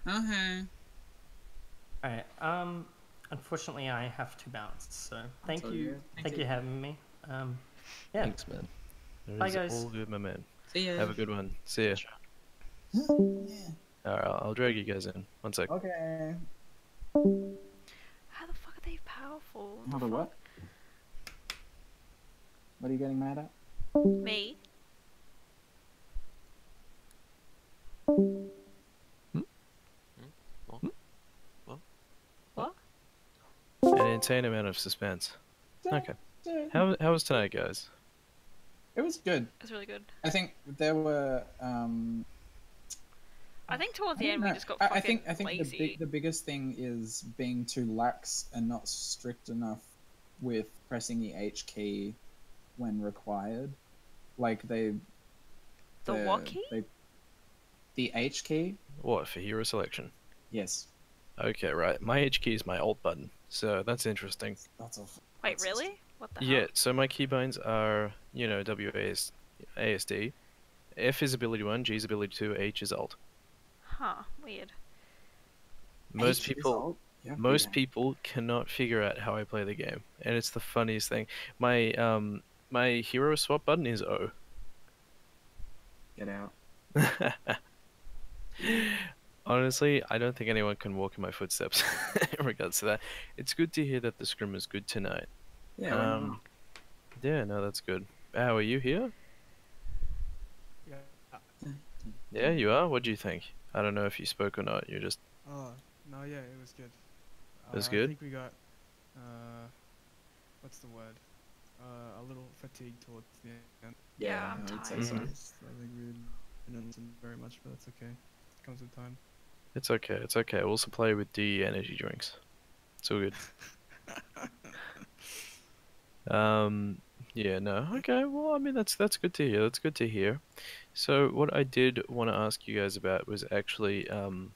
Okay. Alright, um, unfortunately I have to bounce, so thank all you, thank, Thank you you. having me. Um, yeah. Thanks, man. It Bye, is guys. all good, my man. See ya. Have a good one. See ya. Alright, I'll, I'll drag you guys in. One sec. Okay. How the fuck are they powerful? How the what? What are you getting mad at? Me? Hmm? Hmm? Hmm? What? An insane amount of suspense. Okay. How, how was tonight, guys? It was good. It was really good. I think there were. Um, I think towards the don't end we just got I, fucking I think I think the, lazy. big, the biggest thing is being too lax and not strict enough with pressing the H key when required. Like they. The what key? They, the H key. What, for hero selection? Yes. Okay, right. My H key is my alt button, so that's interesting. That's all. Wait, really? What the Yeah, hell? so my keybinds are, you know, WAS, ASD. F is ability 1, G is ability 2, H is alt. Huh, weird. Most people? Yeah, most yeah. people cannot figure out how I play the game, and it's the funniest thing. My um my hero swap button is O. Get out. Honestly, I don't think anyone can walk in my footsteps in regards to that. It's good to hear that the scrim is good tonight. Yeah. Um, yeah, no, that's good. How are you here? Yeah. Yeah, you are. What do you think? I don't know if you spoke or not. You're just Oh, no, yeah, it was good. It was Uh, good? I think we got, uh, what's the word? Uh, a little fatigued towards the end. Yeah, I'm I would say tired. so. Mhm. I think we didn't listen very much, but that's okay. It comes with time. It's okay. It's okay. We'll supply you with D energy drinks. It's all good. um. Yeah. No. Okay. Well, I mean, that's that's good to hear. That's good to hear. So, what I did want to ask you guys about was actually um